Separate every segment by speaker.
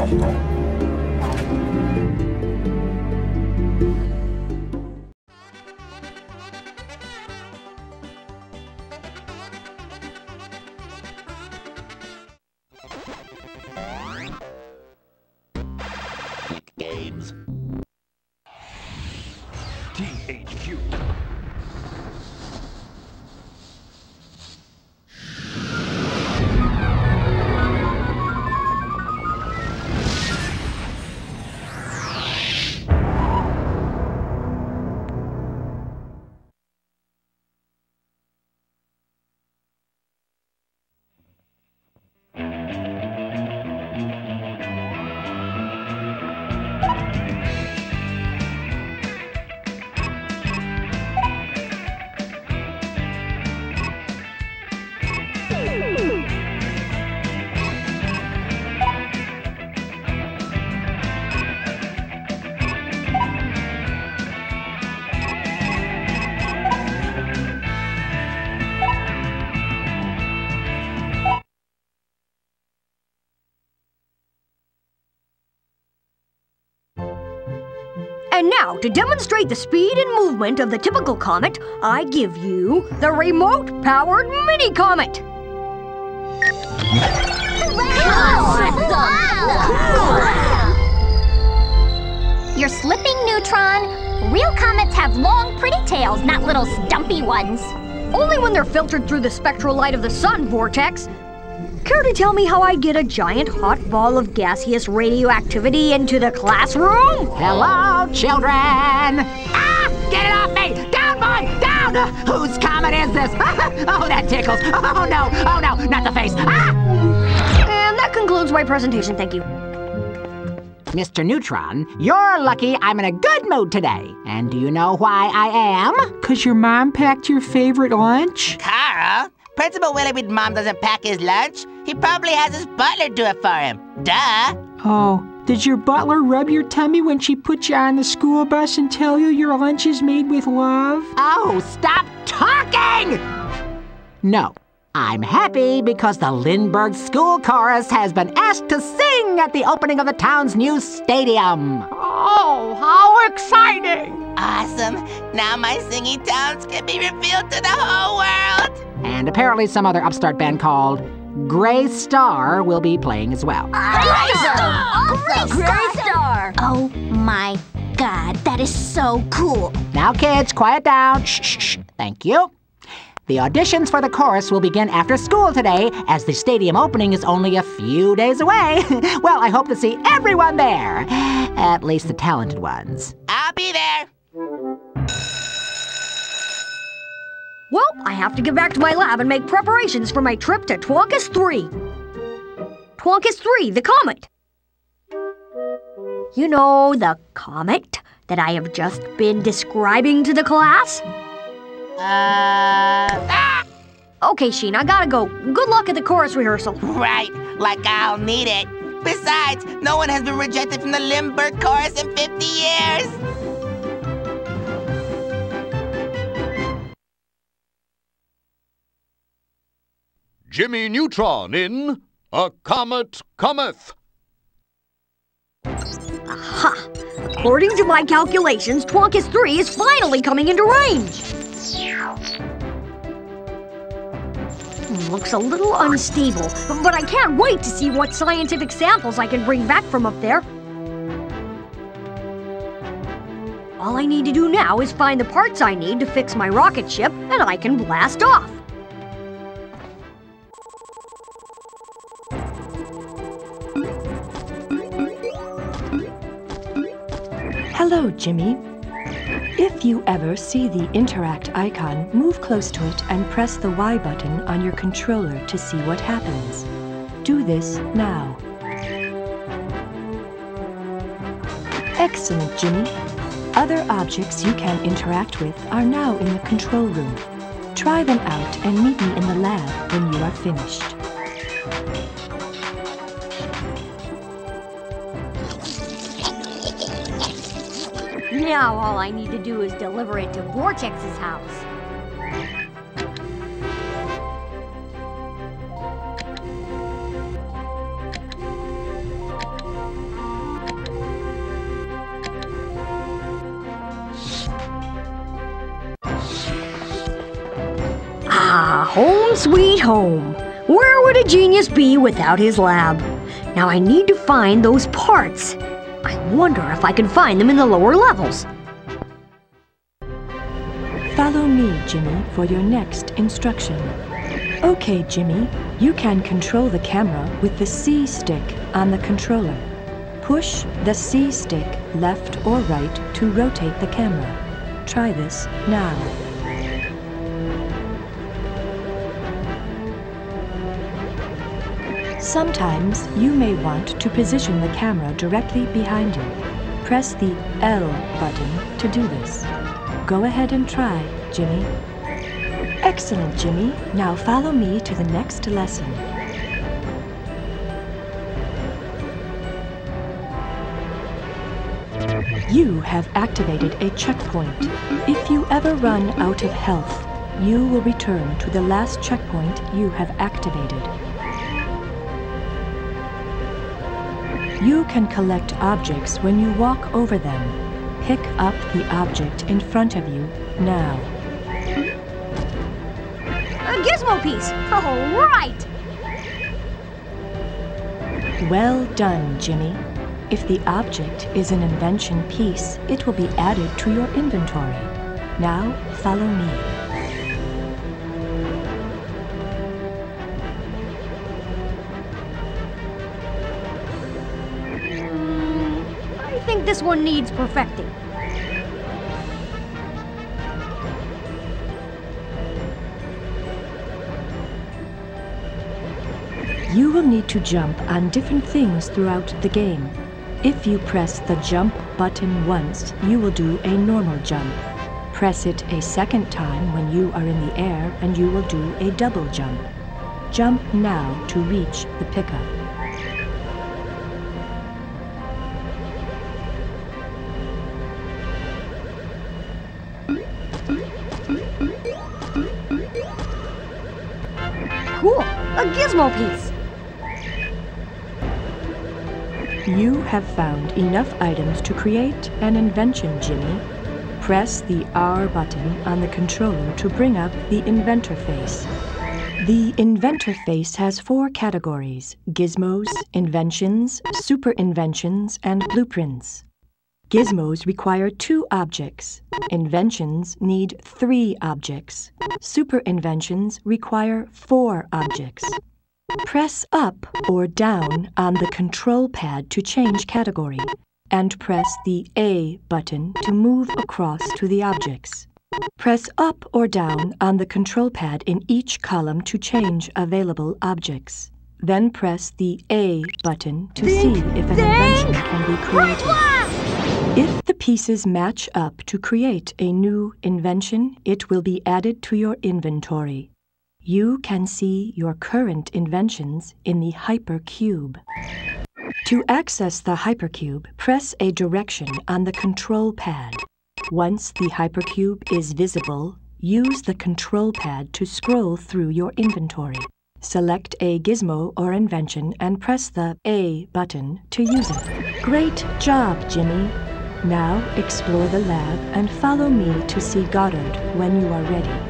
Speaker 1: な
Speaker 2: んだ。To demonstrate the speed and movement of the typical comet, I give you the remote powered mini comet.
Speaker 3: You're slipping, Neutron. Real comets have long, pretty tails, not little stumpy ones.
Speaker 2: Only when they're filtered through the spectral light of the sun vortex. Care to tell me how I get a giant hot ball of gaseous radioactivity into the classroom?
Speaker 4: Hello, children! Ah! Get it off me! Down, boy! Down! Uh, whose comet is this? oh, that tickles! Oh, no! Oh, no! Not the face! Ah!
Speaker 2: And that concludes my presentation, thank you.
Speaker 4: Mr. Neutron, you're lucky I'm in a good mood today. And do you know why I am?
Speaker 5: Cause your mom packed your favorite lunch?
Speaker 6: Carl, Principal Willoughby's mom doesn't pack his lunch. He probably has his butler do it for him. Duh.
Speaker 5: Oh, did your butler rub your tummy when she put you on the school bus and tell you your lunch is made with love?
Speaker 4: Oh, stop talking! No, I'm happy because the Lindbergh School Chorus has been asked to sing at the opening of the town's new stadium.
Speaker 5: Oh, how exciting!
Speaker 6: Awesome. Now my singing talents can be revealed to the whole world.
Speaker 4: And apparently some other upstart band called Gray Star will be playing as well.
Speaker 3: Gray Star! Gray Star! Oh my god, that is so cool.
Speaker 4: Now, kids, quiet down. Shh, shh, shh. Thank you. The auditions for the chorus will begin after school today, as the stadium opening is only a few days away. well, I hope to see everyone there. At least the talented ones.
Speaker 6: I'll be there.
Speaker 2: Well, I have to get back to my lab and make preparations for my trip to Twonkus 3. Twonkus 3, the comet. You know, the comet that I have just been describing to the class?
Speaker 6: Uh. Ah!
Speaker 2: Okay, Sheen, I gotta go. Good luck at the chorus rehearsal.
Speaker 6: Right, like I'll need it. Besides, no one has been rejected from the Lindbergh chorus in 50 years.
Speaker 1: Jimmy Neutron in A Comet Cometh.
Speaker 2: Ha! According to my calculations, Twonkus 3 is finally coming into range. Looks a little unstable, but I can't wait to see what scientific samples I can bring back from up there. All I need to do now is find the parts I need to fix my rocket ship, and I can blast off.
Speaker 7: Hello, Jimmy. If you ever see the Interact icon, move close to it and press the Y button on your controller to see what happens. Do this now. Excellent, Jimmy. Other objects you can interact with are now in the control room. Try them out and meet me in the lab when you are finished.
Speaker 2: Now all I need to do is deliver it to Vortex's house. Ah, home sweet home. Where would a genius be without his lab? Now I need to find those parts. Wonder if I can find them in the lower levels.
Speaker 7: Follow me, Jimmy, for your next instruction. Okay, Jimmy, you can control the camera with the C stick on the controller. Push the C stick left or right to rotate the camera. Try this now. Sometimes you may want to position the camera directly behind you. Press the L button to do this. Go ahead and try, Jimmy. Excellent, Jimmy. Now follow me to the next lesson. You have activated a checkpoint. If you ever run out of health, you will return to the last checkpoint you have activated. You can collect objects when you walk over them. Pick up the object in front of you now.
Speaker 2: A gizmo piece! All right!
Speaker 7: Well done, Jimmy. If the object is an invention piece, it will be added to your inventory. Now, follow me.
Speaker 2: One needs perfecting.
Speaker 7: You will need to jump on different things throughout the game. If you press the jump button once, you will do a normal jump. Press it a second time when you are in the air and you will do a double jump. Jump now to reach the pickup.
Speaker 2: Piece!
Speaker 7: You have found enough items to create an invention, Jimmy. Press the R button on the controller to bring up the inventor face. The inventor face has four categories gizmos, inventions, super inventions, and blueprints. Gizmos require two objects. Inventions need three objects. Super inventions require four objects. Press up or down on the control pad to change category, and press the A button to move across to the objects. Press up or down on the control pad in each column to change available objects. Then press the A button to see if an invention can be created. If the pieces match up to create a new invention, it will be added to your inventory. You can see your current inventions in the hypercube. To access the hypercube, press a direction on the control pad. Once the hypercube is visible, use the control pad to scroll through your inventory. Select a gizmo or invention and press the A button to use it. Great job, Jimmy! Now explore the lab and follow me to see Goddard when you are ready.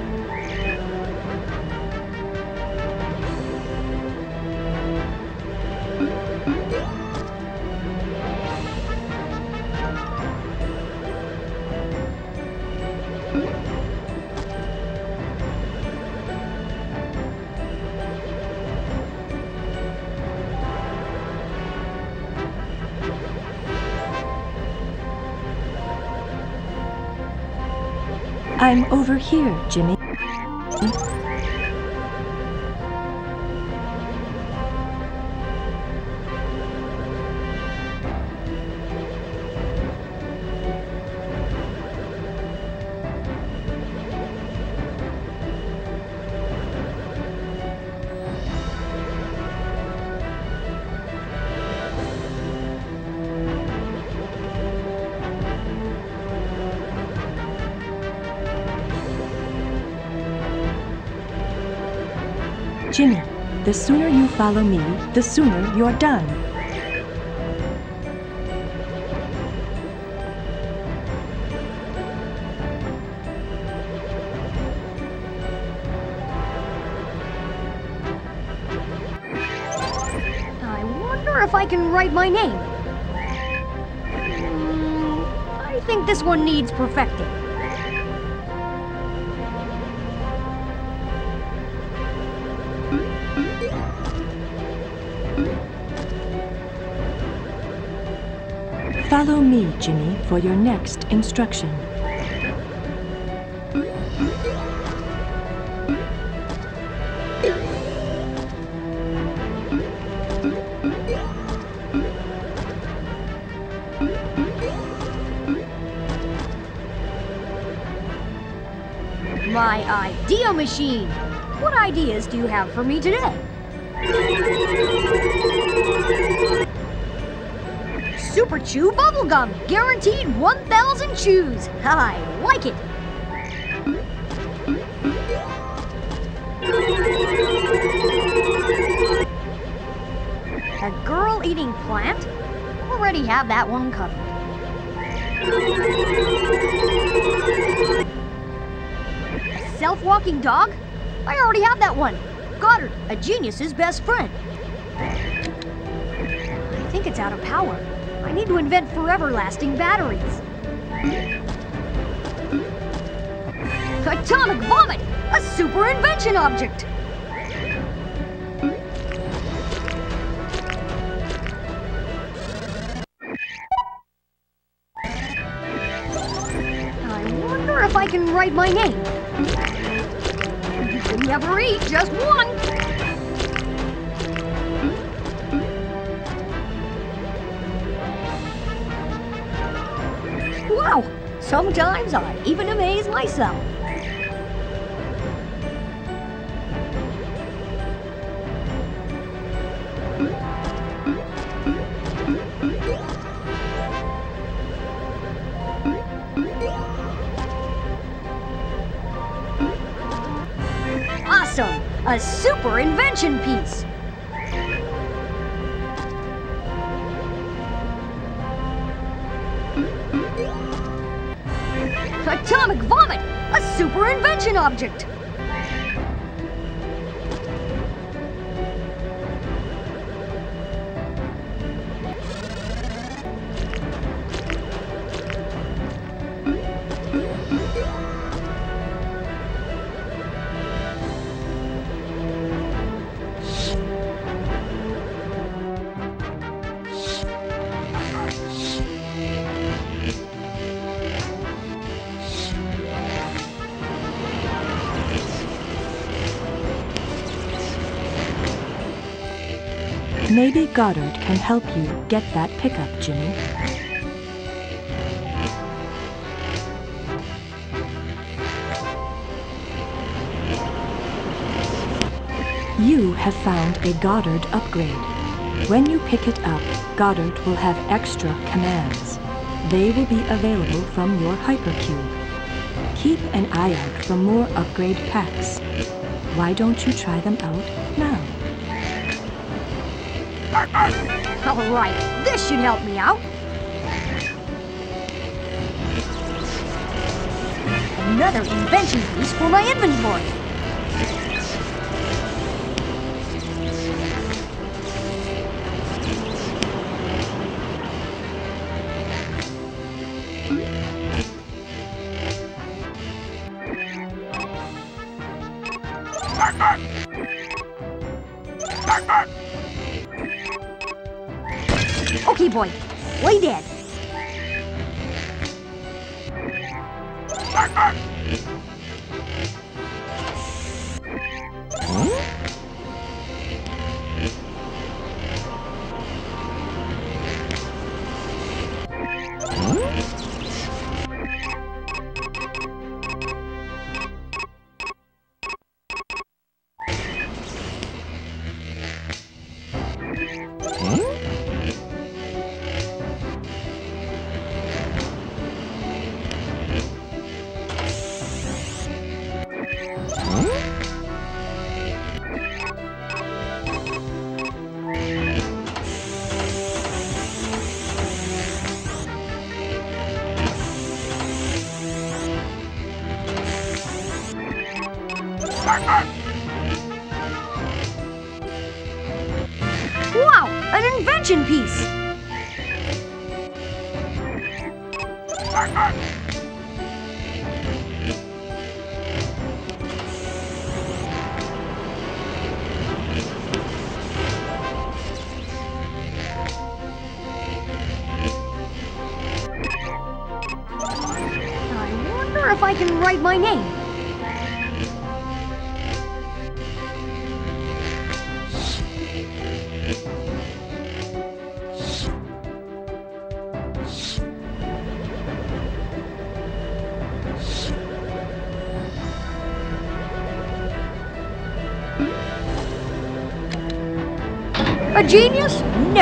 Speaker 7: I'm over here, Jimmy. The sooner you follow me, the sooner you're done.
Speaker 2: I wonder if I can write my name. Mm, I think this one needs perfecting.
Speaker 7: Follow me, Jimmy, for your next instruction.
Speaker 2: My idea machine. What ideas do you have for me today? Chew Bubblegum, guaranteed 1,000 chews. I like it. A girl eating plant? Already have that one covered. A self-walking dog? I already have that one. Goddard, a genius's best friend. I think it's out of power. I need to invent forever-lasting batteries. Atomic vomit! A super invention object! I wonder if I can write my name.
Speaker 7: Goddard can help you get that pickup, Jimmy. You have found a Goddard upgrade. When you pick it up, Goddard will have extra commands. They will be available from your hypercube. Keep an eye out for more upgrade packs. Why don't you try them out now?
Speaker 2: All right, this should help me out. Another invention piece for my inventory.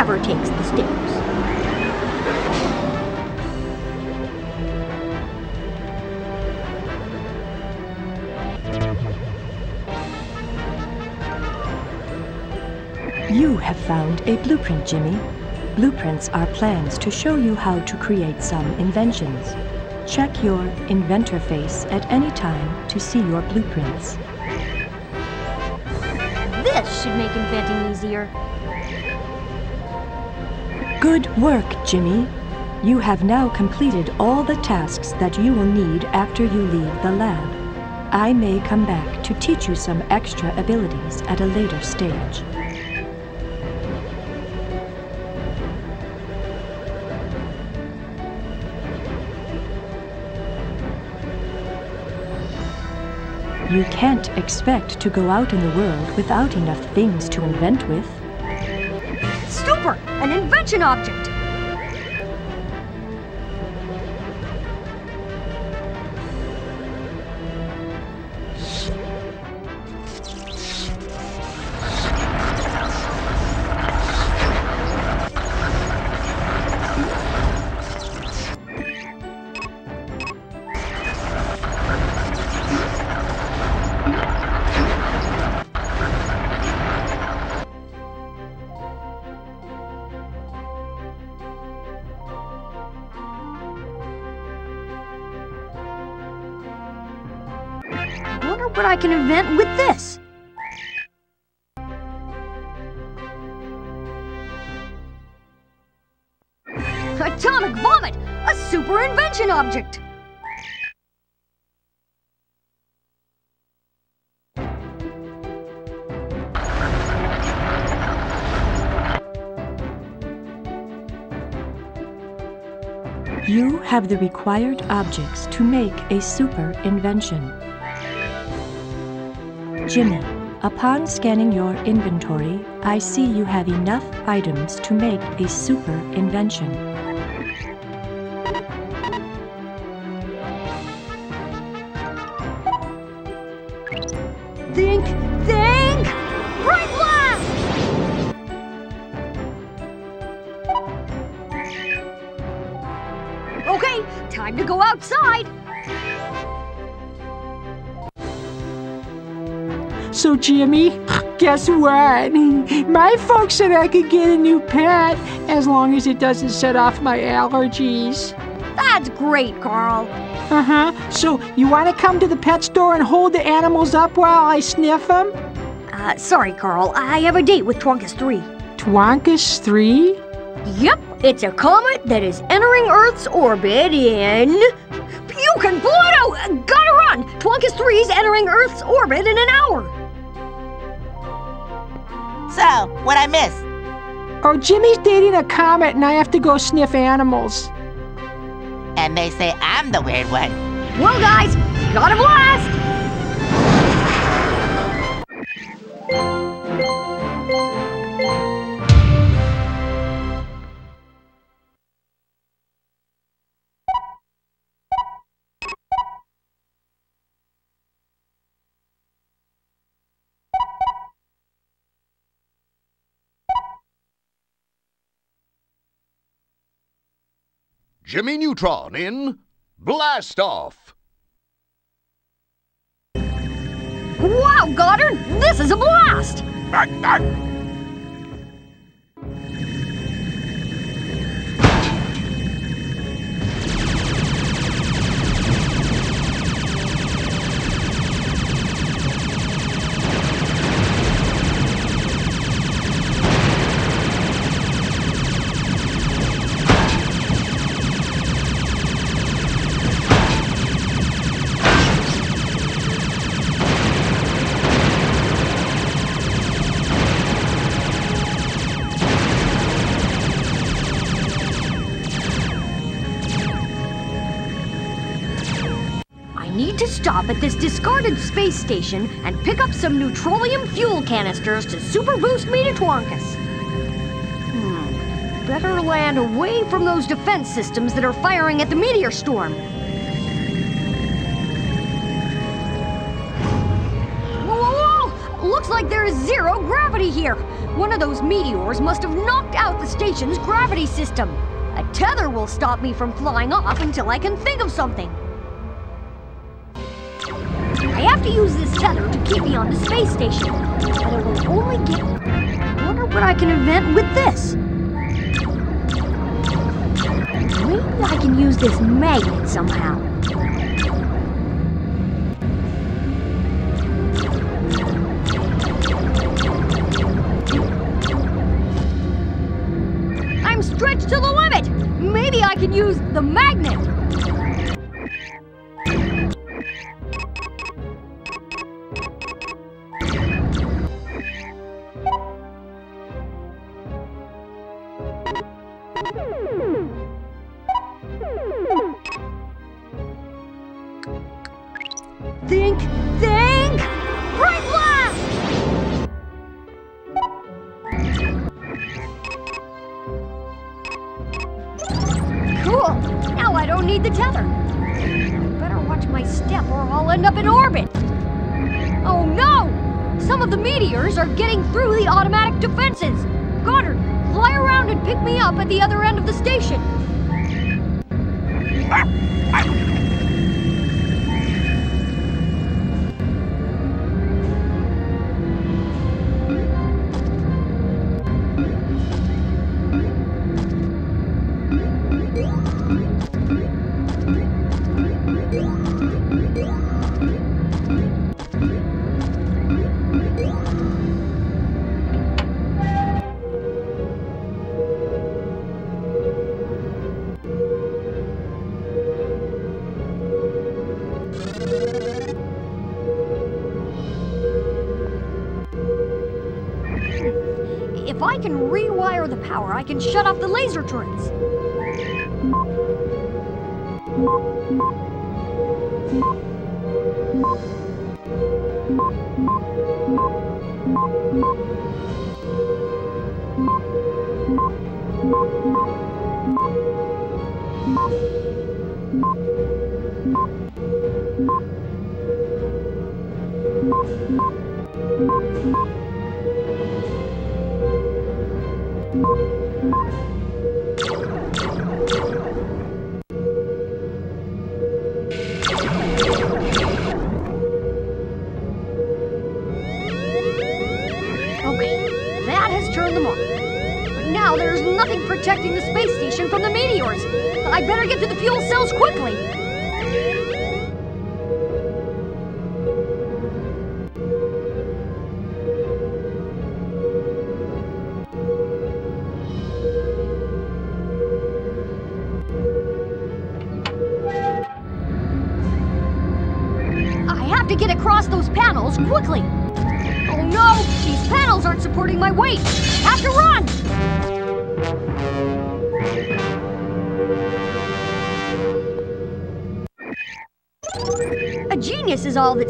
Speaker 2: Never takes the stairs.
Speaker 7: You have found a blueprint, Jimmy. Blueprints are plans to show you how to create some inventions. Check your inventor face at any time to see your blueprints.
Speaker 2: This should make inventing easier.
Speaker 7: Good work, Jimmy. You have now completed all the tasks that you will need after you leave the lab. I may come back to teach you some extra abilities at a later stage. You can't expect to go out in the world without enough things to invent with.
Speaker 2: Super! An object! Can invent with this. Atomic vomit! A super invention object!
Speaker 7: You have the required objects to make a super invention. Jimmy, upon scanning your inventory, I see you have enough items to make a super invention.
Speaker 5: Jimmy, guess what? My folks said I could get a new pet as long as it doesn't set off my allergies.
Speaker 2: That's great, Carl.
Speaker 5: Uh huh. So, you want to come to the pet store and hold the animals up while I sniff them?
Speaker 2: Uh, sorry, Carl. I have a date with Twonkus 3.
Speaker 5: Twonkus 3?
Speaker 2: Yep, it's a comet that is entering Earth's orbit in. Puke and Pluto! Gotta run! Twonkus 3's entering Earth's orbit in an
Speaker 5: Jimmy's dating a comet and I have to go sniff animals.
Speaker 6: And they say I'm the weird one.
Speaker 2: Well, guys, gotta blast!
Speaker 1: Jimmy Neutron in Blast Off.
Speaker 2: Wow, Goddard, this is a blast! At this discarded space station and pick up some neutronium fuel canisters to super boost me to Twonkus. Hmm. Better land away from those defense systems that are firing at the meteor storm. Looks like there is zero gravity here. One of those meteors must have knocked out the station's gravity system. A tether will stop me from flying off until I can think of something. I have to use this tether to keep me on the space station, but it will only get. I wonder what I can invent with this. Maybe I can use this magnet somehow. I'm stretched to the limit! Maybe I can use the magnet!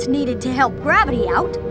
Speaker 2: Needed to help gravity out.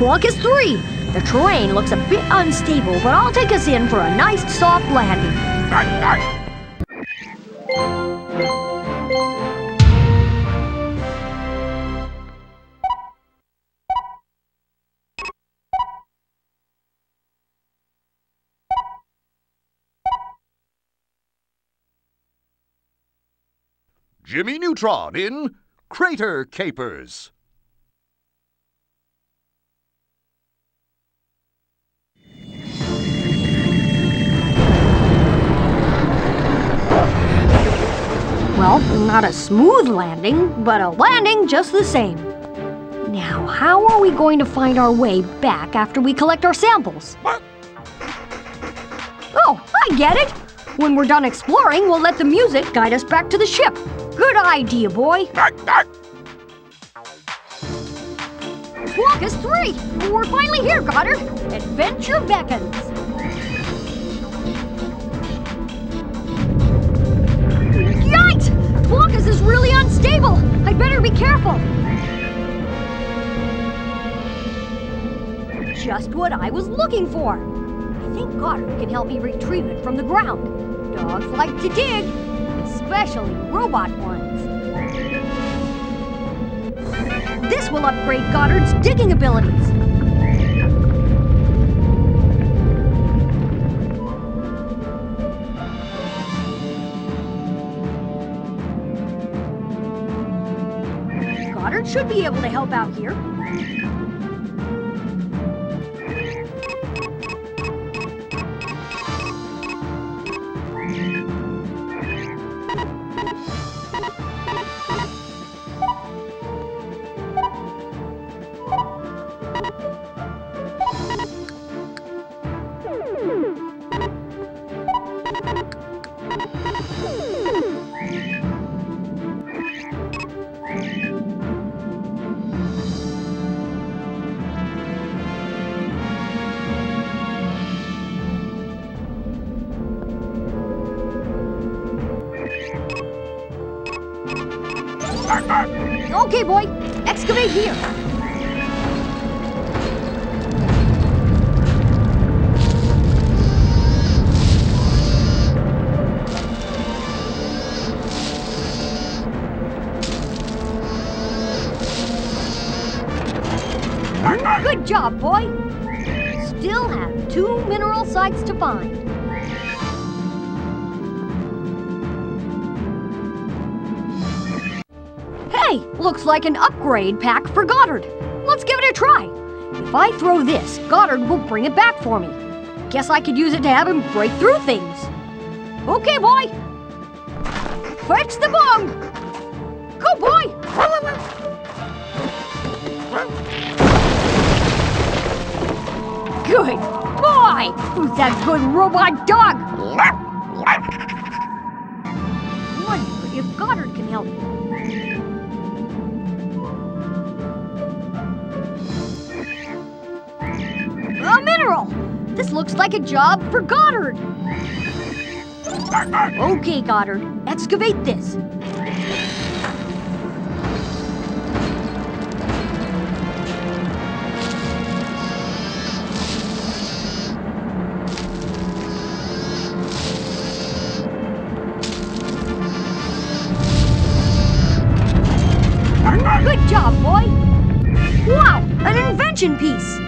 Speaker 2: Twonkus 3. The terrain looks a bit unstable, but I'll take us in for a nice soft landing.
Speaker 1: Jimmy Neutron in Crater Capers.
Speaker 2: Well, not a smooth landing, but a landing just the same. Now, how are we going to find our way back after we collect our samples? Oh, I get it! When we're done exploring, we'll let the music guide us back to the ship. Good idea, boy. Twonkus 3! We're finally here, Goddard! Adventure beckons! Twonkus is really unstable! I'd better be careful! Just what I was looking for! I think Goddard can help me retrieve it from the ground. Dogs like to dig, especially robot ones. This will upgrade Goddard's digging abilities. Should be able to help out here. Like an upgrade pack for Goddard. Let's give it a try. If I throw this, Goddard will bring it back for me. Guess I could use it to have him break through things. Okay, boy. Fetch the bomb. Go, boy. Good boy. Who's that good robot dog? This looks like a job for Goddard. Okay, Goddard, excavate this. Good job, boy. Wow, an invention piece.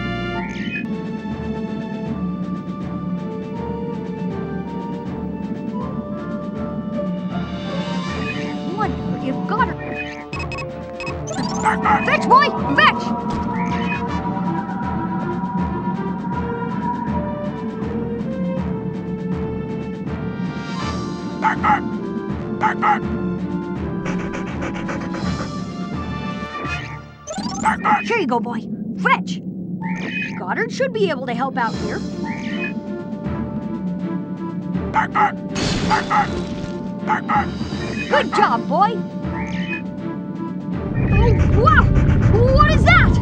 Speaker 2: Should be able to help out here. Good job, boy. Oh, wow! What is that?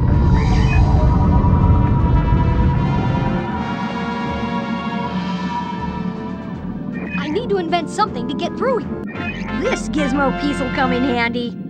Speaker 2: I need to invent something to get through. This gizmo piece will come in handy.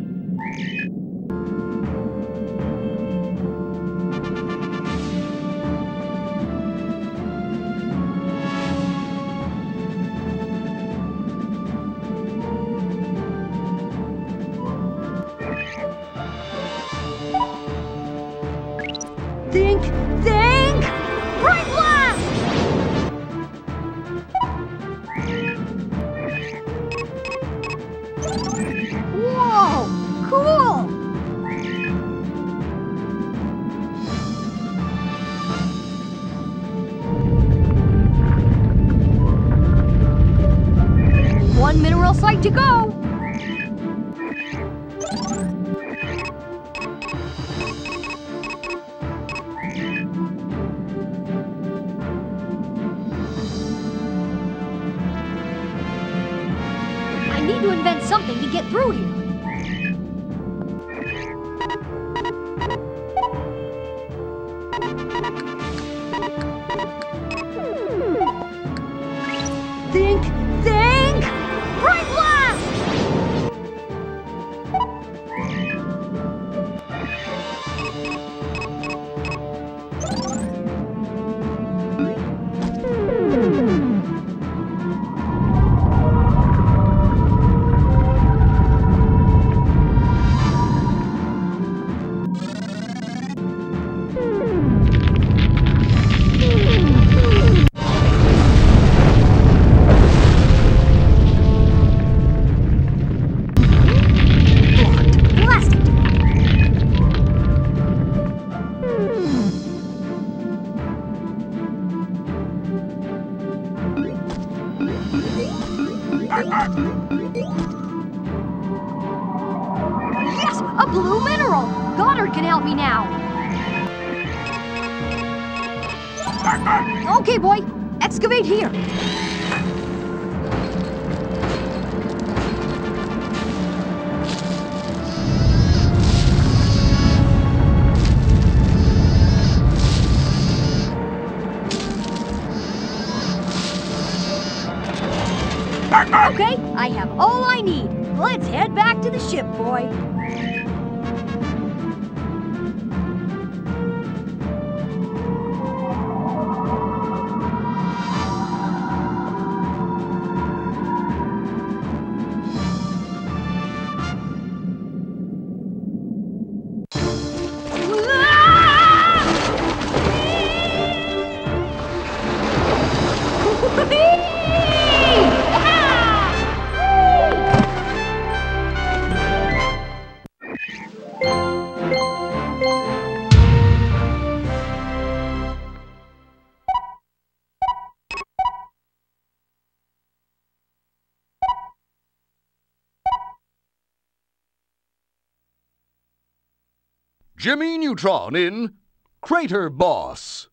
Speaker 1: Neutron in Crater Boss.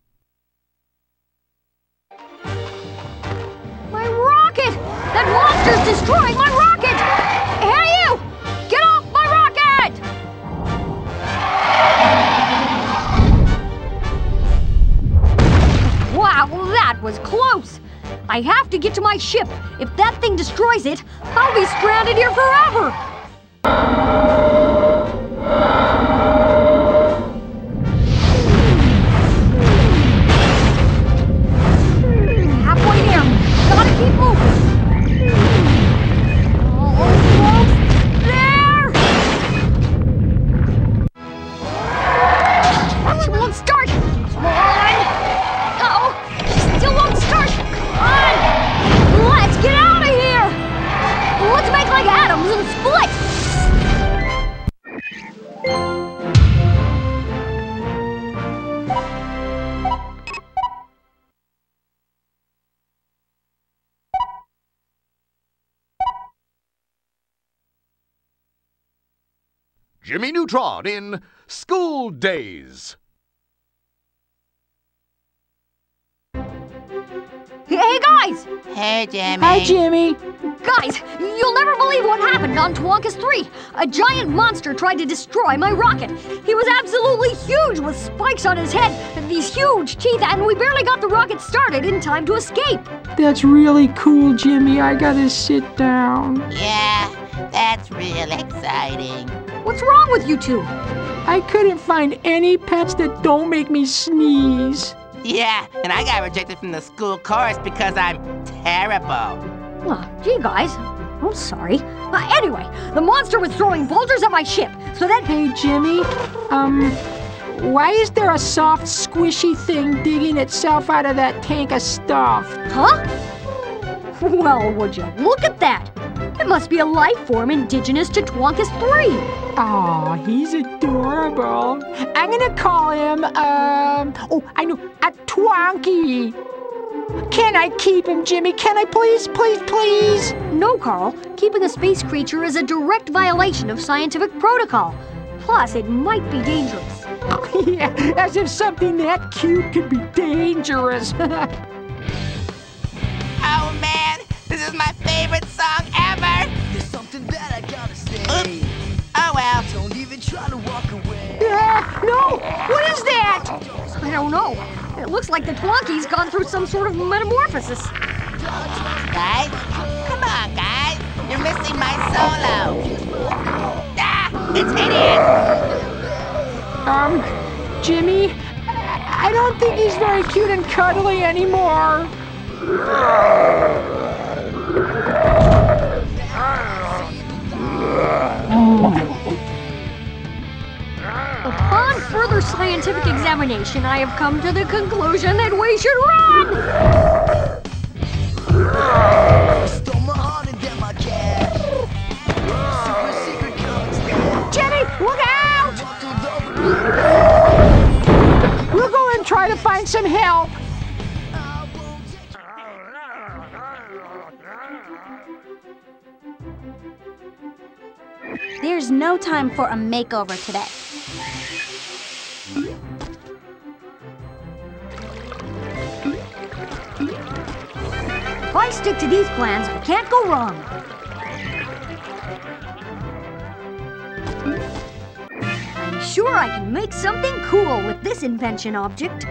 Speaker 2: My rocket! That monster's destroying my rocket! Hey, you! Get off my rocket! Wow, that was close! I have to get to my ship. If that thing destroys it, I'll be stranded here forever!
Speaker 1: Jimmy Neutron in School Days.
Speaker 2: Hey, guys.
Speaker 6: Hey, Jimmy.
Speaker 5: Hi, Jimmy.
Speaker 2: Guys, you'll never believe what happened on Twonkus 3. A giant monster tried to destroy my rocket. He was absolutely huge with spikes on his head and these huge teeth, and we barely got the rocket started in time to escape.
Speaker 5: That's really cool, Jimmy. I gotta sit down.
Speaker 6: Yeah, that's real exciting.
Speaker 2: What's wrong with you two?
Speaker 5: I couldn't find any pets that don't make me sneeze.
Speaker 6: Yeah, and I got rejected from the school chorus because I'm terrible.
Speaker 2: Oh, gee, guys. I'm sorry. Uh, anyway, the monster was throwing boulders at my ship, so then.
Speaker 5: Hey, Jimmy. Um, why is there a soft, squishy thing digging itself out of that tank of stuff?
Speaker 2: Huh? Well, would you look at that? It must be a life form indigenous to Twonkus 3.
Speaker 5: Aw, he's adorable. I'm gonna call him, um, oh, I know, a Twonky. Can I keep him, Jimmy? Can I please, please, please?
Speaker 2: No, Carl. Keeping a space creature is a direct violation of scientific protocol. Plus, it might be dangerous.
Speaker 5: yeah, as if something that cute could be dangerous.
Speaker 6: Oh man, this is my favorite song ever.
Speaker 8: Something that I gotta say.
Speaker 6: Oops. Oh well.
Speaker 8: Don't even try to walk away.
Speaker 5: Ah, no! What is that?
Speaker 2: I don't know. It looks like the Twonky's gone through some sort of metamorphosis.
Speaker 6: Guys, come on, guys. You're missing my solo. Ah, it's idiot.
Speaker 5: Um, Jimmy, I I don't think he's very cute and cuddly anymore.
Speaker 2: Upon further scientific examination, I have come to the conclusion that we should run!
Speaker 5: Jimmy, look out! We'll go and try to find some help.
Speaker 9: There's no time for a makeover today.
Speaker 2: If I stick to these plans, I can't go wrong. I'm sure I can make something cool with this invention object.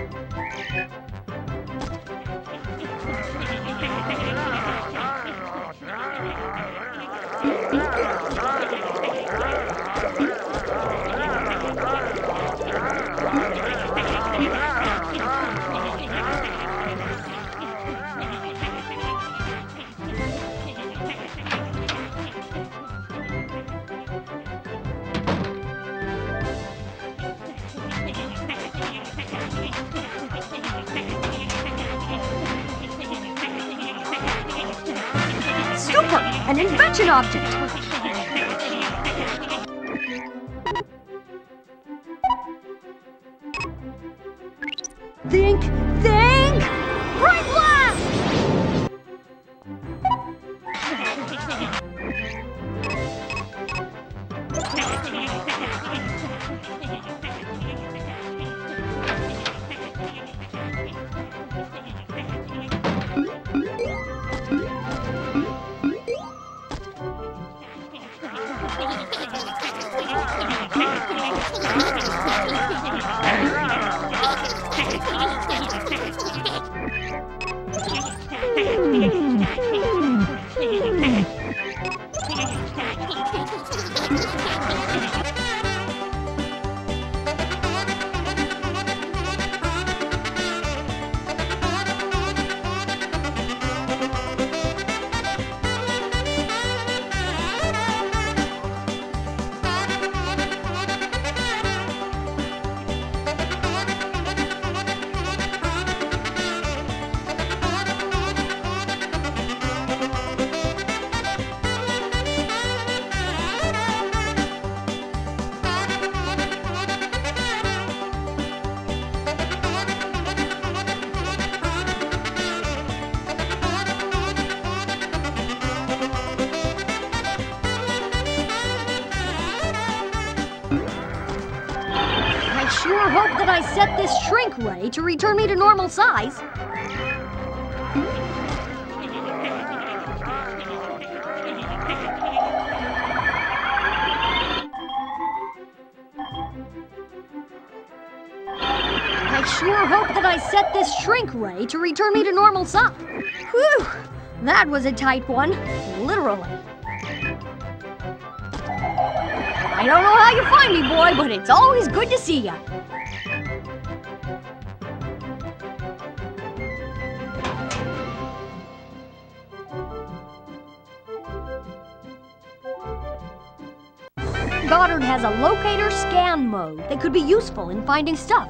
Speaker 2: An invention object! Think! Return me to normal size. I sure hope that I set this shrink ray to return me to normal size. Whew! That was a tight one. Literally. I don't know how you find me, boy, but it's always good to see ya. Scan that could be useful in finding stuff.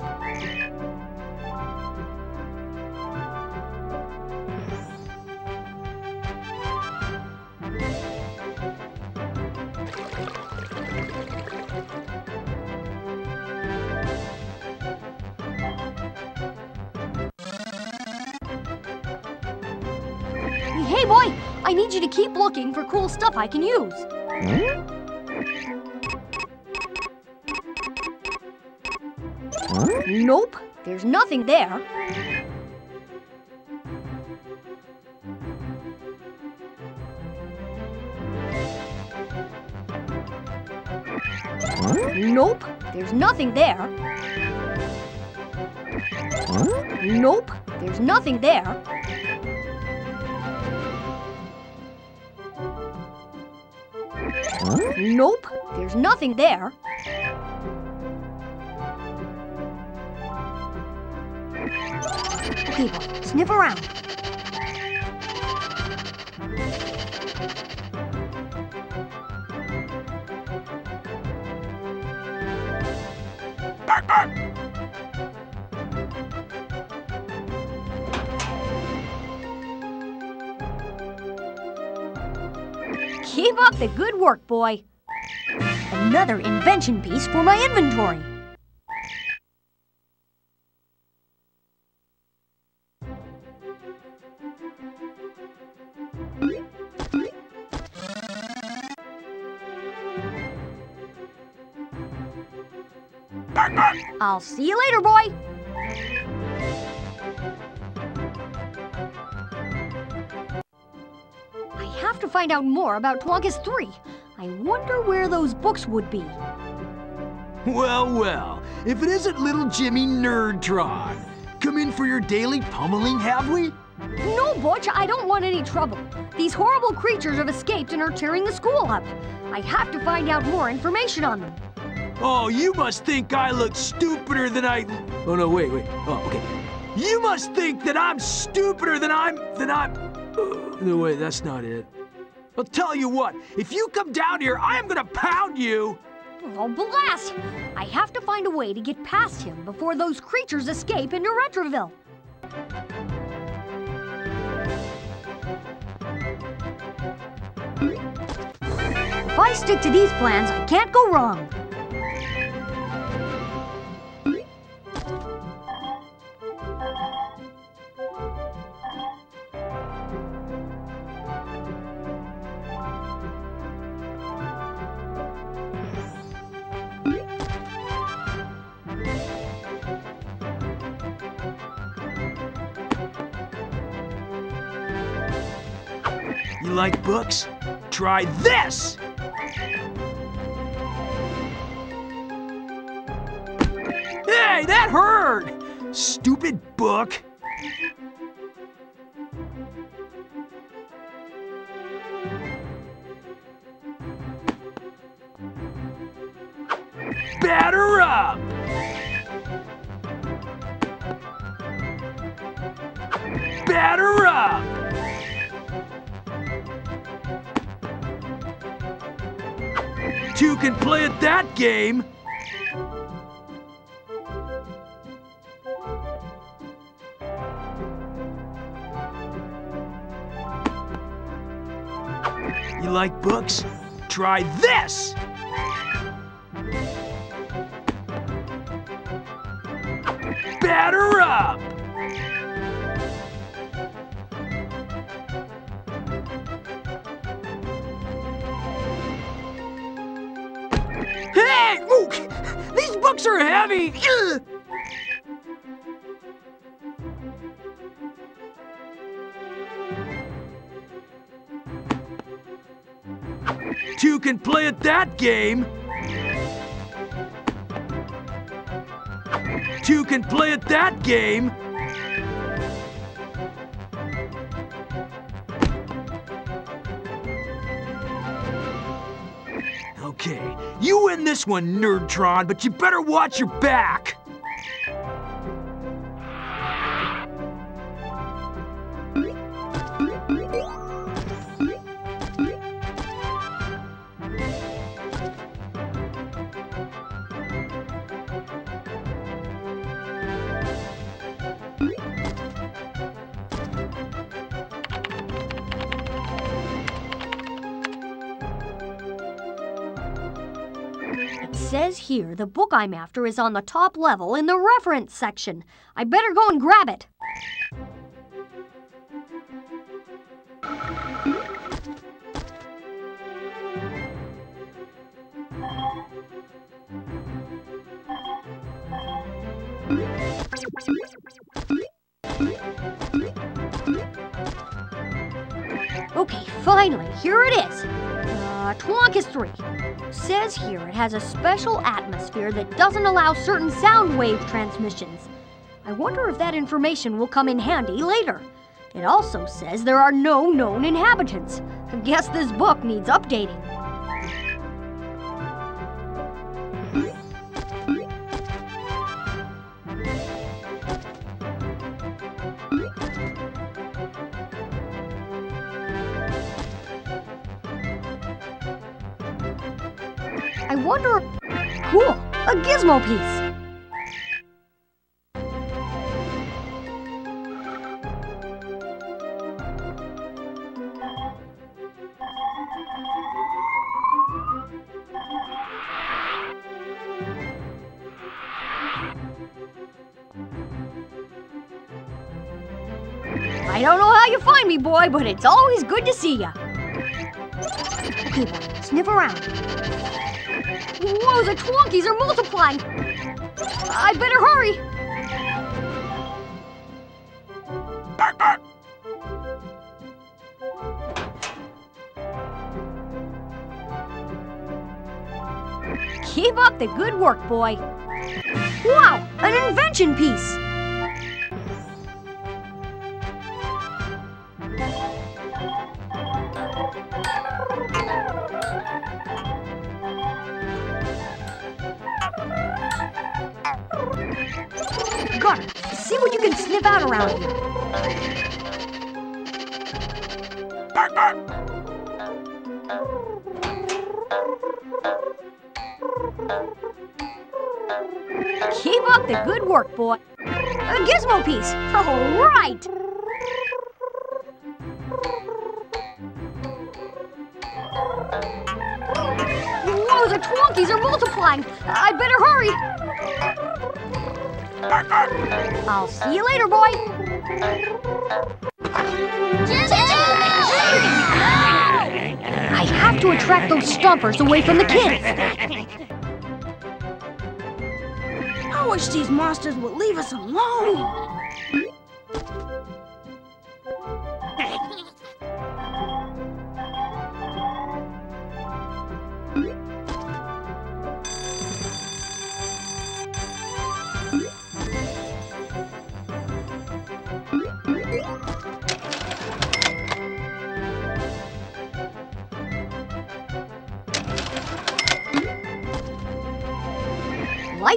Speaker 2: Hey, boy! I need you to keep looking for cool stuff I can use. Nothing there. Nope, there's nothing there. Nope, there's nothing there. Nope, there's nothing there. Boy, sniff around. Keep up the good work, boy. Another invention piece for my inventory. I'll see you later, boy. I have to find out more about Twonkus 3. I wonder where those books would be.
Speaker 10: Well, well, if it isn't little Jimmy Nerdtron. Come in for your daily pummeling, have we?
Speaker 2: No, Butch, I don't want any trouble. These horrible creatures have escaped and are tearing the school up. I have to find out more information on them.
Speaker 10: Oh, you must think I look stupider than I. Oh no, wait, wait. Oh, okay. You must think that I'm stupider than I'm than I'm. No, wait, that's not it. I'll tell you what. If you come down here, I am gonna pound you.
Speaker 2: Oh, blast! I have to find a way to get past him before those creatures escape into Retroville. If I stick to these plans, I can't go wrong.
Speaker 10: Like books? Try this! Hey, that hurt! Stupid book! Batter up! Batter up! Two can play at that game. You like books? Try this! Batter up! These books are heavy! Ugh. Two can play at that game. Two can play at that game. Okay, you win this one, Nerdtron, but you better watch your back.
Speaker 2: Here the book I'm after is on the top level in the reference section. I better go and grab it. Okay, finally, here it is. Uh, Twonkus 3. Says here it has a special atmosphere that doesn't allow certain sound wave transmissions. I wonder if that information will come in handy later. It also says there are no known inhabitants. I guess this book needs updating. Wonder. Cool, a gizmo piece. I don't know how you find me, boy, but it's always good to see ya. Okay, sniff around. Whoa, the Twonkies are multiplying! I better hurry! Bark, bark! Keep up the good work, boy. Wow, an invention piece! Sniff out around here. Keep up the good work, boy. A gizmo piece. All right. Whoa, the Twonkies are multiplying. I better hurry. I'll see you later, boy. I have to attract those stompers away from the kids.
Speaker 9: I wish these monsters would leave us alone.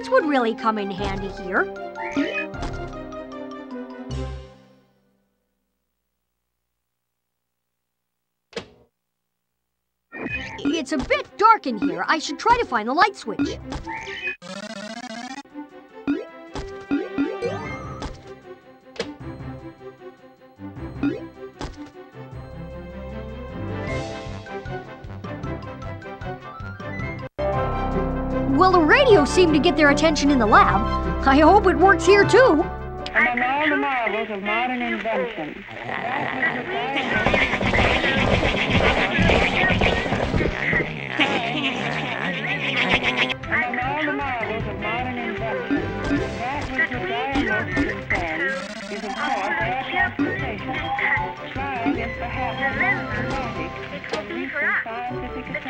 Speaker 2: Lights would really come in handy here. It's a bit dark in here. I should try to find the light switch. Well, the radio seemed to get their attention in the lab. I hope it works here too.
Speaker 11: Among all the marvels of modern invention,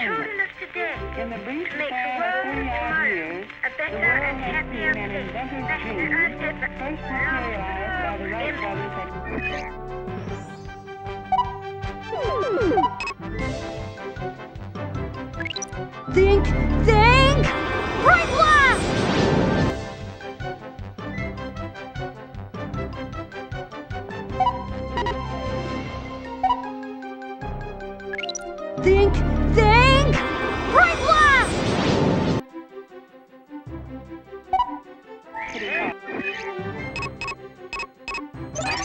Speaker 11: scientific. In the brief span of 30-odd years, the world has seen an inventor's dream first materialized by the Wright brothers
Speaker 2: Think, think! Right blast! Think, think!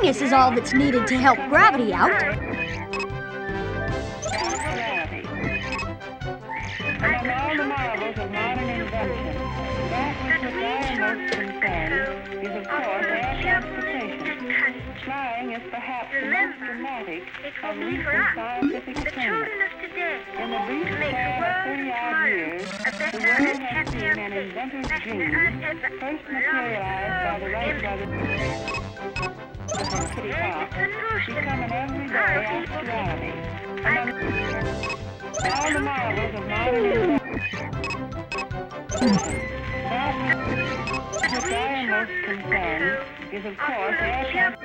Speaker 2: genius is all that's needed to help gravity out.
Speaker 11: Gravity. Among all the marvels of modern invention, that which would I am most concerned is, of course, air transportation. Flying is perhaps the most dramatic of recent scientific attainments. In the brief span of 30-odd years, the world has seen an inventor's dream first materialized by the Wright brothers Hawk become an everyday actuality. Among all the marvels of is, of course, air.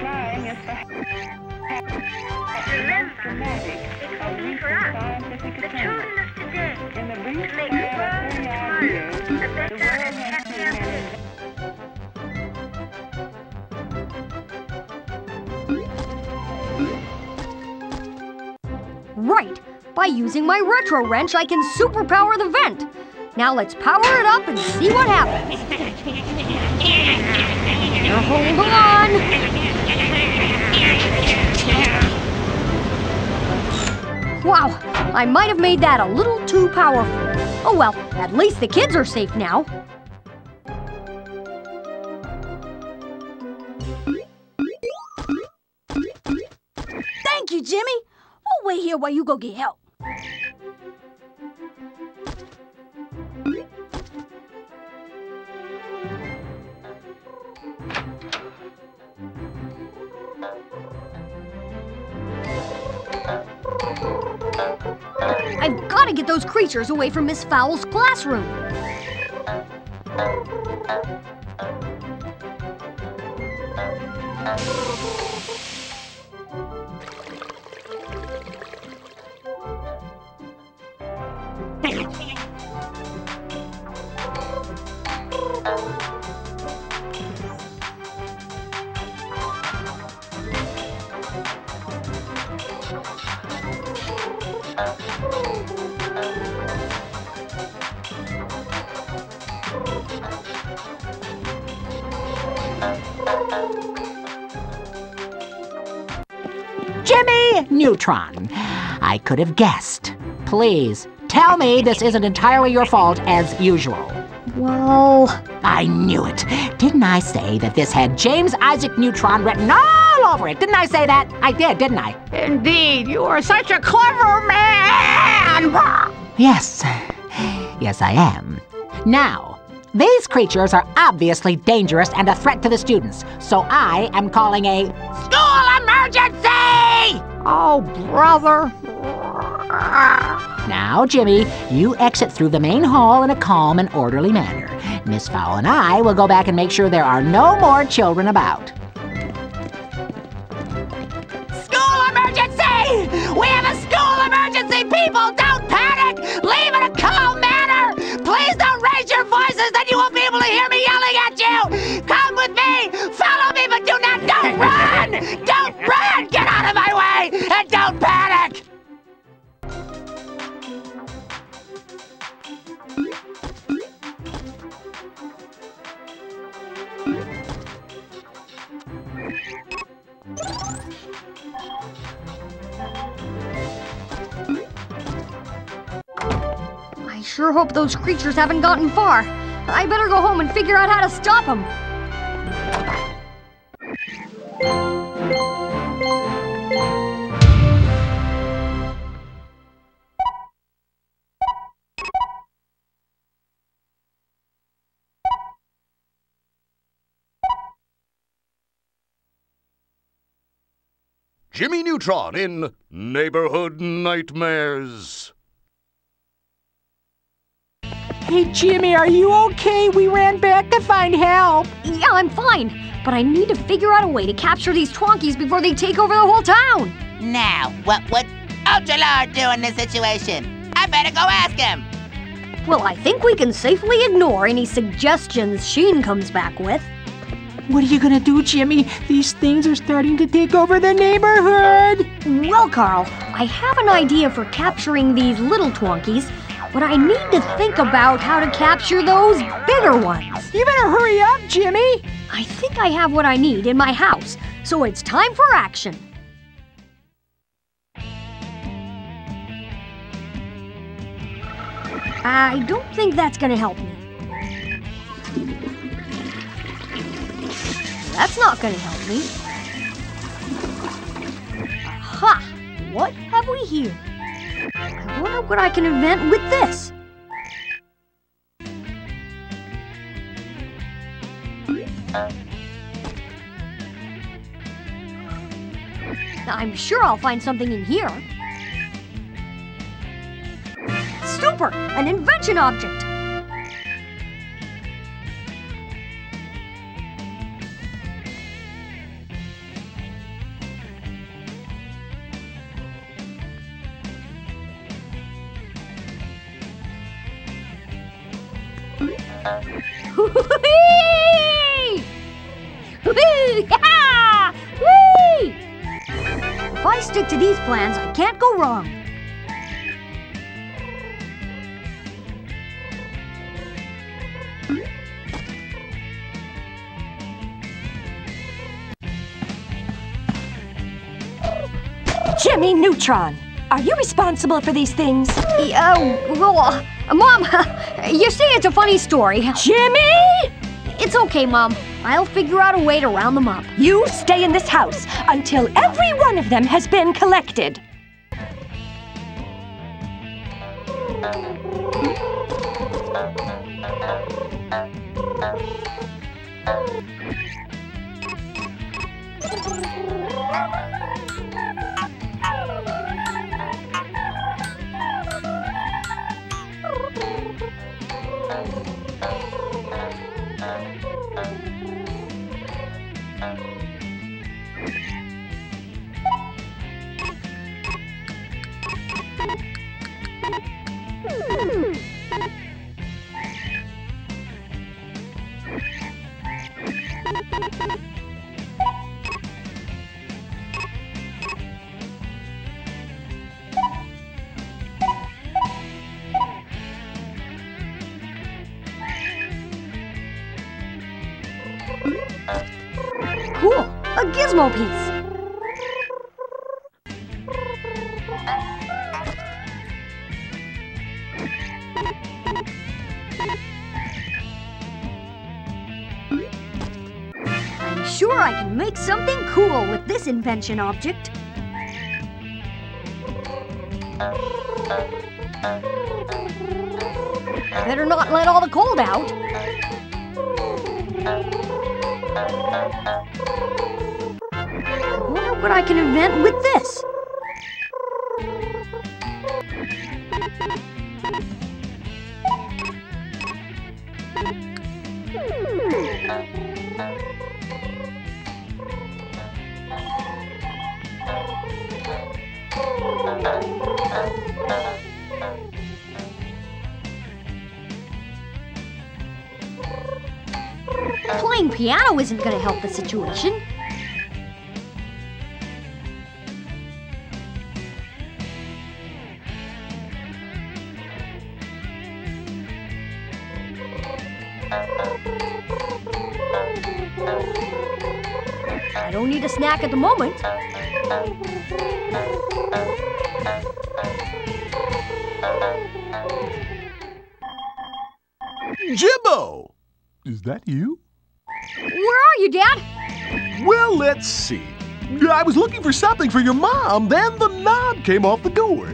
Speaker 11: Flying is the most dramatic of. In the brief span of 30 years, the world has seen
Speaker 2: Right. By using my retro wrench, I can superpower the vent. Now let's power it up and see what happens. Now hold on. Wow, I might have made that a little too powerful. Oh well, at least the kids are safe now.
Speaker 9: Thank you, Jimmy. We'll wait here while you go get help.
Speaker 2: To get those creatures away from Miss Fowl's classroom.
Speaker 4: Neutron. I could have guessed. Please, tell me this isn't entirely your fault as usual.
Speaker 2: Well,
Speaker 4: I knew it. Didn't I say that this had James Isaac Neutron written all over it? Didn't I say that? I did, didn't I?
Speaker 5: Indeed, you are such a clever man!
Speaker 4: Yes. Yes, I am. Now, these creatures are obviously dangerous and a threat to the students, so I am calling a school emergency!
Speaker 5: Oh, brother.
Speaker 4: Now, Jimmy, you exit through the main hall in a calm and orderly manner. Miss Fowl and I will go back and make sure there are no more children about. School emergency! We have a school emergency, people! Don't run! Get out of my way! And don't panic!
Speaker 2: I sure hope those creatures haven't gotten far. I better go home and figure out how to stop them.
Speaker 1: Jimmy Neutron in Neighborhood Nightmares.
Speaker 5: Hey, Jimmy, are you okay? We ran back to find help.
Speaker 2: Yeah, I'm fine. But I need to figure out a way to capture these Twonkies before they take over the whole town.
Speaker 6: Now, what would Ultra Lord do in this situation? I better go ask him.
Speaker 2: Well, I think we can safely ignore any suggestions Sheen comes back with.
Speaker 5: What are you gonna do, Jimmy? These things are starting to take over the neighborhood.
Speaker 2: Well, Carl, I have an idea for capturing these little Twonkies, But I need to think about how to capture those bigger ones.
Speaker 5: You better hurry up, Jimmy.
Speaker 2: I think I have what I need in my house, so it's time for action. I don't think that's gonna help me. That's not gonna help me. Ha! What have we here? I wonder what I can invent with this. I'm sure I'll find something in here. Super! An invention object! If I stick to these plans, I can't go wrong.
Speaker 7: Jimmy Neutron, are you responsible for these things?
Speaker 2: Uh, Mom, you see, it's a funny story.
Speaker 7: Jimmy!
Speaker 2: It's okay, Mom. I'll figure out a way to round them up.
Speaker 7: You stay in this house until every one of them has been collected.
Speaker 2: Cool, object. Better not let all the cold out. I wonder what I can invent with help the situation. I don't need a snack at the moment.
Speaker 12: Something for your mom, then the knob came off the door.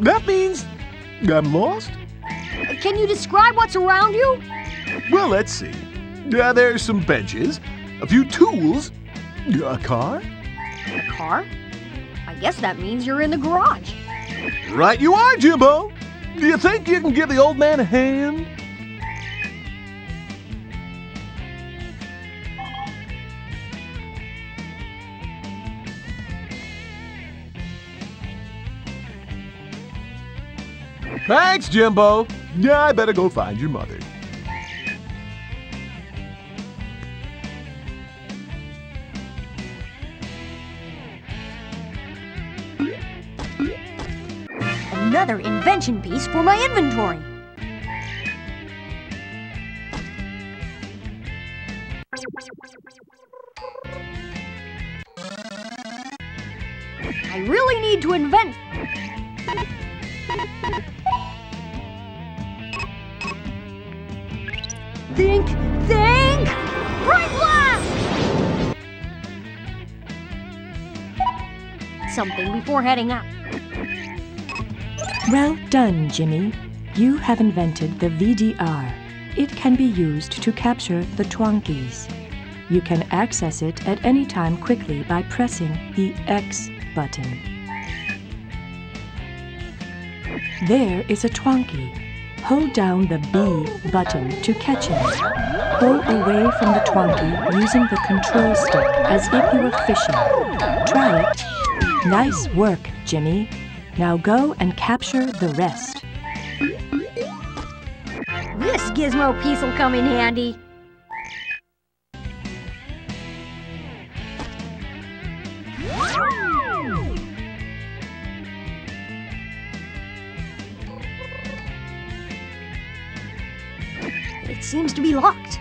Speaker 12: That means I'm lost?
Speaker 2: Can you describe what's around you?
Speaker 12: Well, let's see. Uh, there's some benches, a few tools, a car.
Speaker 2: A car? I guess that means you're in the garage.
Speaker 12: Right you are, Jimbo. Do you think you can give the old man a hand? Thanks, Jimbo. Yeah, I better go find your mother.
Speaker 2: another invention piece for my inventory. Before heading out.
Speaker 7: Well done, Jimmy. You have invented the VDR. It can be used to capture the Twonkies. You can access it at any time quickly by pressing the X button. There is a Twonky. Hold down the B button to catch him. Pull away from the Twonky using the control stick as if you were fishing. Try it. Nice work, Jimmy. Now go and capture the rest.
Speaker 2: This gizmo piece will come in handy. It seems to be locked.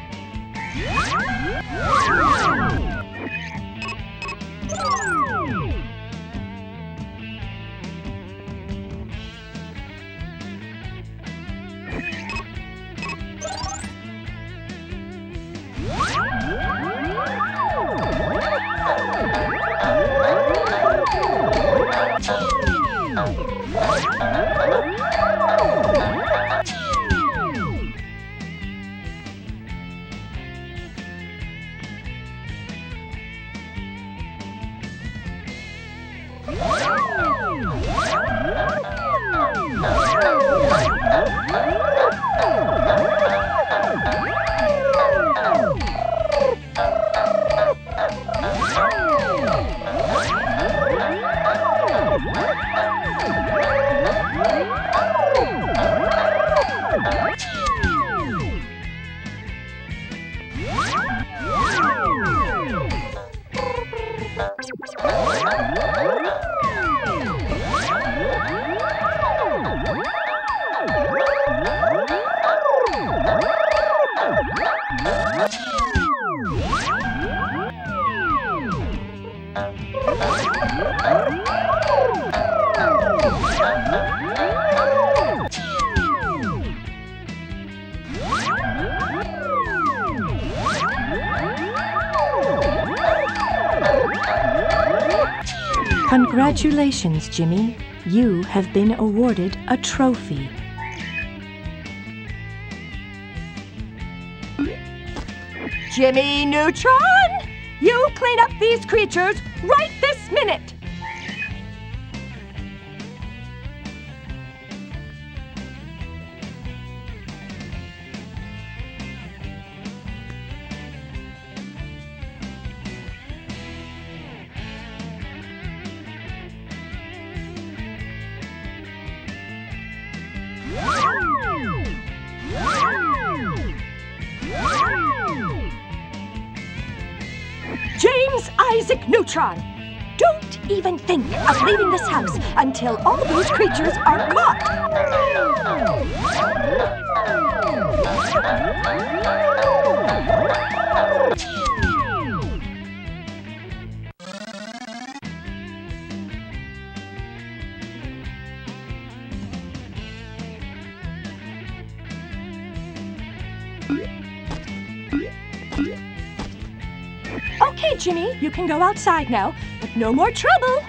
Speaker 7: Congratulations, Jimmy. You have been awarded a trophy.
Speaker 13: Jimmy Neutron, you clean up these creatures right until all those creatures are caught. Okay, Jimmy, you can go outside now, but no more trouble.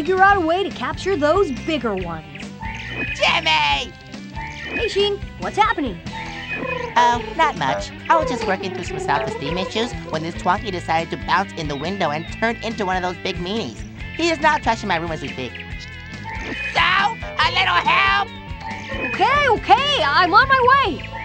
Speaker 2: Figure out a way to capture those bigger ones.
Speaker 6: Jimmy!
Speaker 2: Hey, Sheen, what's happening?
Speaker 6: Oh, not much. I was just working through some self-esteem issues when this Twonky decided to bounce in the window and turn into one of those big meanies. He is now trashing my room as we speak. So, a little help!
Speaker 2: Okay, okay, I'm on my way.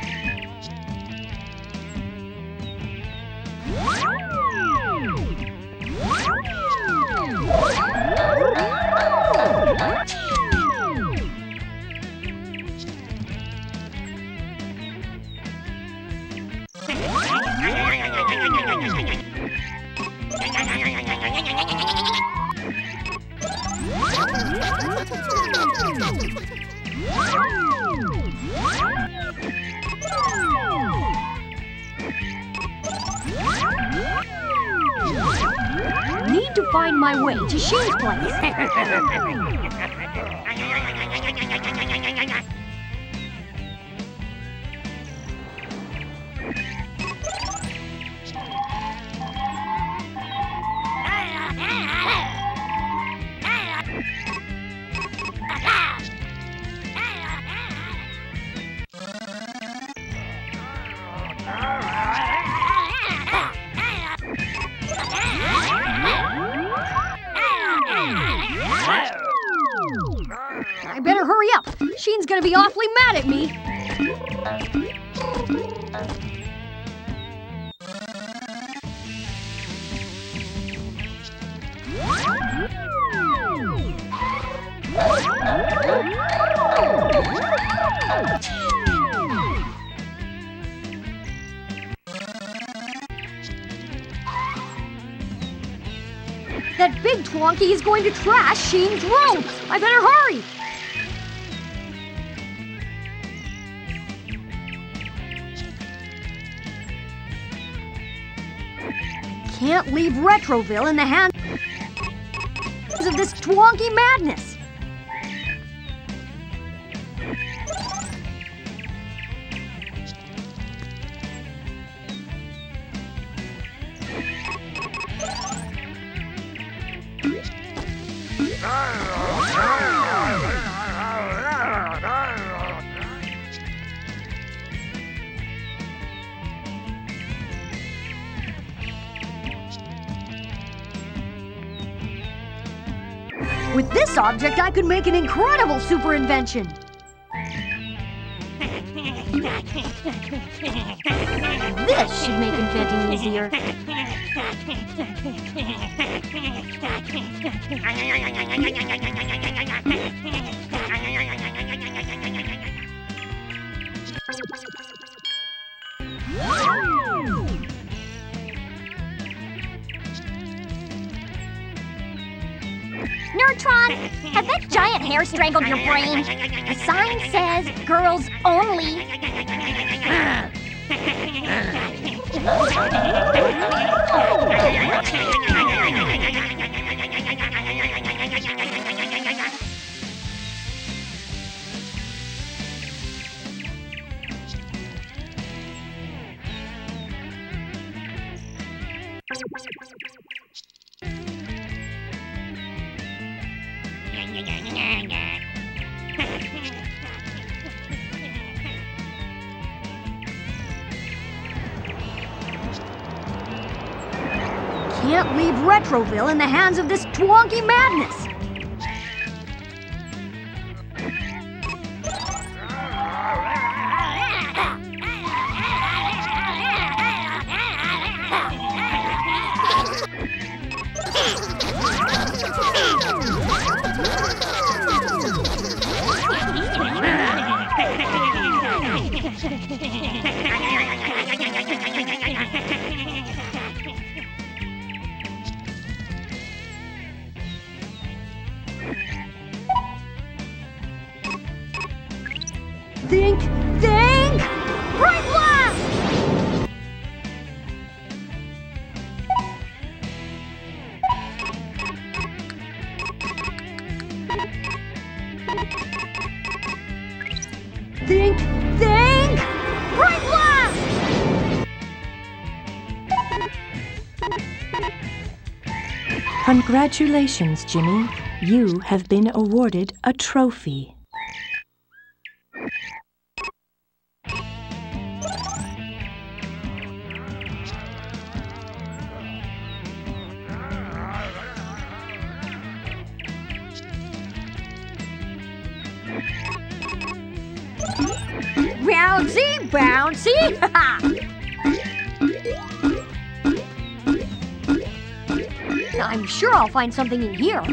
Speaker 2: Retroville in the hands of this Twonky madness. With this object, I could make an incredible super invention. This should make inventing easier.
Speaker 3: has that giant hair strangled your brain? The sign says girls only.
Speaker 2: hands of this Twonky madness.
Speaker 7: Congratulations, Jimmy. You have been awarded a trophy.
Speaker 2: Find something in here.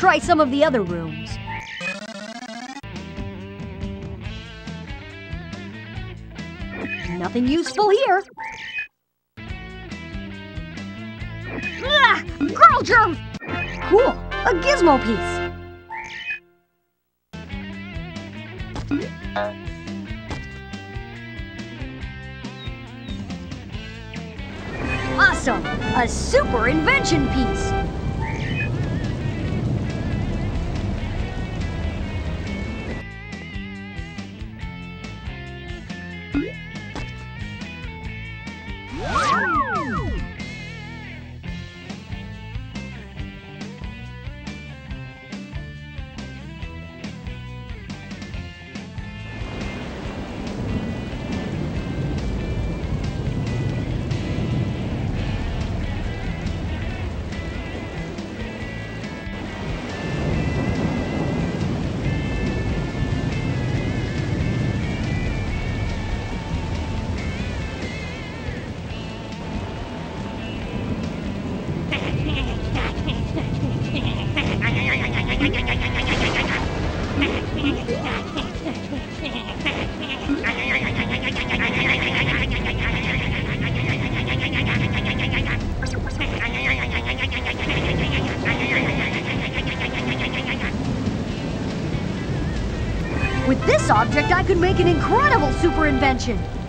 Speaker 2: Try some of the other rooms. Nothing useful here. Could make an incredible super invention.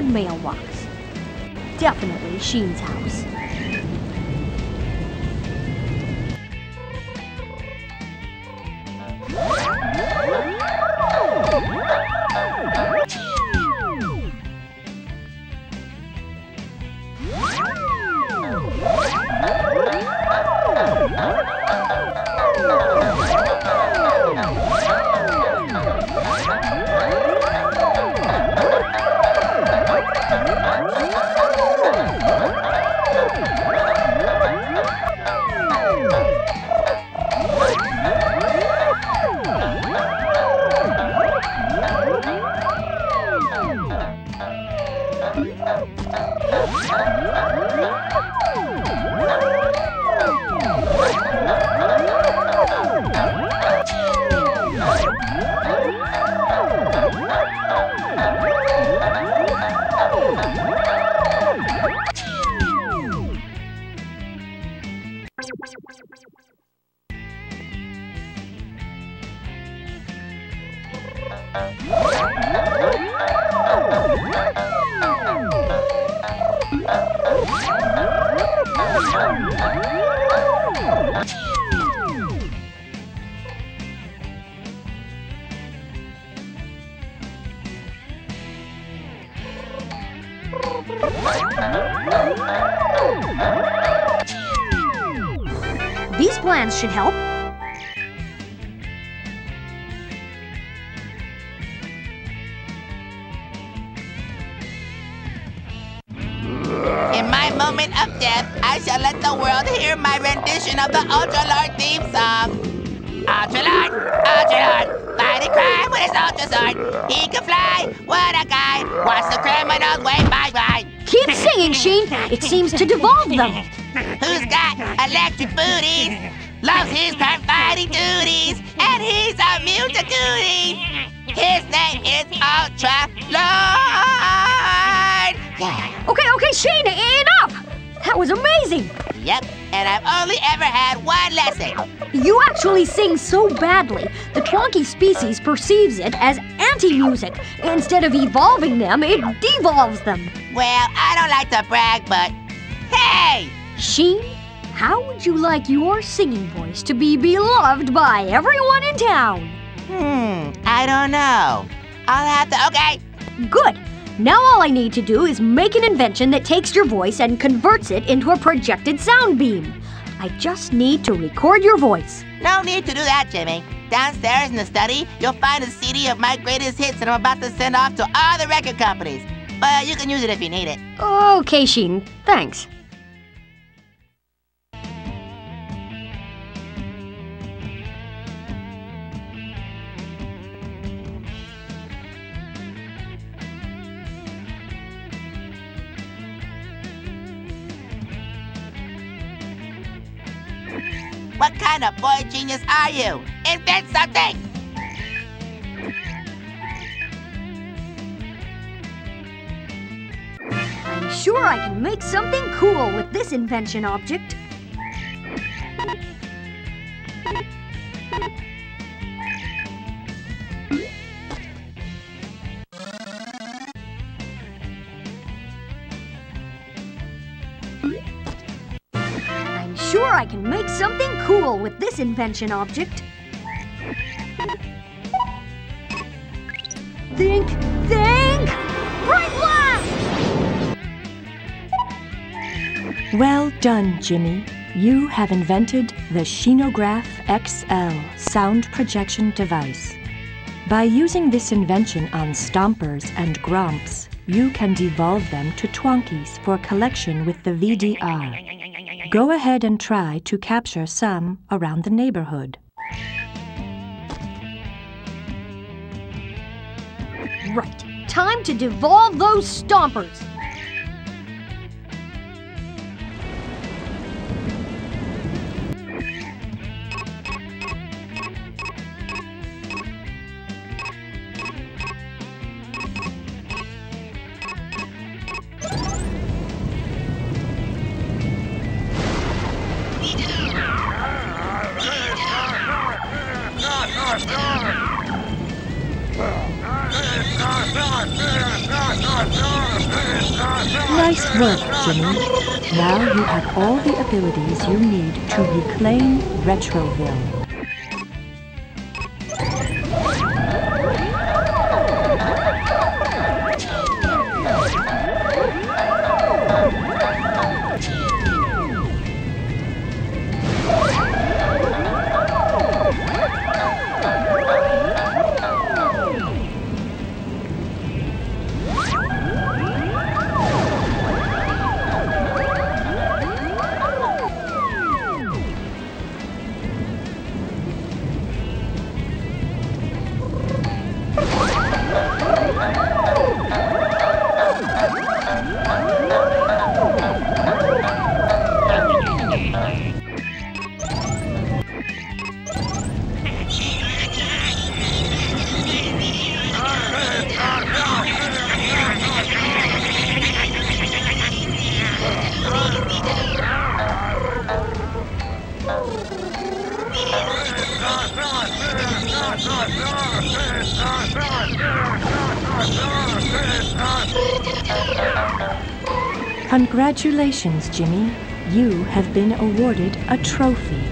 Speaker 2: Lord mailbox. Definitely Sheen's house.
Speaker 6: Of the Ultra Lord theme song. Ultra Lord, Ultra Lord, fighting crime with his Ultra Sword. He can fly, what a guy. Watch the criminals wave bye bye.
Speaker 2: Keep singing, Sheen. It seems to devolve them.
Speaker 6: Who's got electric booties? loves his providing duties, and he's immune to cooties. His name is Ultra Lord. Yeah.
Speaker 2: Okay, okay, Shane,
Speaker 6: and I've only ever had one lesson.
Speaker 2: You actually sing so badly, the Twonky species perceives it as anti-music. Instead of evolving them, it devolves them.
Speaker 6: Well, I don't like to brag, but hey!
Speaker 2: Sheen, how would you like your singing voice to be beloved by everyone in town?
Speaker 6: Hmm, I don't know. I'll have to, okay.
Speaker 2: Good. Now all I need to do is make an invention that takes your voice and converts it into a projected sound beam. I just need to record your voice.
Speaker 6: No need to do that, Jimmy. Downstairs in the study, you'll find a CD of my greatest hits that I'm about to send off to all the record companies. But you can use it if you need it.
Speaker 2: Okay, Sheen. Thanks.
Speaker 6: Boy genius are you? Invent something!
Speaker 2: I'm sure I can make something cool with this invention object. Invention object. Think, think! Bright blast!
Speaker 7: Well done, Jimmy. You have invented the Shenograph XL sound projection device. By using this invention on Stompers and Gromps, you can devolve them to Twonkies for collection with the VDR. Go ahead and try to capture some around the neighborhood.
Speaker 2: Right. Time to devolve those stompers.
Speaker 7: Abilities you need to reclaim Retroville. Congratulations, Jimmy. You have been awarded a trophy.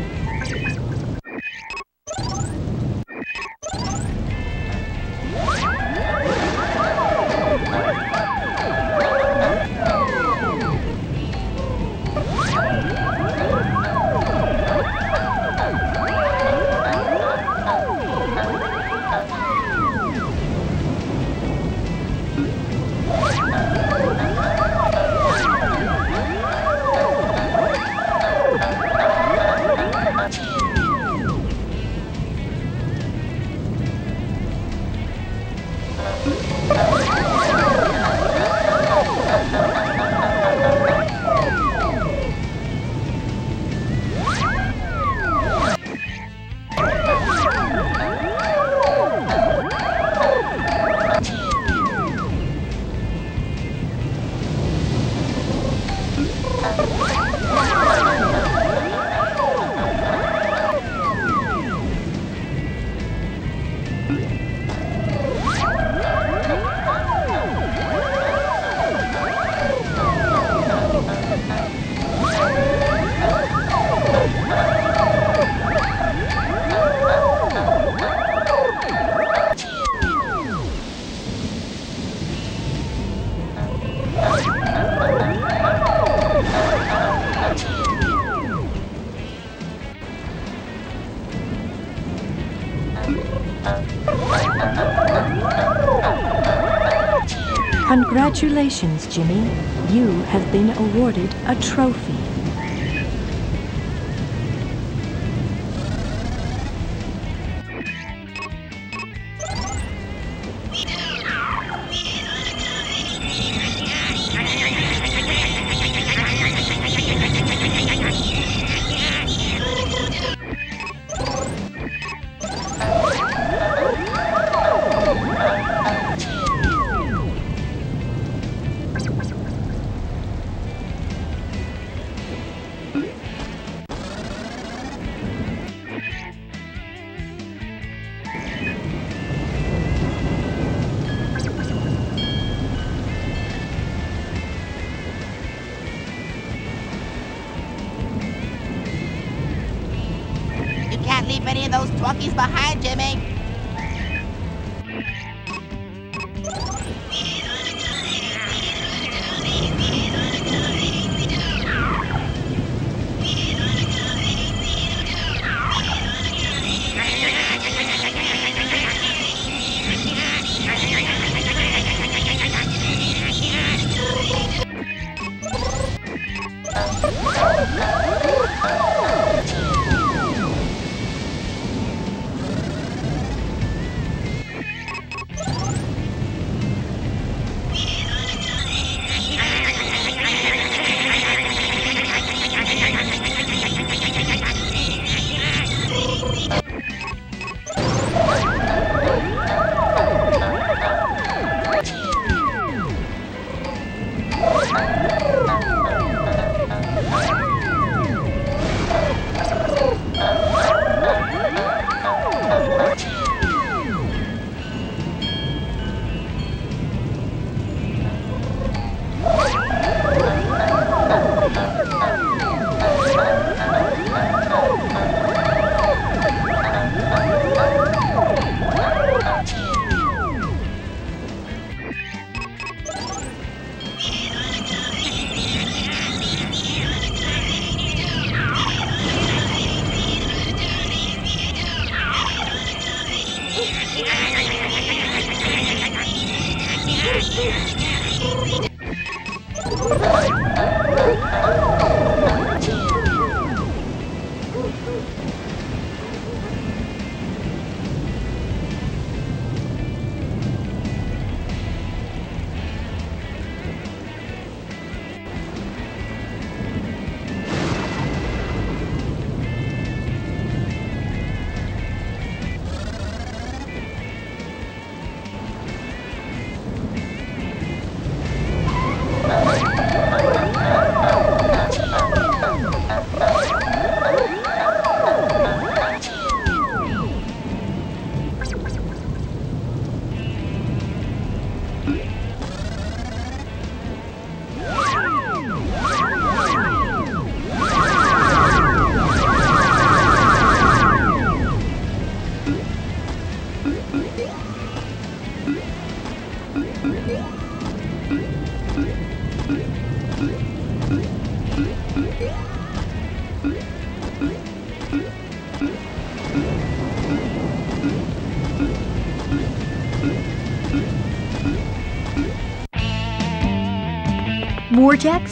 Speaker 7: Congratulations, Jimmy. You have been awarded a trophy.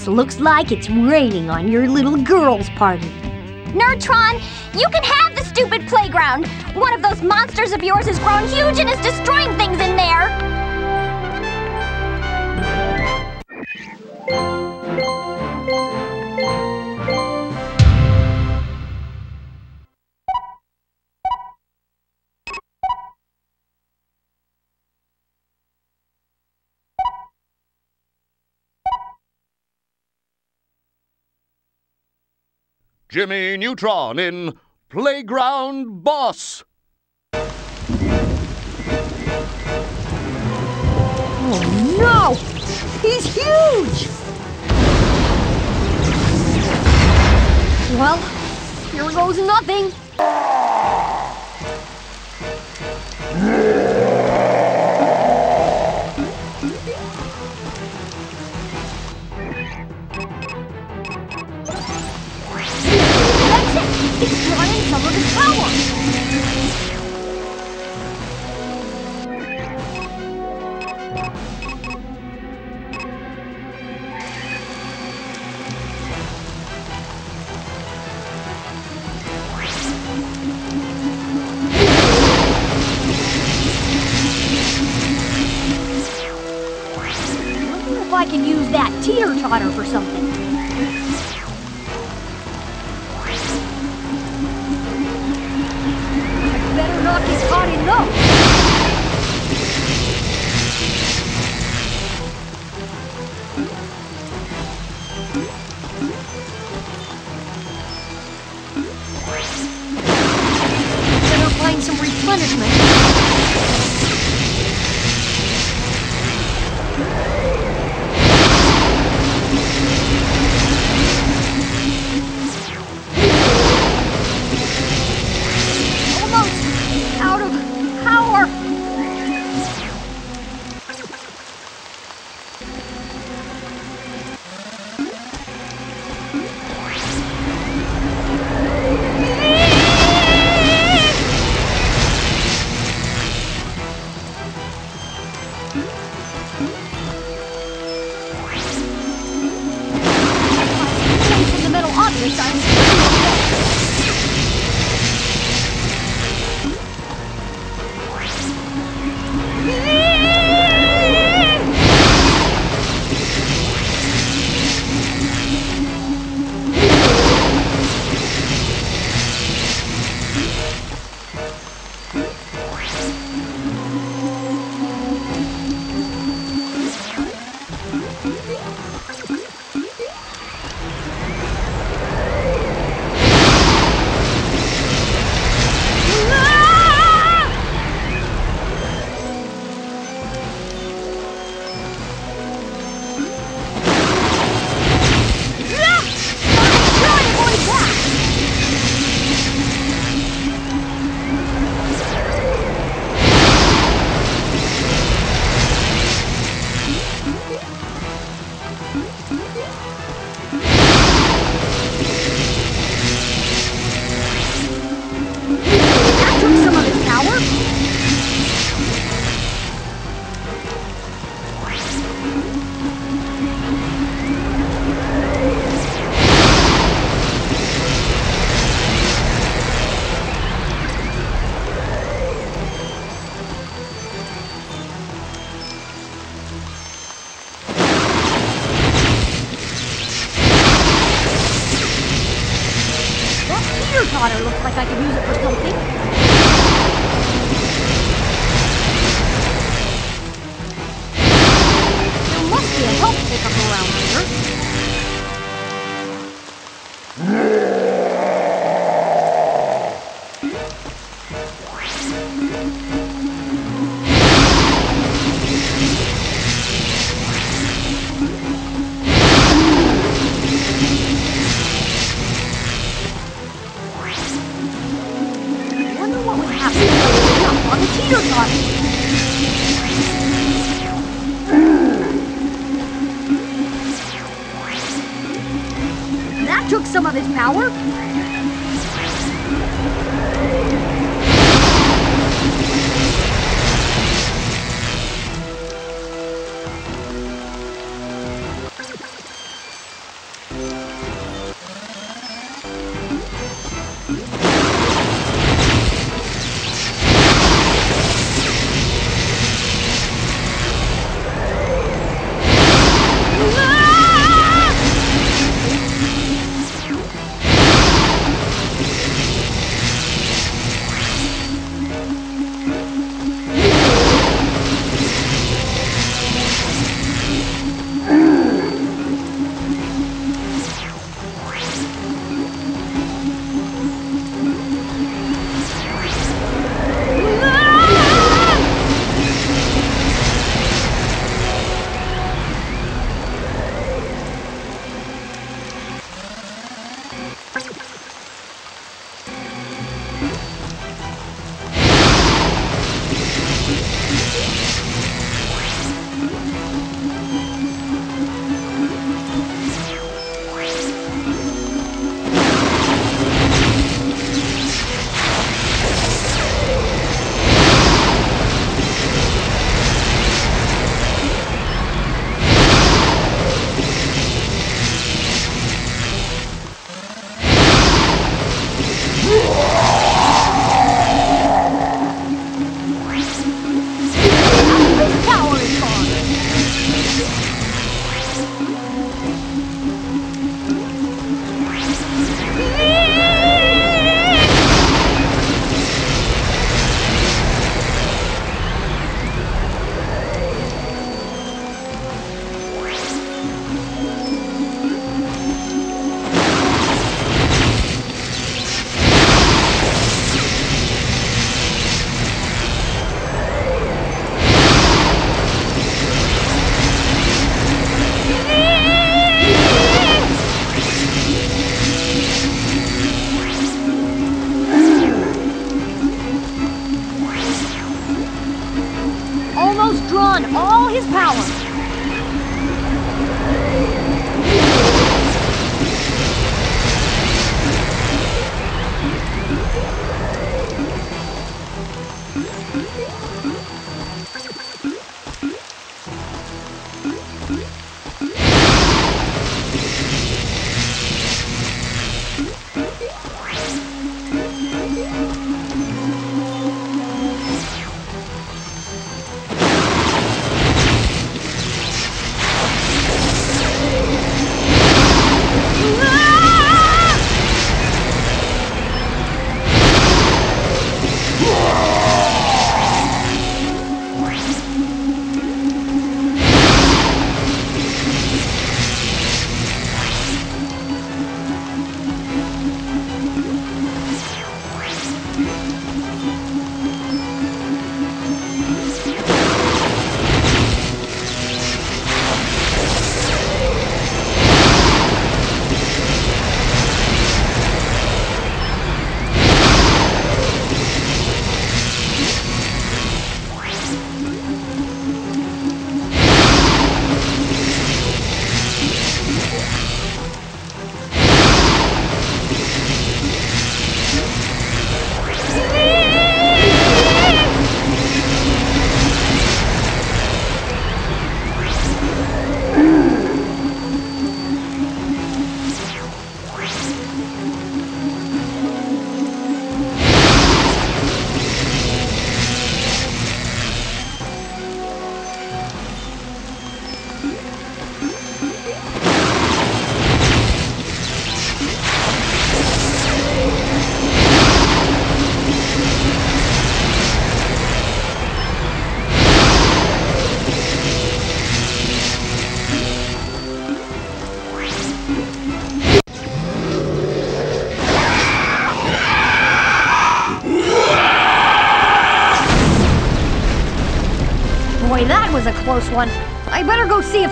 Speaker 2: Looks like it's raining on your little girl's party.
Speaker 3: Nerdtron, you can have the stupid playground. One of those monsters of yours has grown huge and is destroying things in there.
Speaker 1: Jimmy Neutron in Playground Boss.
Speaker 2: Oh no! He's huge! Well, here goes nothing. Get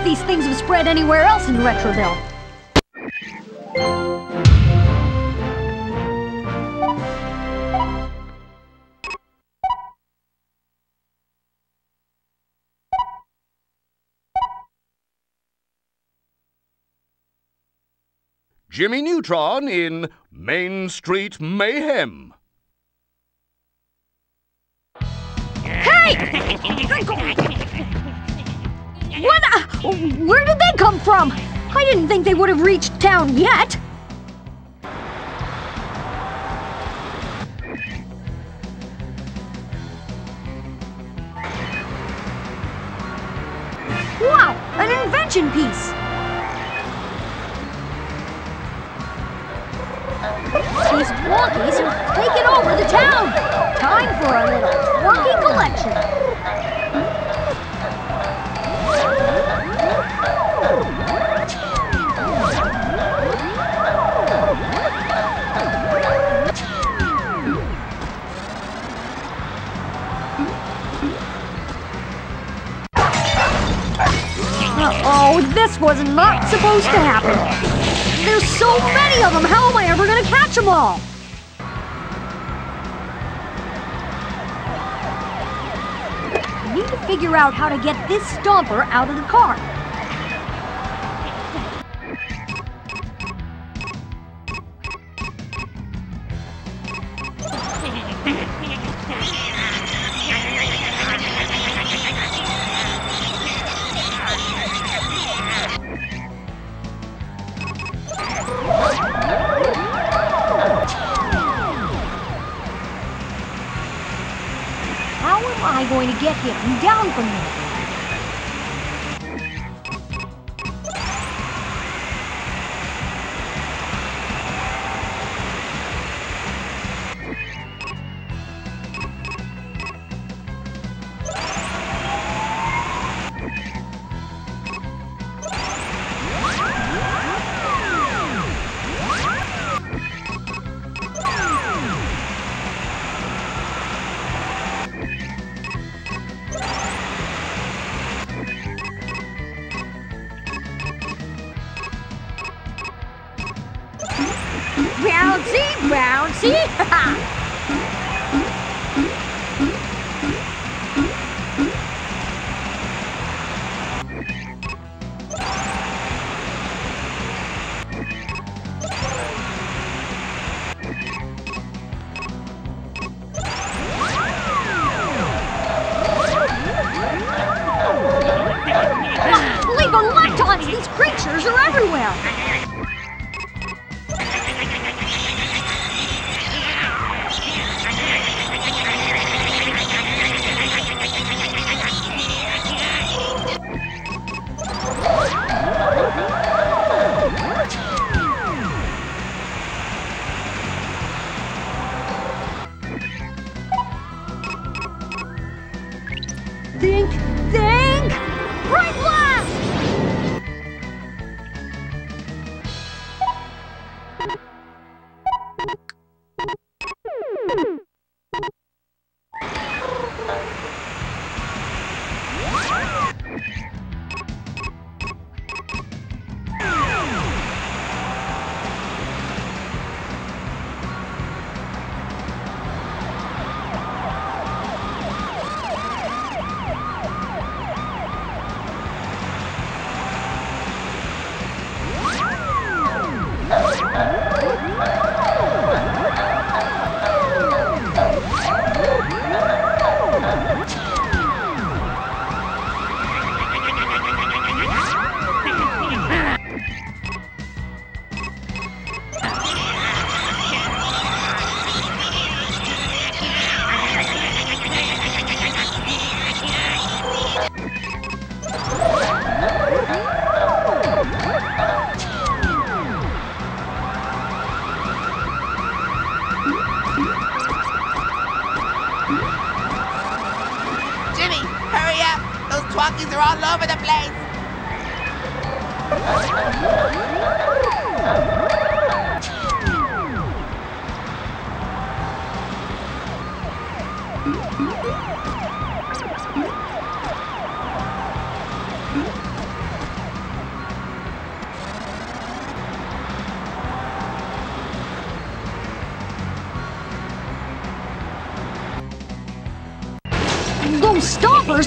Speaker 2: these things have spread anywhere else in Retroville.
Speaker 1: Jimmy Neutron in Main Street Mayhem.
Speaker 2: down yet! how to get this stomper out of the car. conmigo.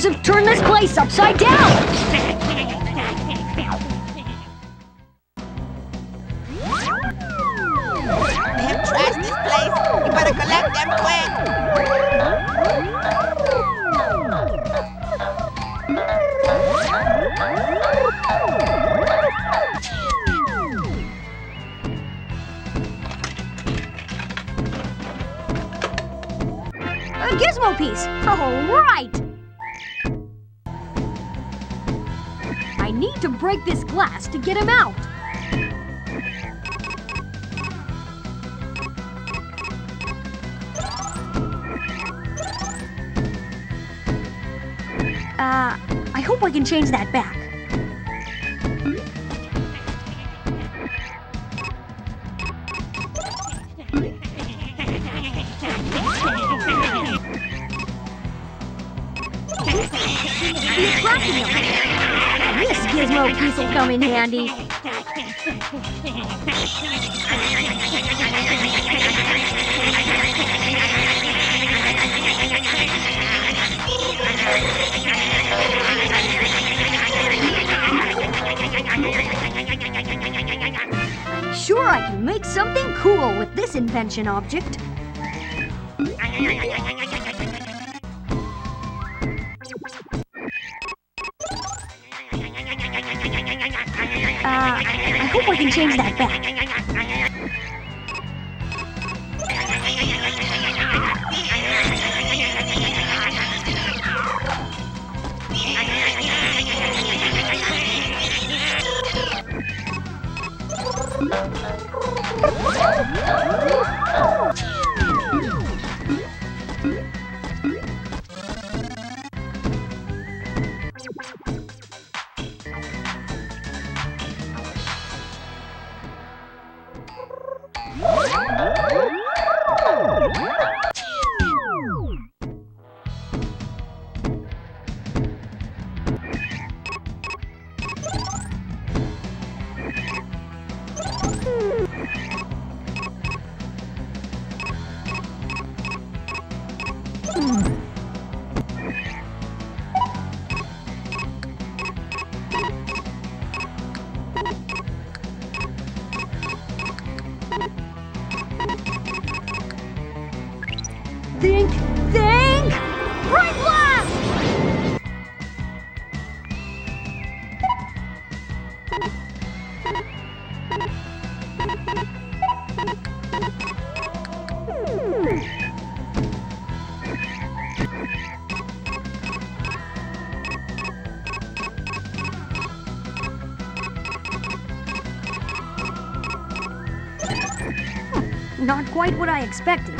Speaker 2: Have turned this place upside down! come in handy. I'm sure I can make something cool with this invention object. I expected.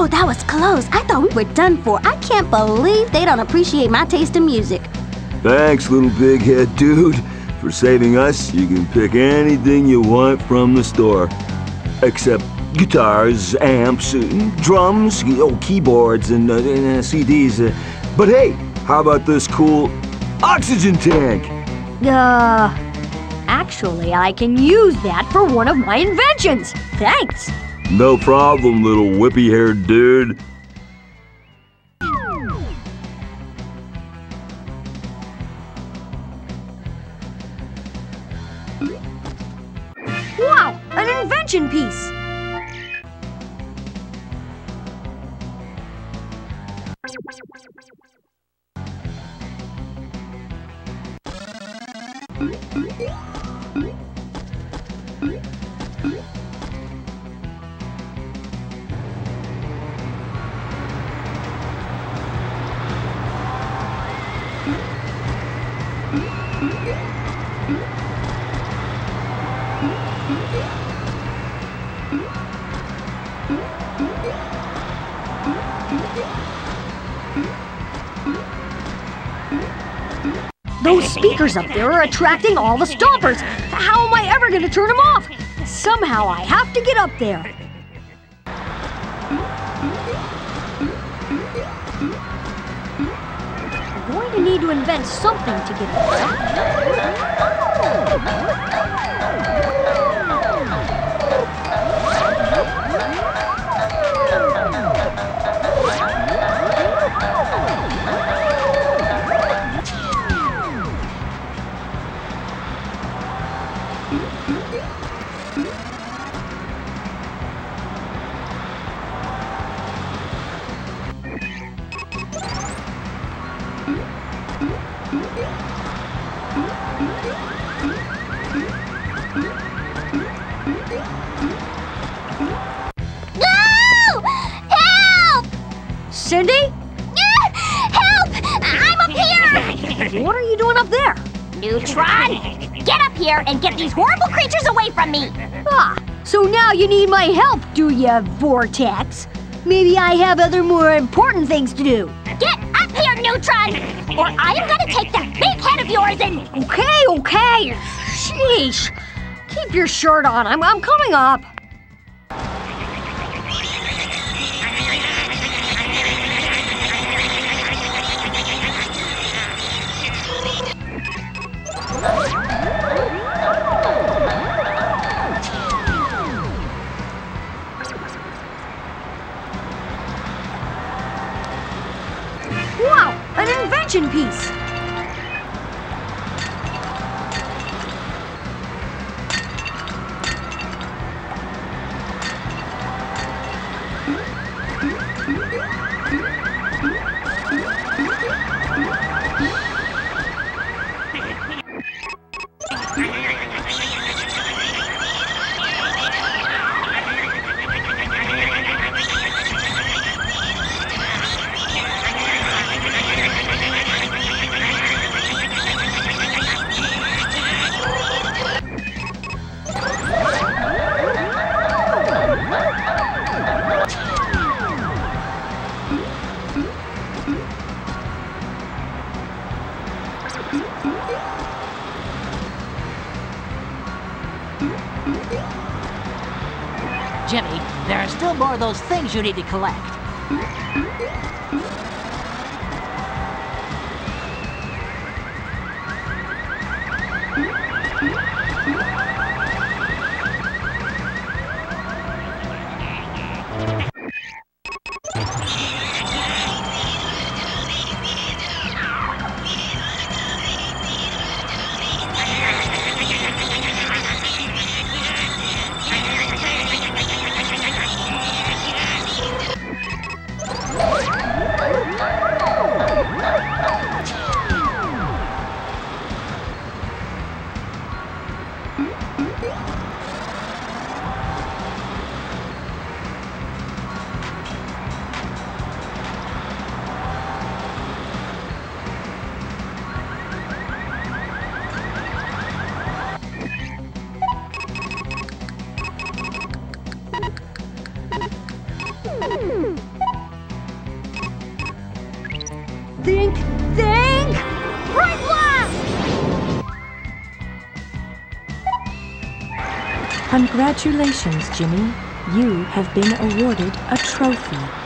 Speaker 9: Oh, that was close. I thought we were done for. I can't believe they don't appreciate my taste in music.
Speaker 14: Thanks, little big head dude. For saving us, you can pick anything you want from the store. Except guitars, amps, drums, oh, keyboards, and, uh, and uh, CDs. Uh, but hey, how about this cool oxygen tank?
Speaker 2: Uh, actually, I can use that for one of my inventions. Thanks.
Speaker 14: No problem, little whippy haired dude.
Speaker 2: Up there are attracting all the stompers. How am I ever going to turn them off? Somehow I have to get up there. I'm going to need to invent something to get up
Speaker 3: No!
Speaker 2: Now you need my help, do ya, Vortex? Maybe I have other more important things to do.
Speaker 3: Get up here, Neutron! Or I am gonna take that big head of yours and.
Speaker 2: Okay, okay. Sheesh. Keep your shirt on. I'm, I'm coming up.
Speaker 4: You need to collect.
Speaker 7: Congratulations, Jimmy. You have been awarded a trophy.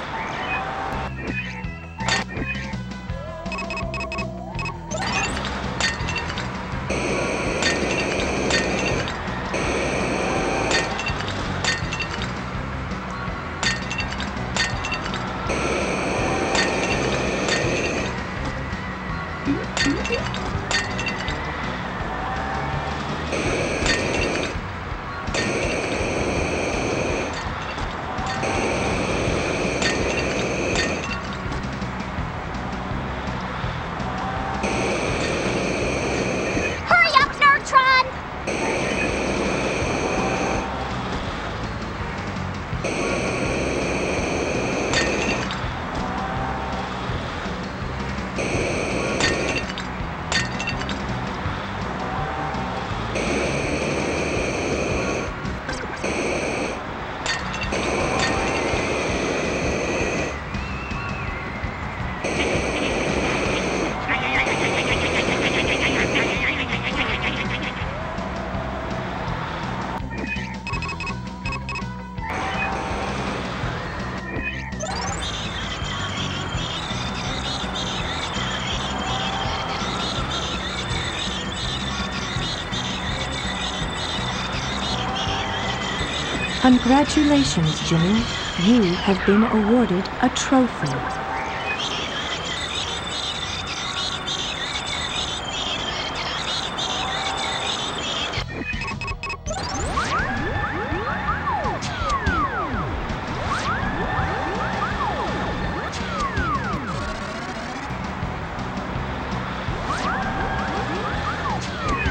Speaker 7: Congratulations, Jimmy. You have been awarded a trophy.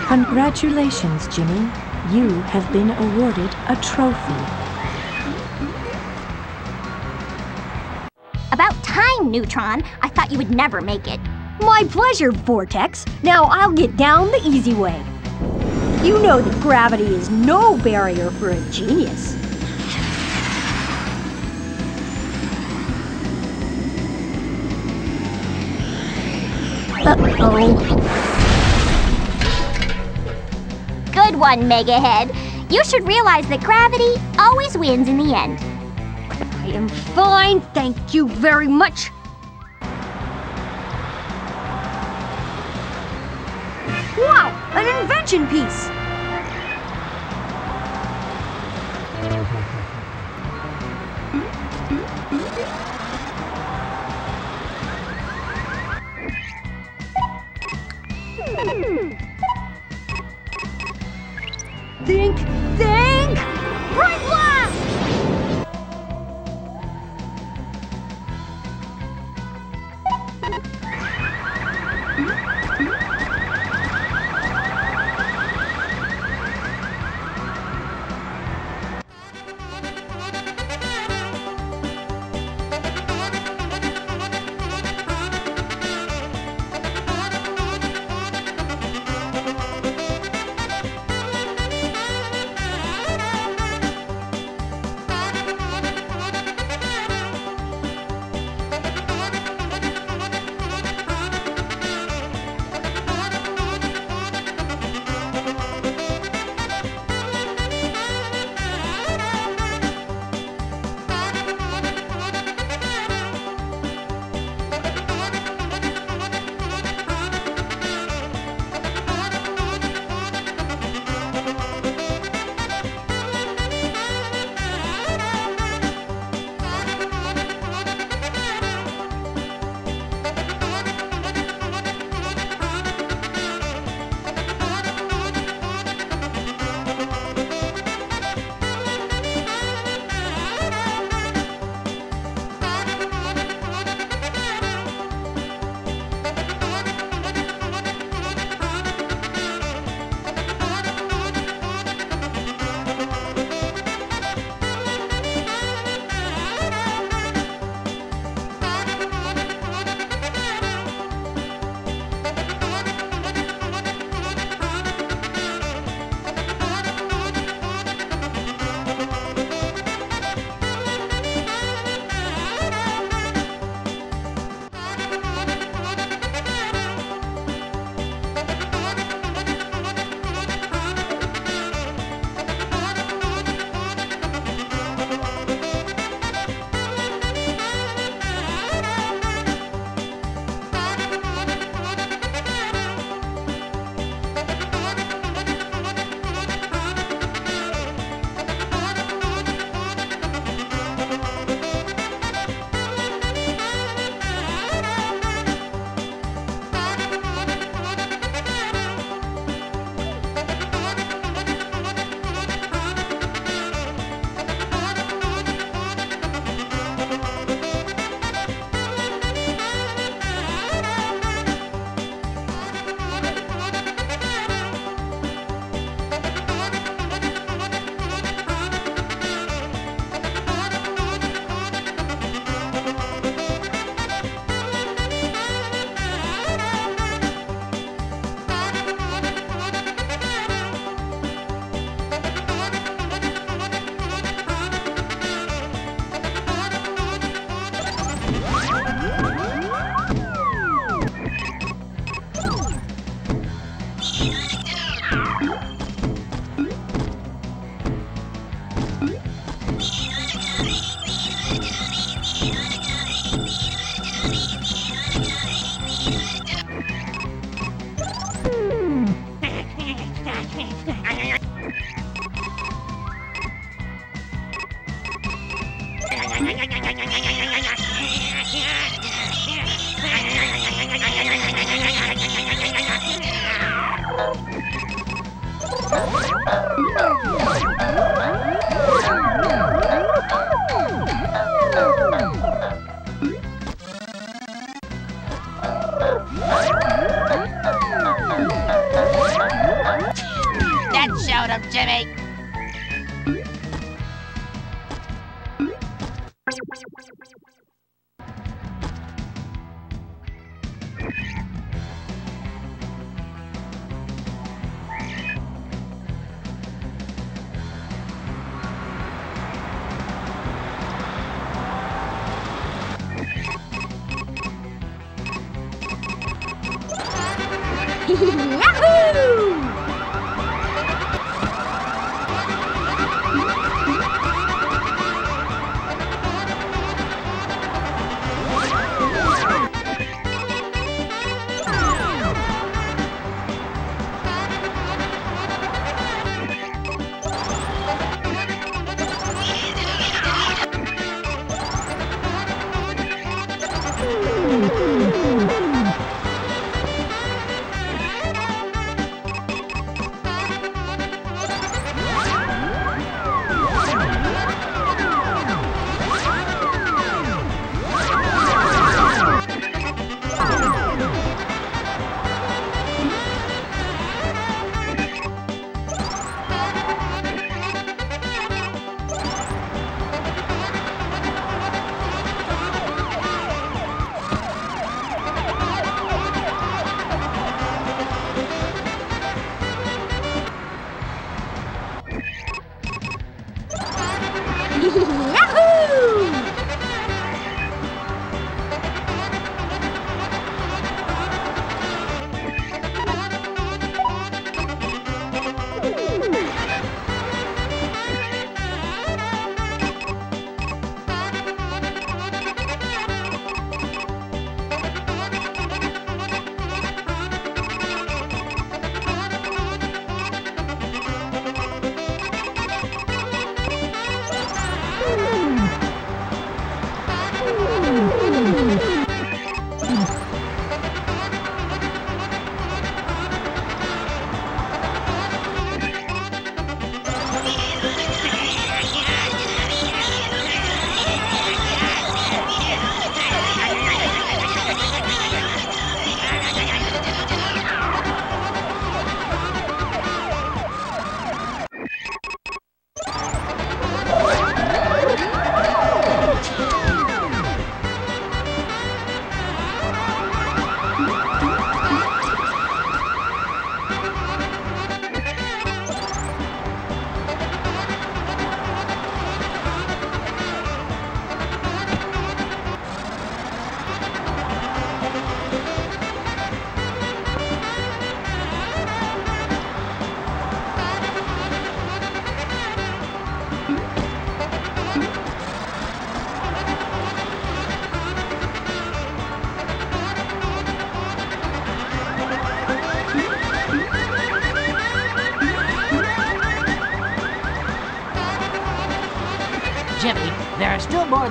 Speaker 7: Congratulations, Jimmy. You have been awarded a trophy.
Speaker 3: About time, Neutron. I thought you would never make it.
Speaker 2: My pleasure, Vortex. Now I'll get down the easy way. You know that gravity is no barrier for a genius. Uh-oh.
Speaker 3: One, Megahead. You should realize that gravity always wins in the end.
Speaker 2: I am fine, thank you very much.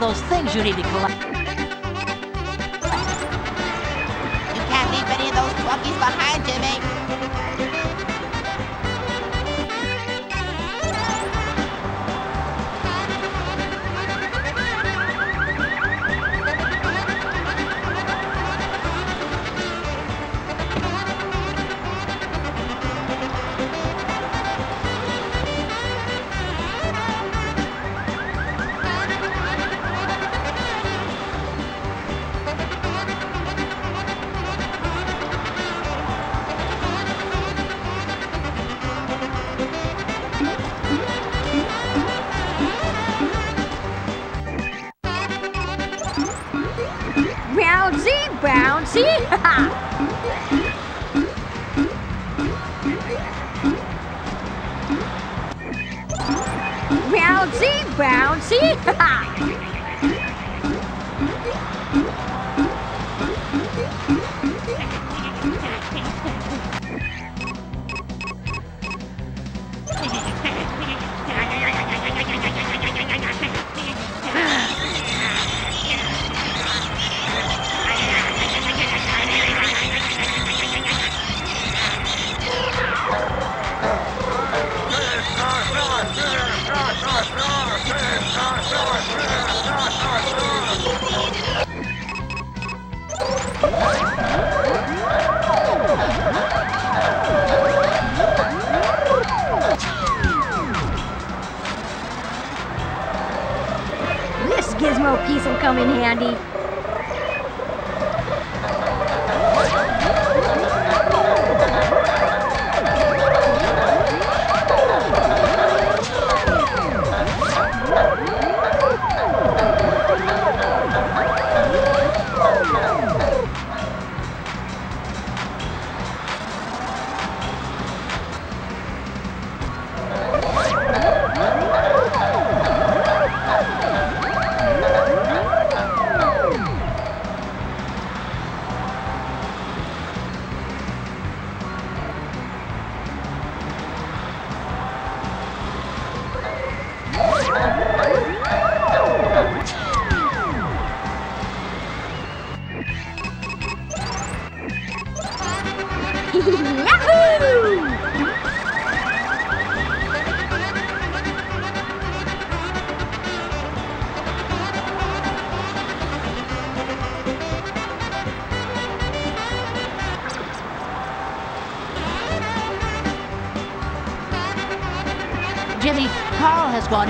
Speaker 2: Those things you need to collect.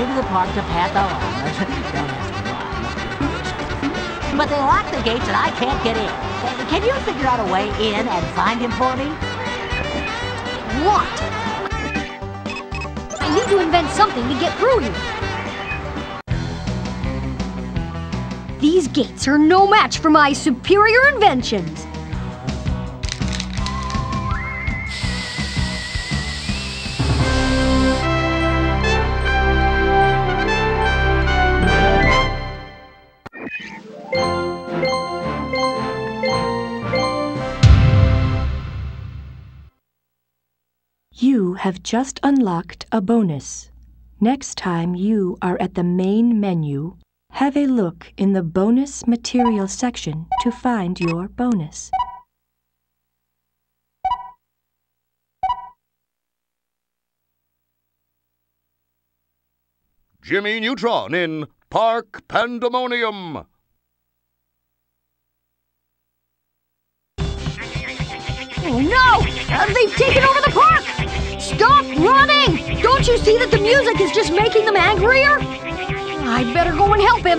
Speaker 4: Into the park to pat the llamas. But they lock the gates and I can't get in. Can you figure out a way in and find him for me?
Speaker 2: What? I need to invent something to get through here. These gates are no match for my superior inventions.
Speaker 7: Just unlocked a bonus. Next time you are at the main menu, have a look in the bonus material section to find your bonus.
Speaker 1: Jimmy Neutron in Park Pandemonium.
Speaker 2: Don't you see that the music is just making them angrier? I'd better go and help him.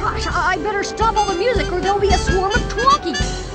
Speaker 2: Gosh, I better stop all the music or there'll be a swarm of Twonkies.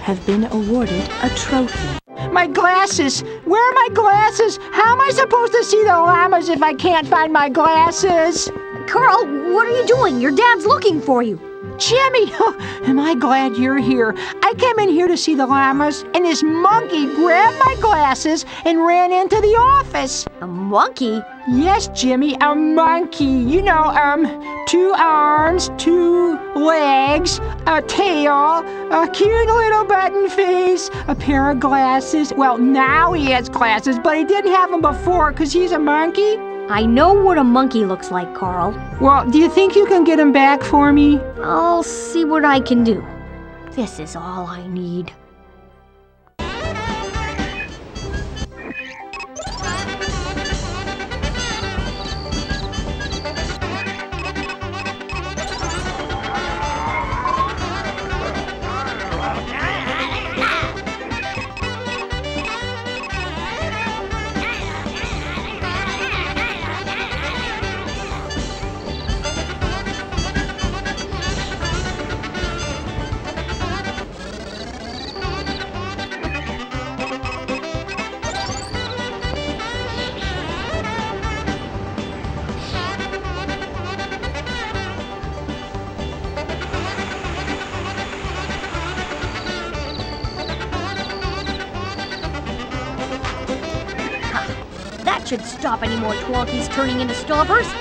Speaker 7: Have been awarded a trophy.
Speaker 5: My glasses! Where are my glasses? How am I supposed to see the llamas if I can't find my glasses?
Speaker 2: Carl, what are you doing? Your dad's looking for you.
Speaker 5: Jimmy, am I glad you're here. I came in here to see the llamas, and this monkey grabbed my glasses and ran into the office.
Speaker 2: A monkey?
Speaker 5: Yes, Jimmy, a monkey. You know, um, two arms, two legs, a tail, a cute little button face, a pair of glasses. Well, now he has glasses, but he didn't have them before because he's a monkey.
Speaker 2: I know what a monkey looks like, Carl.
Speaker 5: Well, do you think you can get him back for me?
Speaker 2: I'll see what I can do. This is all I need. Turning into stompers.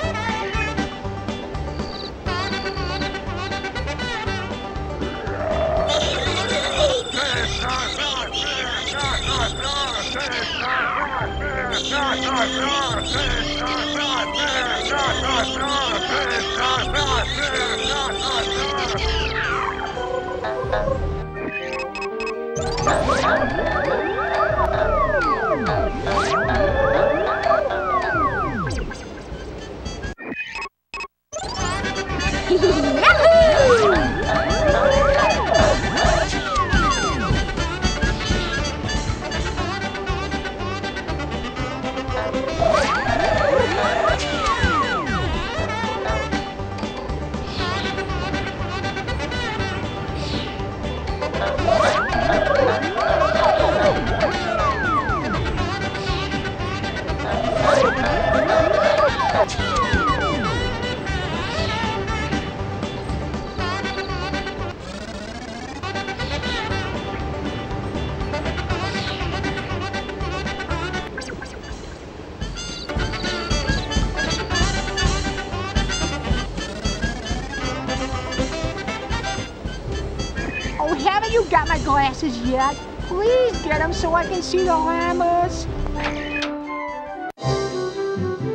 Speaker 5: So I can see the llamas.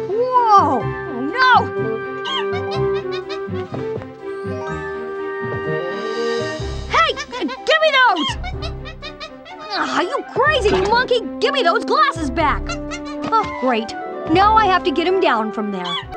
Speaker 2: Whoa! No! Hey! Give me those! Ah, you crazy monkey! Give me those glasses back! Oh, great. Now I have to get him down from there.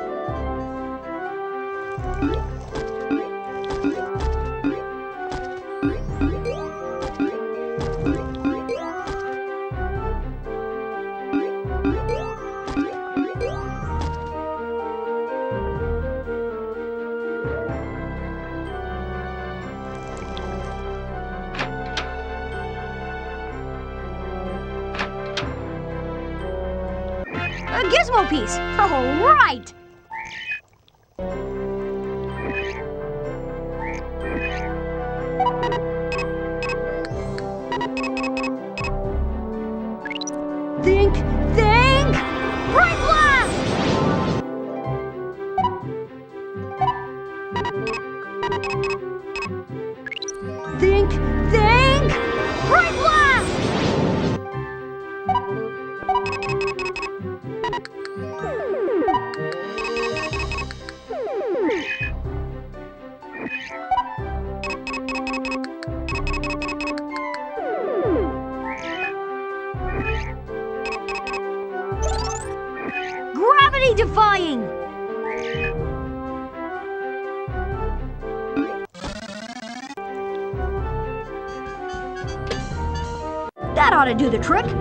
Speaker 2: trick?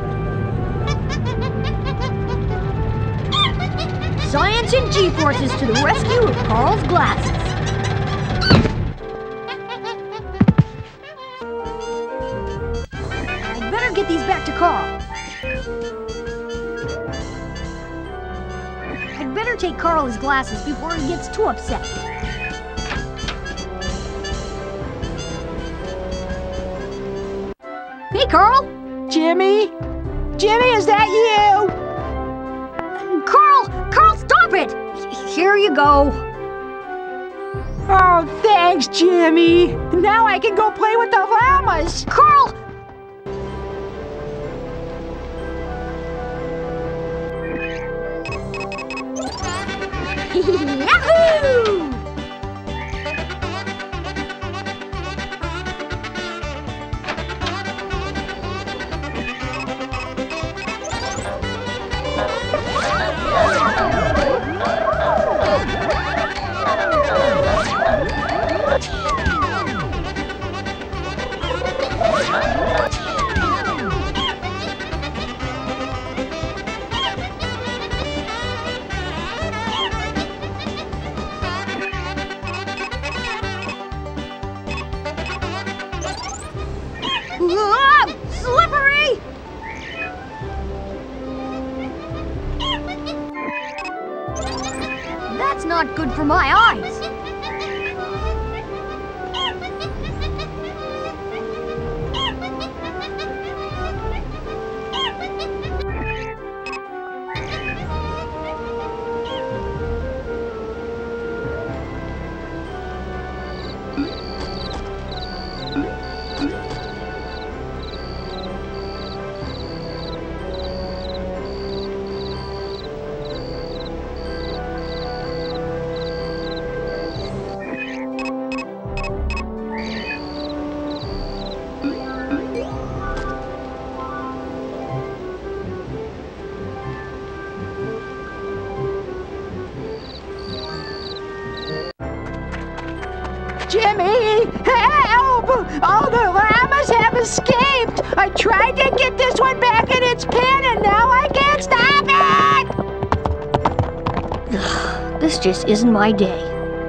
Speaker 2: isn't my day.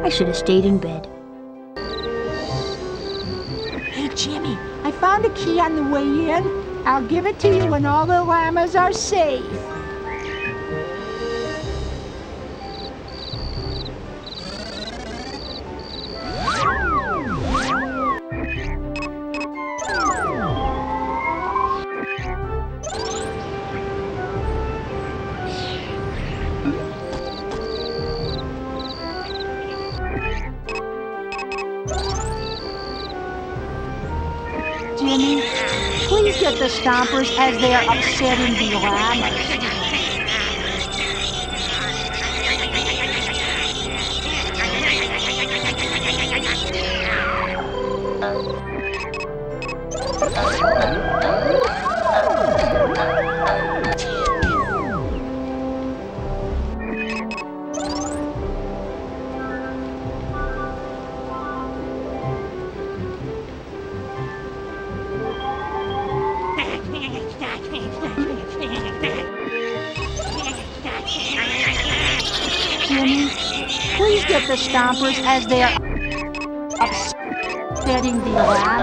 Speaker 2: I should have stayed in bed.
Speaker 5: Hey, Jimmy, I found a key on the way in. I'll give it to you when all the llamas are safe. neighbors as they are upsetting the llamas. they are upsetting the land.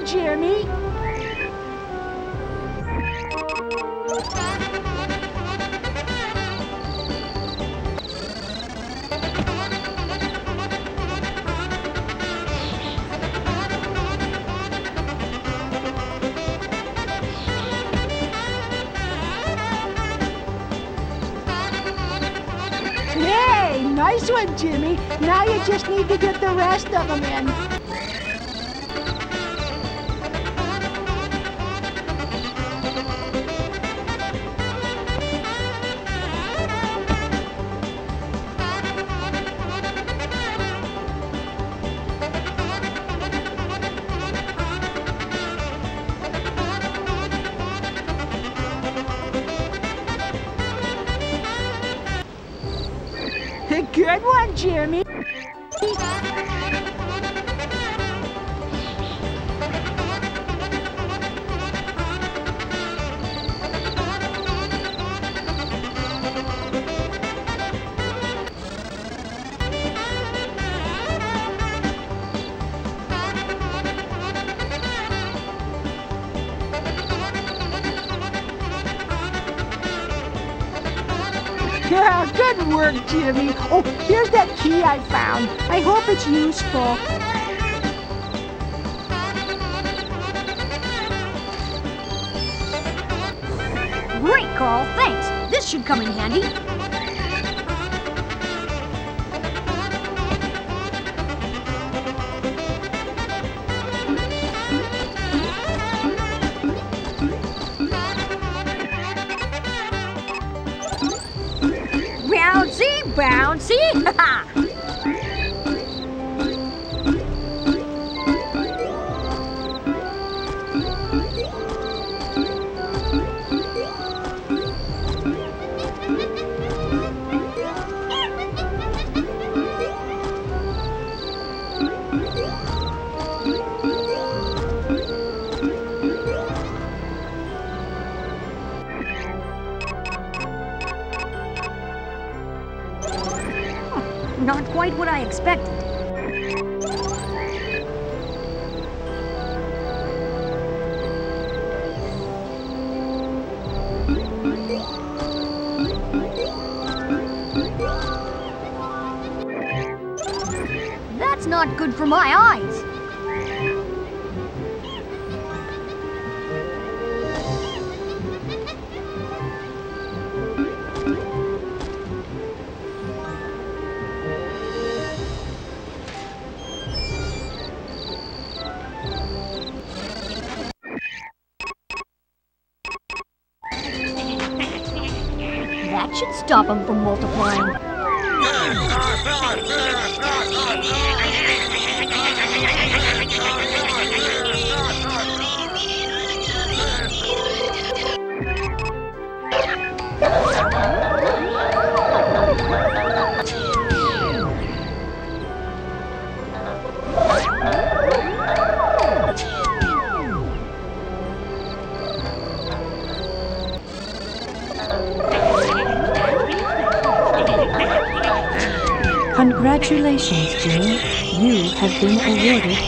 Speaker 5: on, Jeremy. Hey, nice one, Jimmy. Now you just need to get the rest of them in. Useful.
Speaker 7: Talk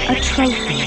Speaker 7: a trophy.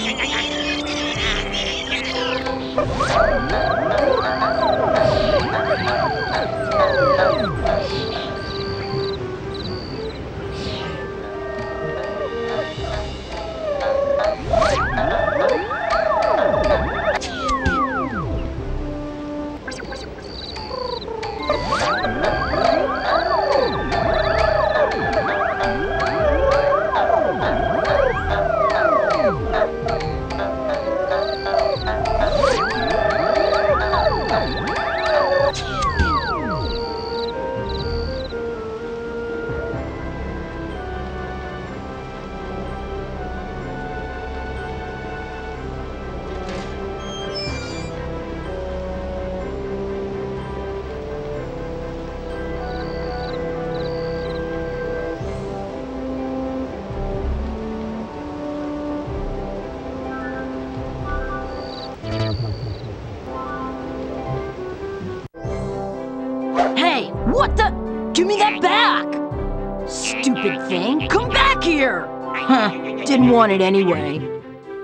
Speaker 15: Want it anyway.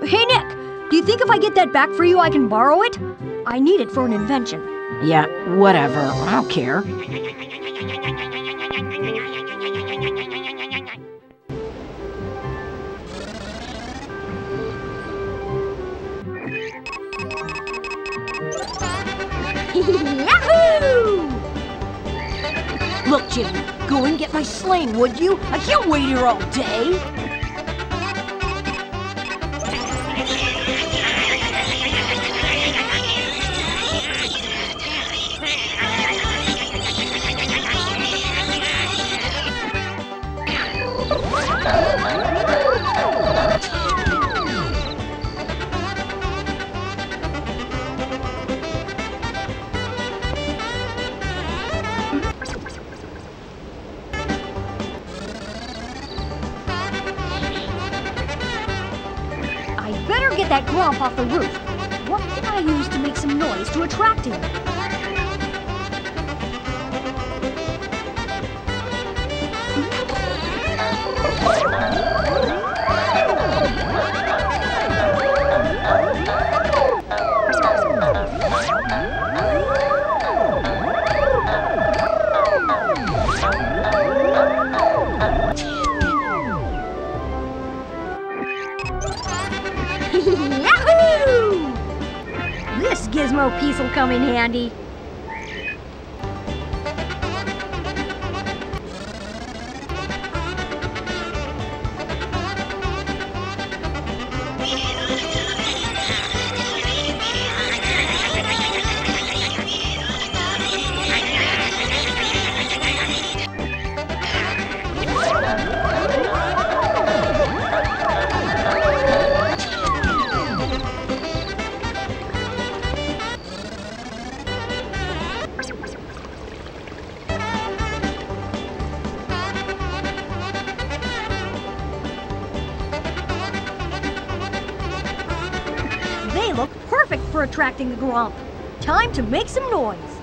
Speaker 2: Hey, Nick, do you think if I get that back for you, I can borrow it? I need it for an invention.
Speaker 15: Yeah, whatever, I don't care. Look, Jimmy, go and get my sling, would you? I can't wait here all day.
Speaker 2: Time to make some noise.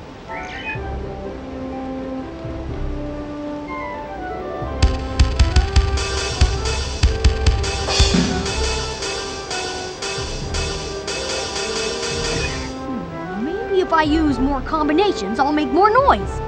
Speaker 2: Hmm, Maybe if I use more combinations, I'll make more noise.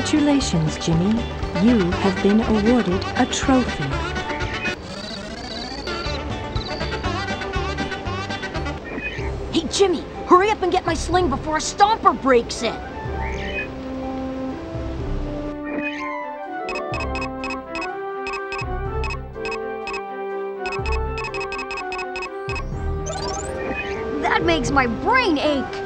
Speaker 7: Congratulations, Jimmy. You have been awarded a trophy.
Speaker 2: Hey, Jimmy, hurry up and get my sling before a stomper breaks it. That makes my brain ache.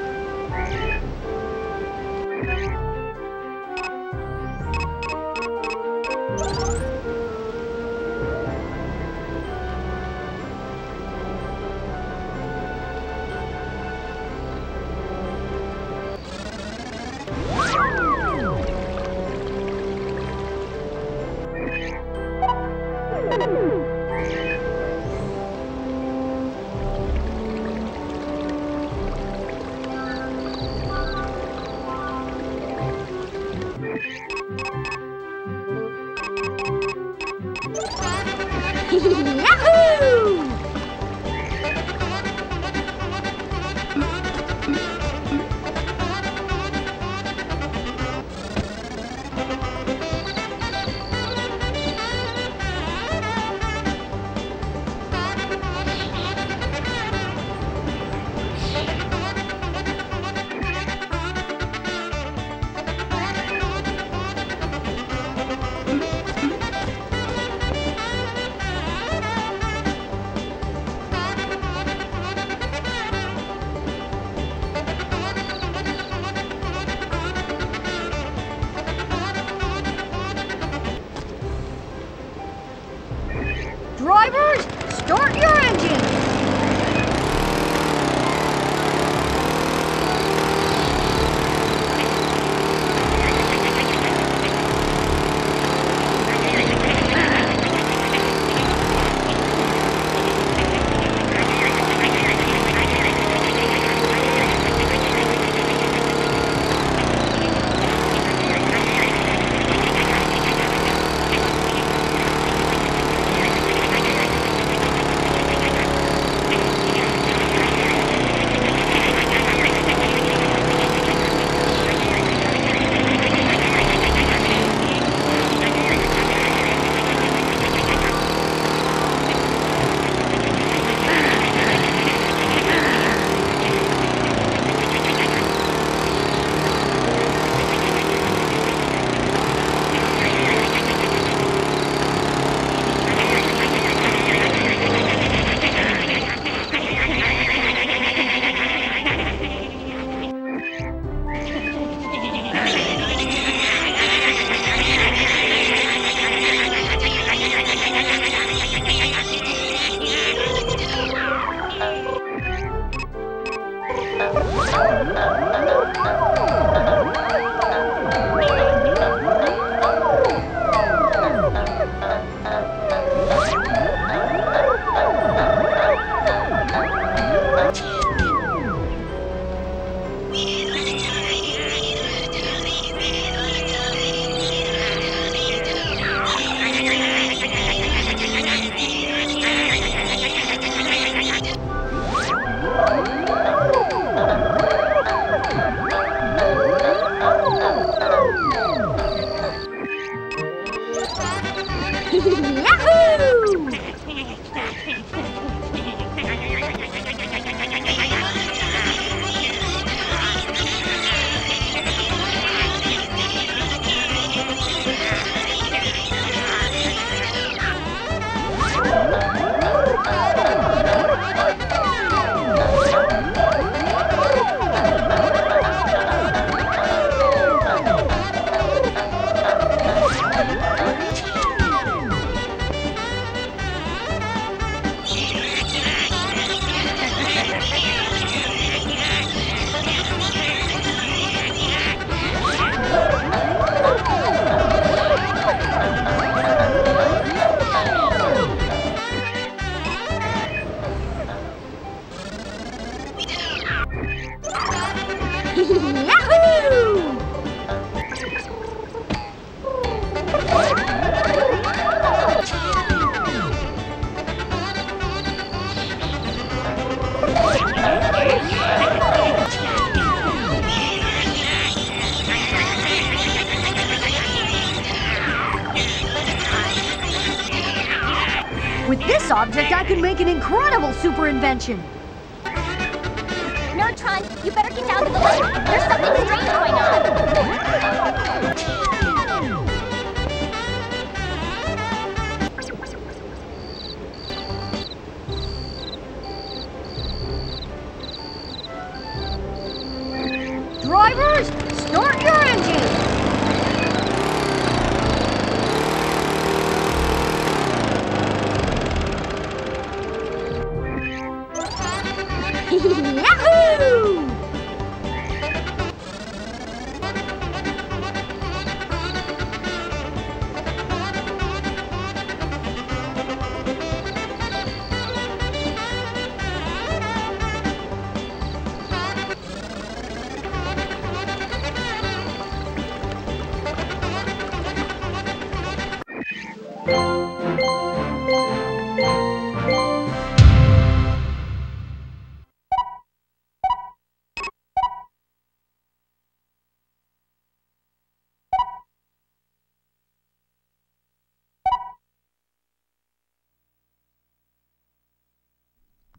Speaker 2: Super invention.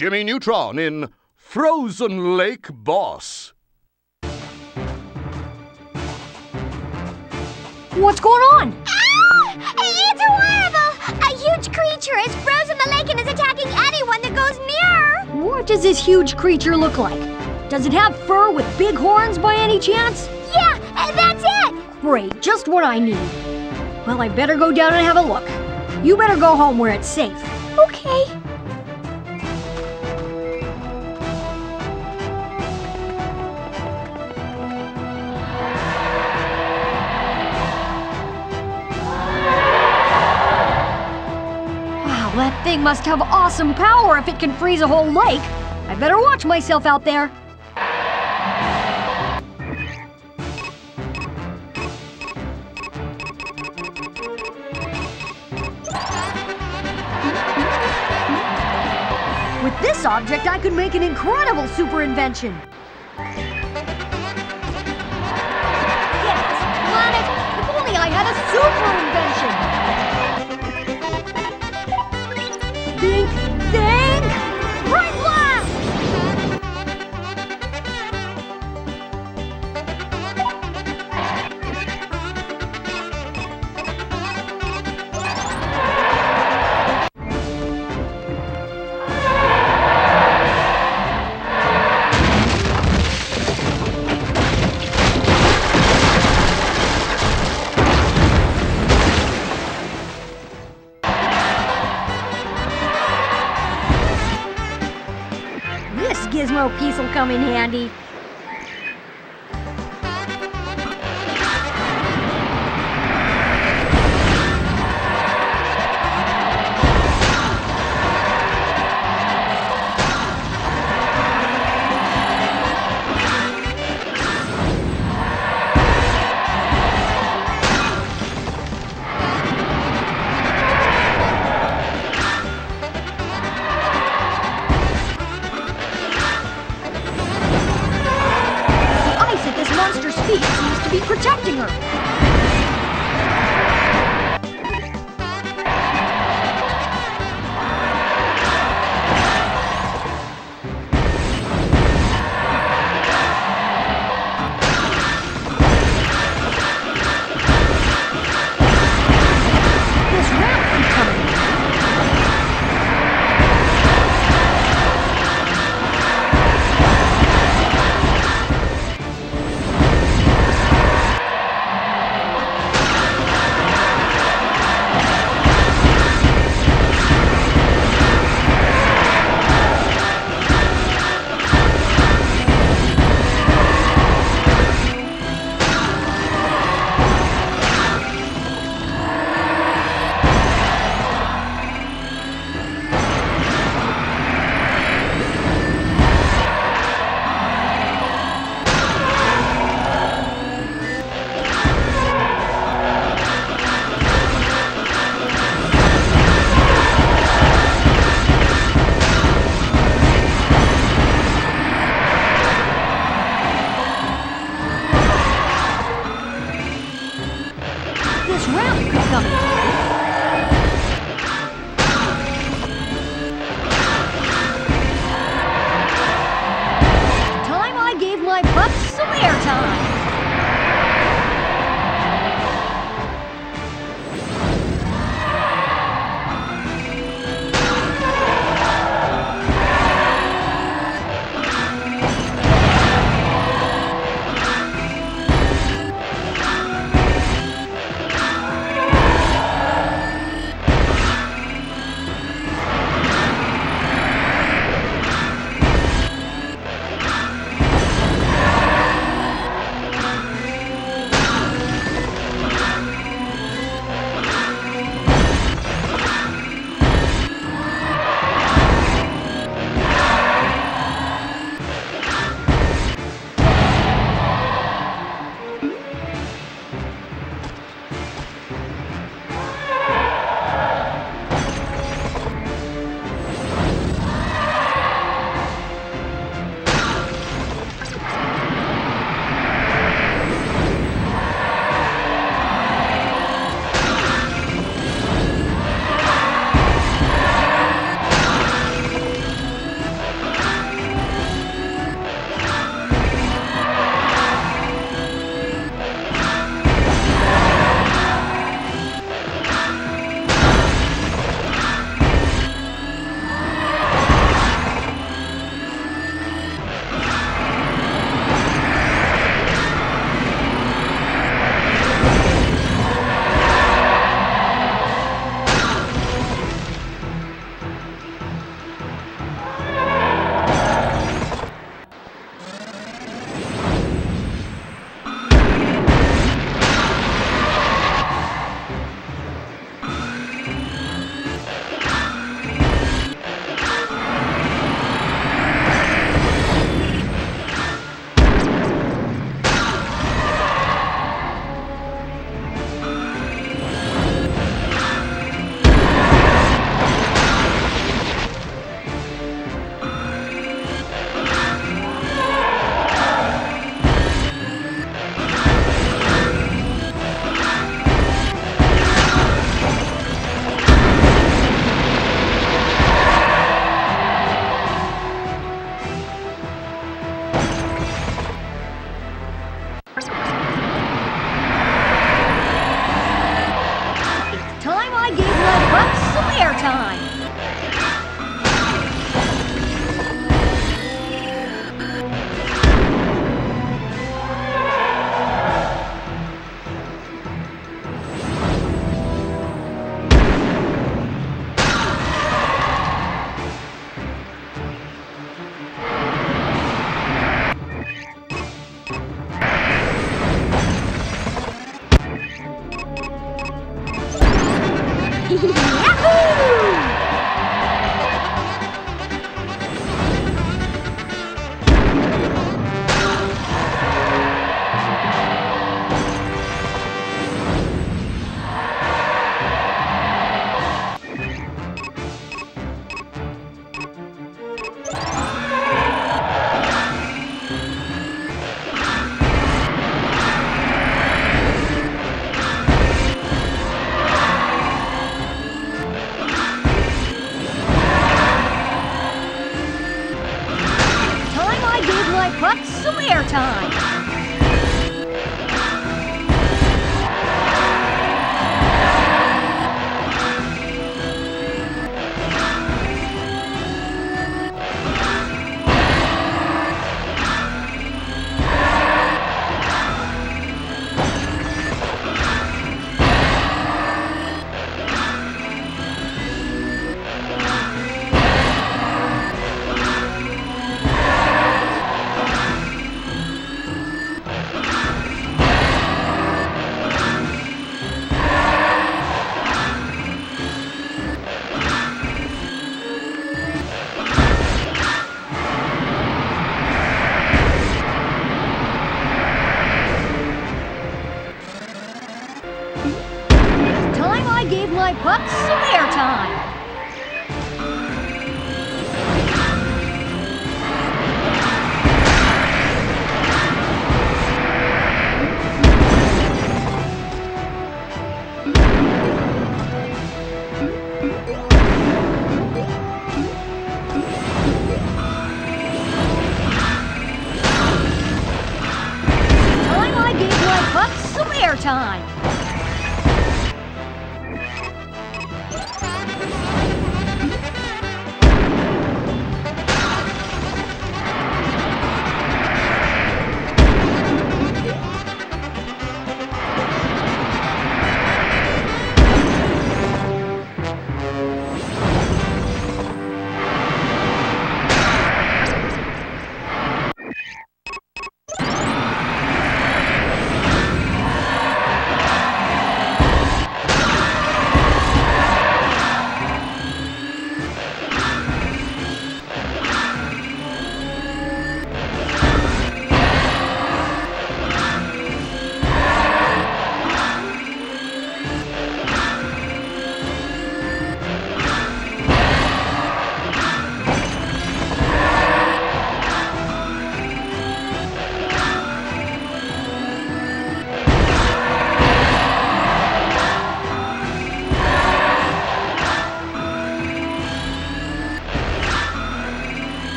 Speaker 1: Jimmy Neutron in Frozen Lake Boss.
Speaker 2: What's going on?
Speaker 3: Ah! It's horrible! A huge creature has frozen the lake and is attacking anyone that goes near!
Speaker 2: What does this huge creature look like? Does it have fur with big horns by any chance?
Speaker 3: Yeah, that's it!
Speaker 2: Great, just what I need. Well, I better go down and have a look. You better go home where it's safe. Thing must have awesome power if it can freeze a whole lake. I better watch myself out there. With this object, I could make an incredible super invention. Come in handy.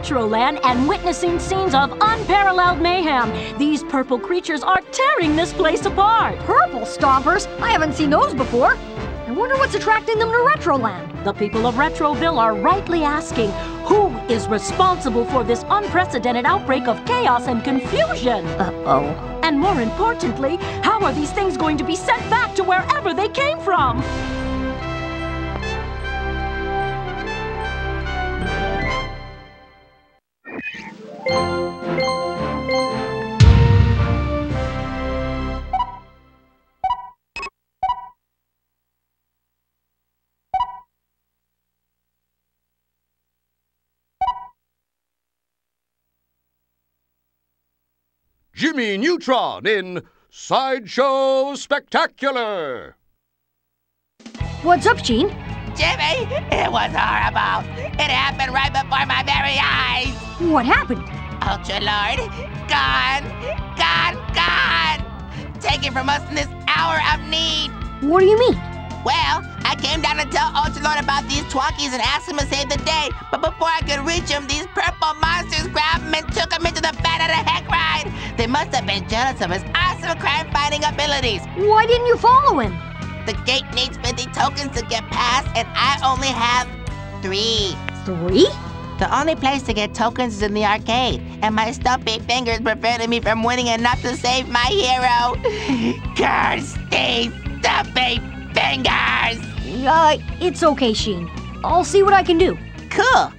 Speaker 16: Retroland and witnessing scenes of unparalleled mayhem. These purple creatures are tearing this place apart.
Speaker 2: Purple stompers? I haven't seen those before. I wonder what's attracting them to Retroland.
Speaker 16: The people of Retroville are rightly asking who is responsible for this unprecedented outbreak of chaos and confusion?
Speaker 2: Uh oh.
Speaker 16: And more importantly, how are these things going to be sent back to wherever they came from?
Speaker 1: Jimmy Neutron in Sideshow Spectacular.
Speaker 2: What's up, Sheen?
Speaker 6: Jimmy, it was horrible. It happened right before my very eyes.
Speaker 2: What happened?
Speaker 6: Ultra Lord, gone, gone, gone. Taken from us in this hour of need.
Speaker 2: What do you mean?
Speaker 6: Well, I came down to tell Ultra Lord about these Twonkies and asked him to save the day. But before I could reach him, these purple monsters grabbed him and took him must have been jealous of his awesome crime-fighting abilities.
Speaker 2: Why didn't you follow him?
Speaker 6: The gate needs 50 tokens to get past, and I only have three.
Speaker 2: Three?
Speaker 6: The only place to get tokens is in the arcade, and my stumpy fingers prevented me from winning enough to save my hero. Curse these stumpy fingers!
Speaker 2: Uh, it's okay, Sheen. I'll see what I can do. Cool.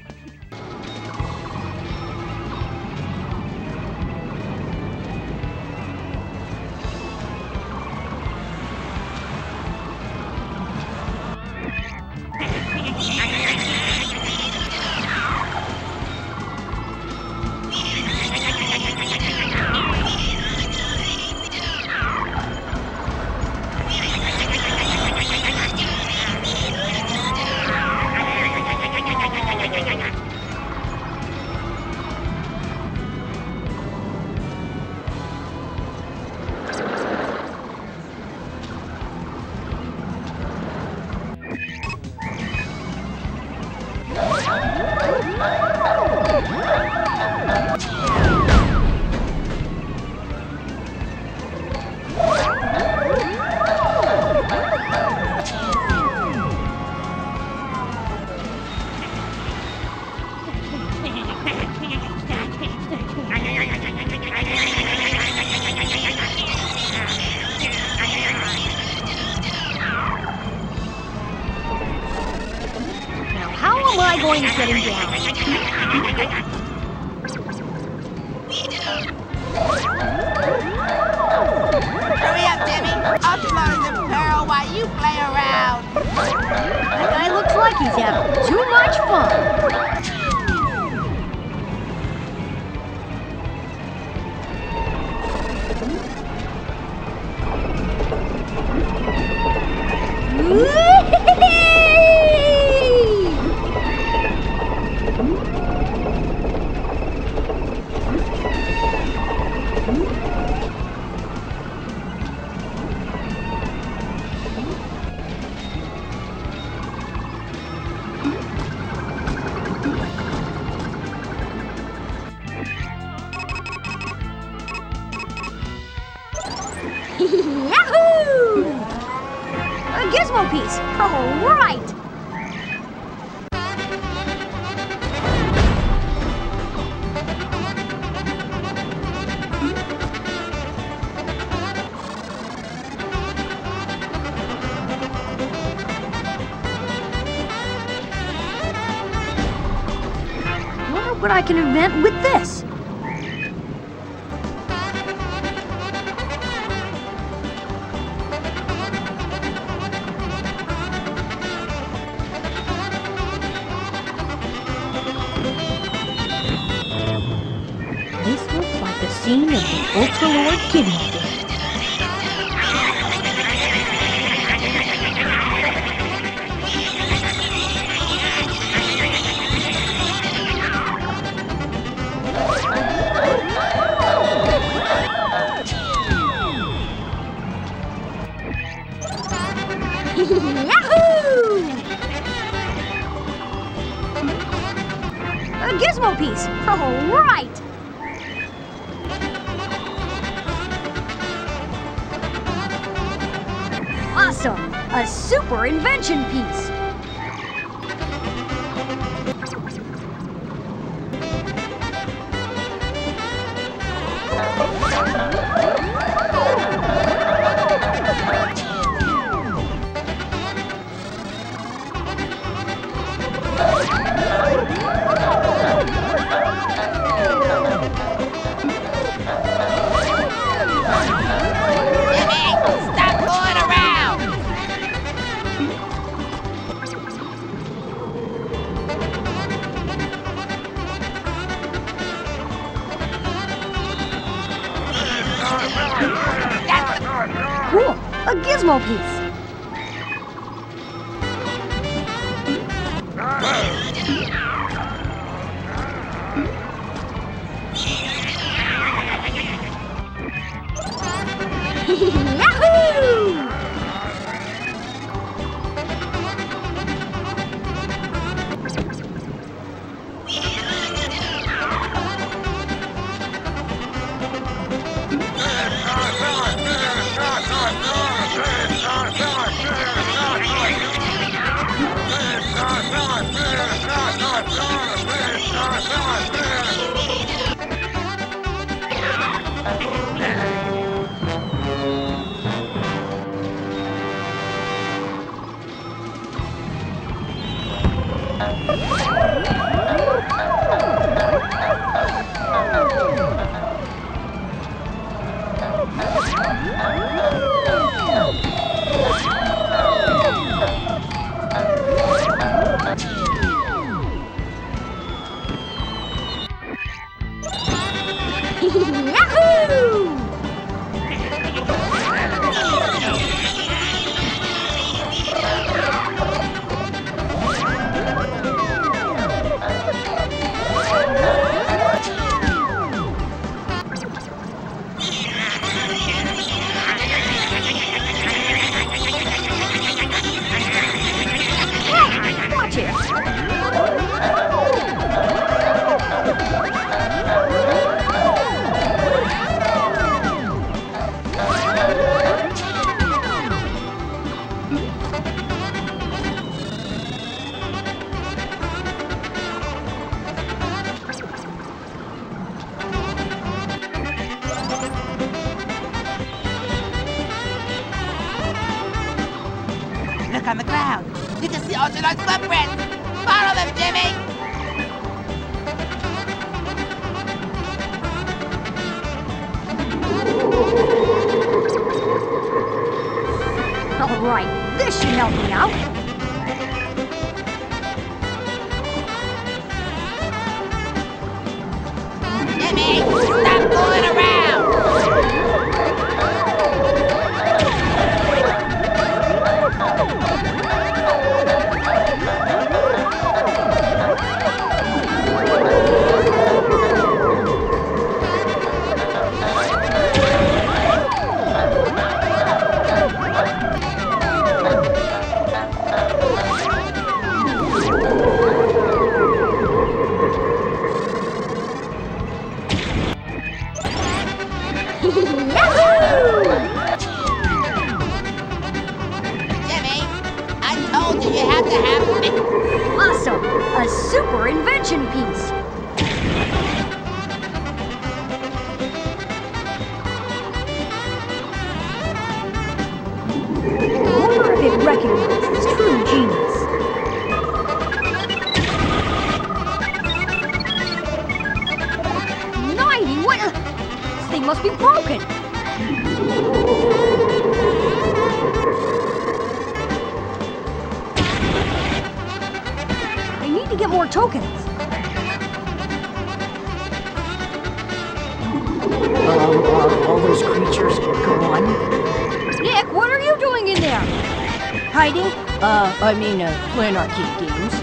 Speaker 6: I
Speaker 16: mean, uh, arcade games.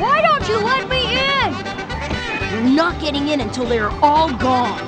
Speaker 2: Why don't you let me in?
Speaker 16: You're not getting in until they're all gone.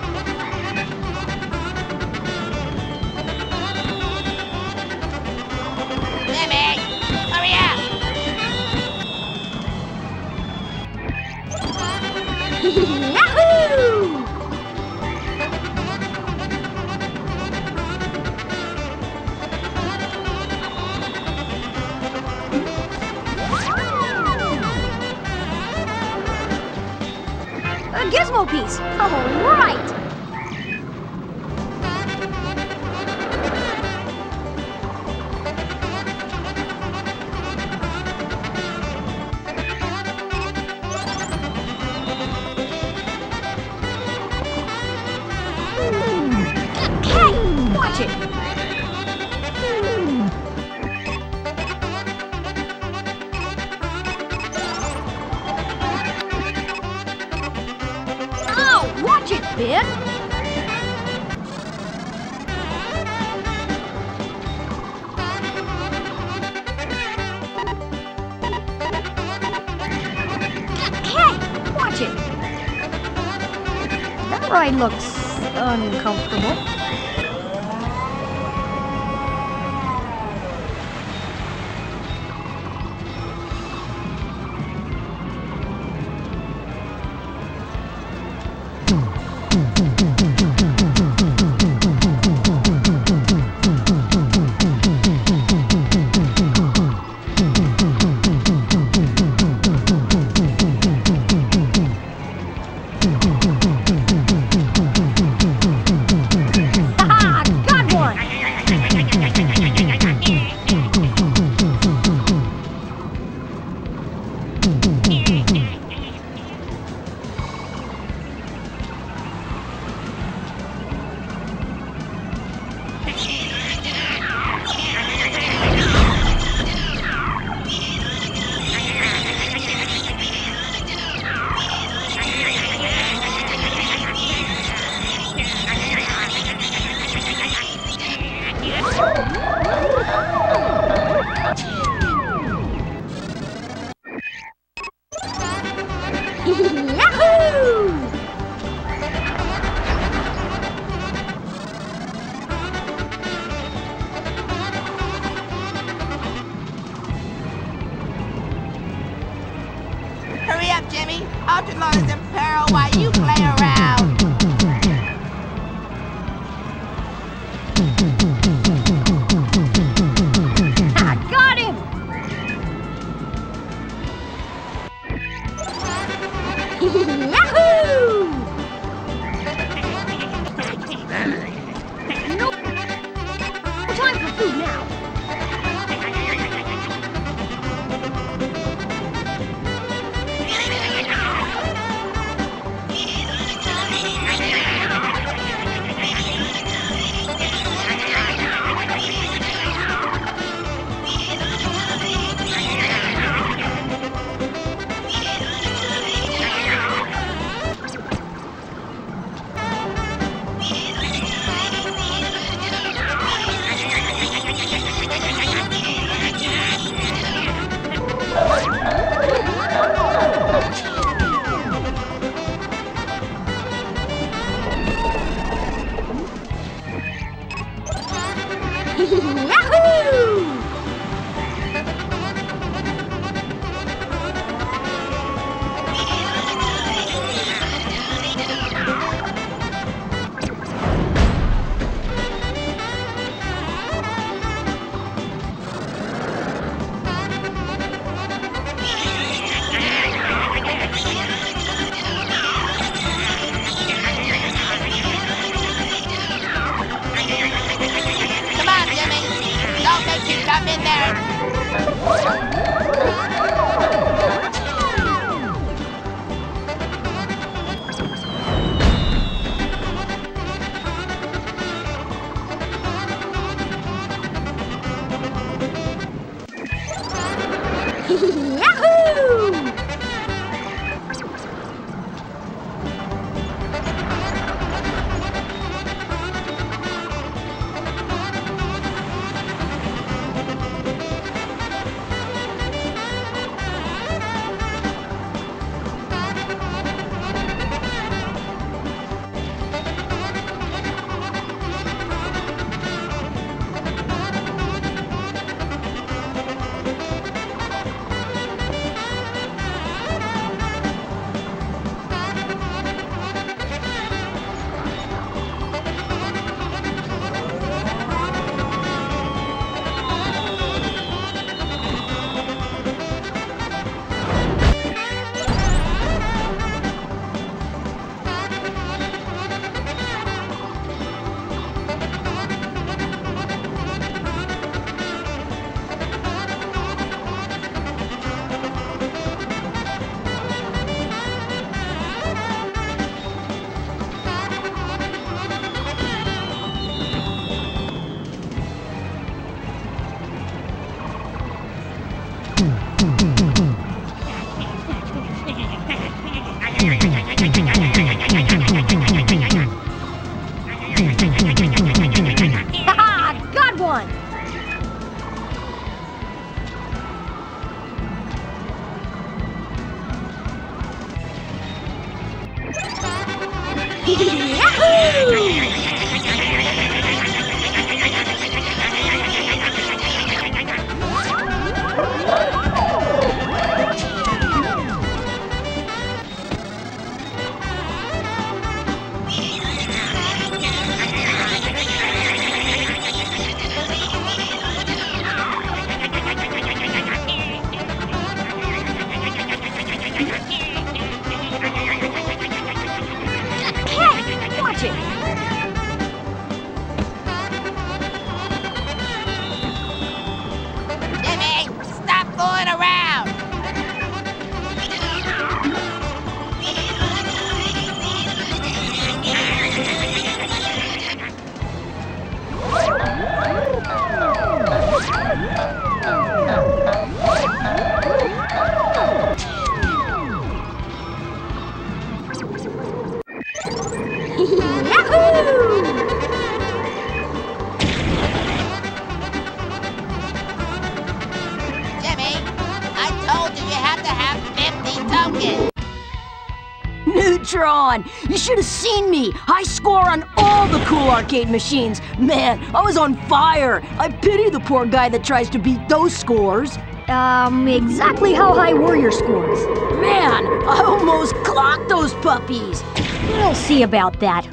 Speaker 15: Neutron! You should have seen me! I score on all the cool arcade machines! Man, I was on fire! I pity the poor guy that tries to beat those scores!
Speaker 2: Um, exactly how high were your scores?
Speaker 15: Man, I almost clocked those puppies!
Speaker 2: We'll see about that.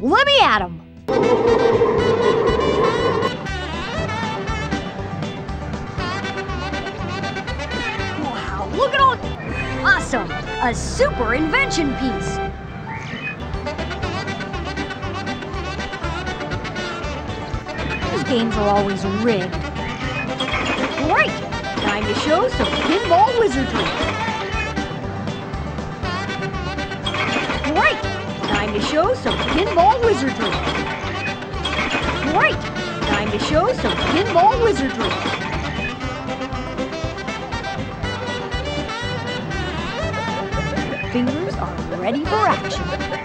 Speaker 2: Let me at 'em. Wow, look at all. Awesome! A super invention piece! Games are always rigged. Great! Time to show some pinball wizardry. Great! Time to show some pinball wizardry. Great! Time to show some pinball wizardry. Fingers are ready for action.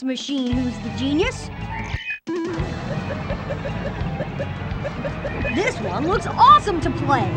Speaker 2: This machine who's the genius. This one looks awesome to play.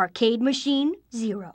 Speaker 2: Arcade machine 0.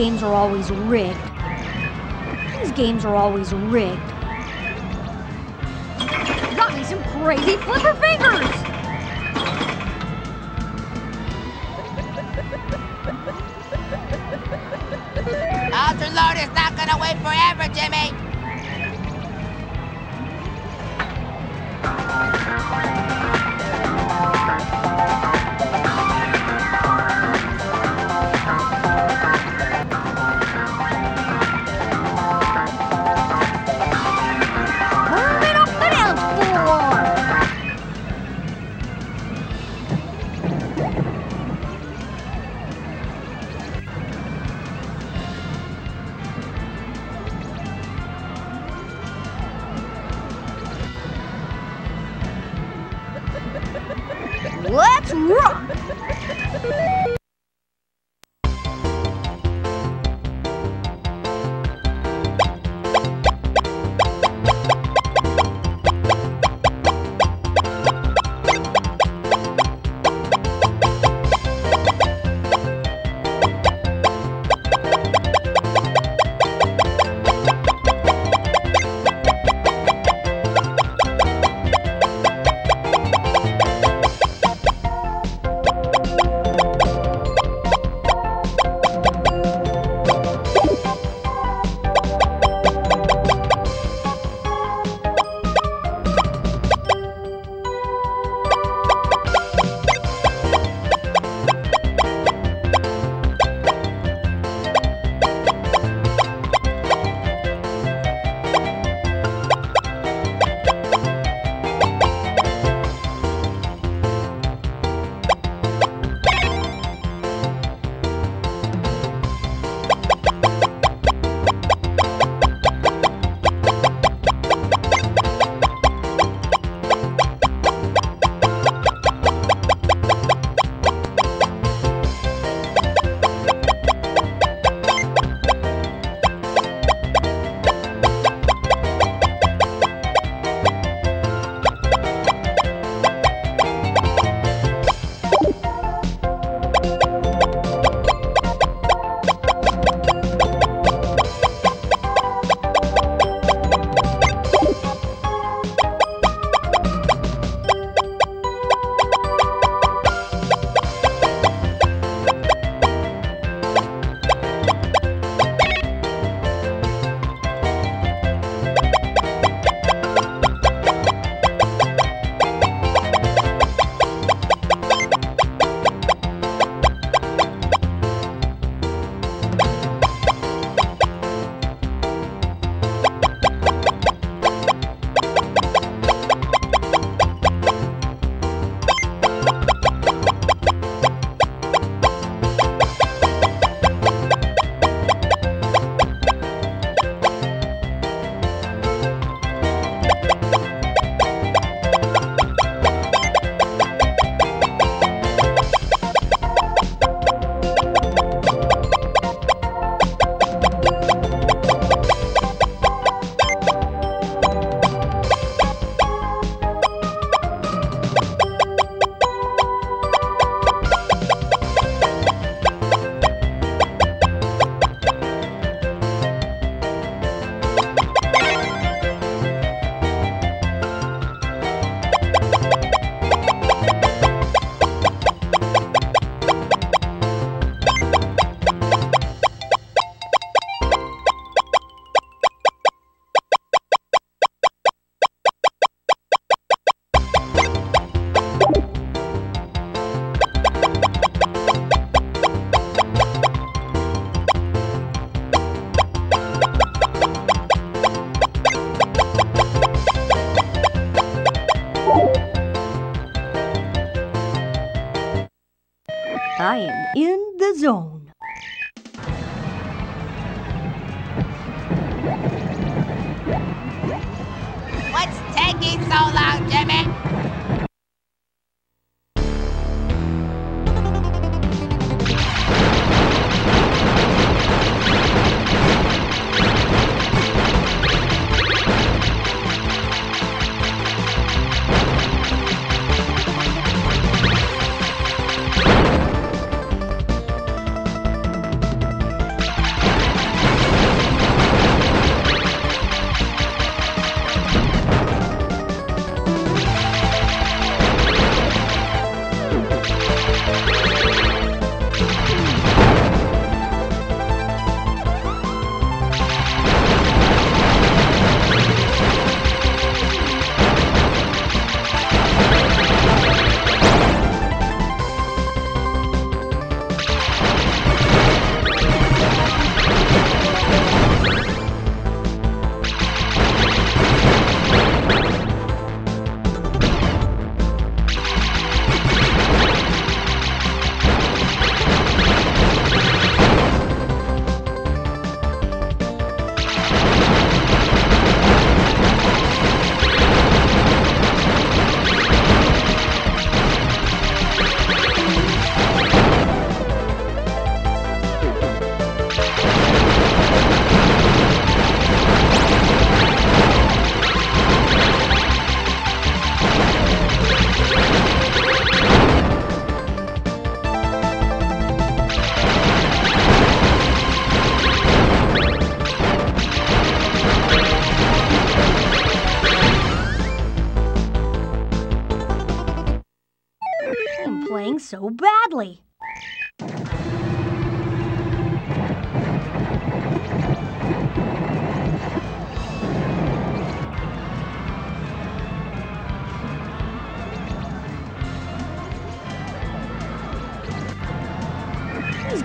Speaker 2: Games are always rigged. These games are always rigged. Got me some crazy rock!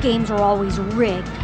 Speaker 2: Games are always rigged.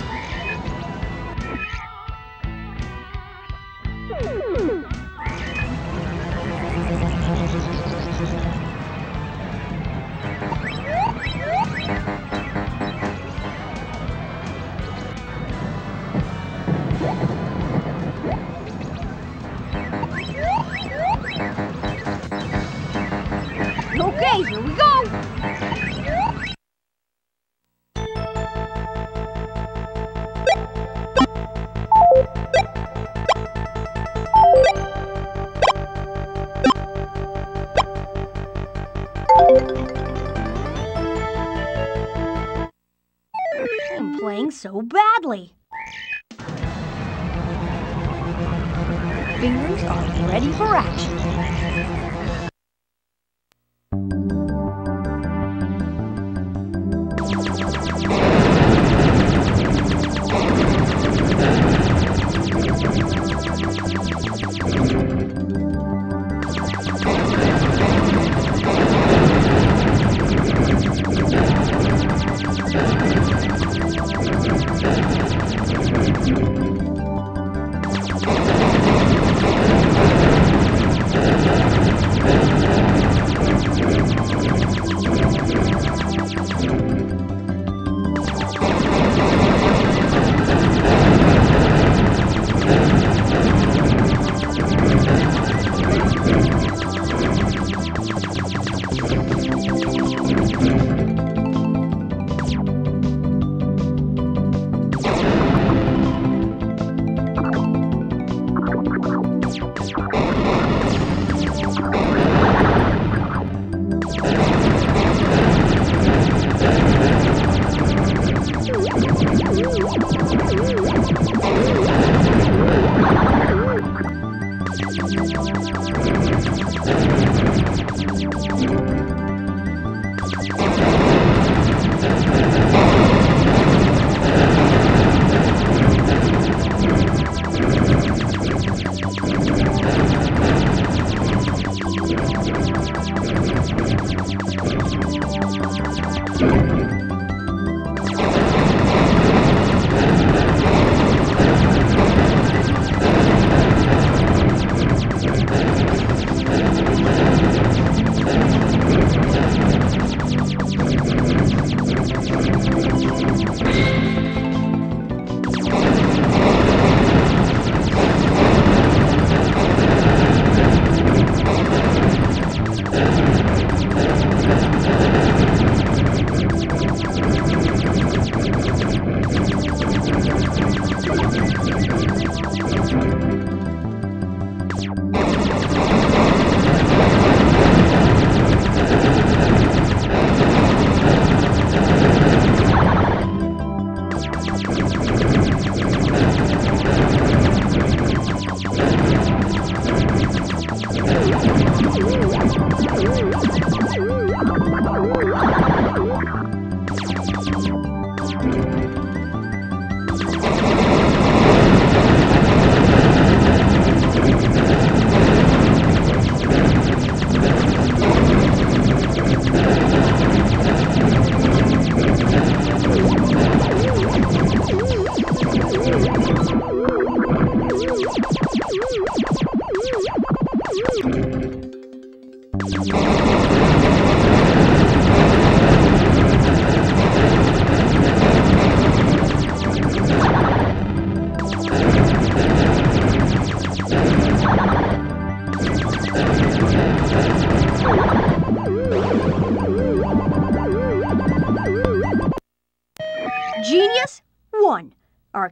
Speaker 2: So badly.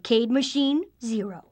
Speaker 2: Arcade machine, 0.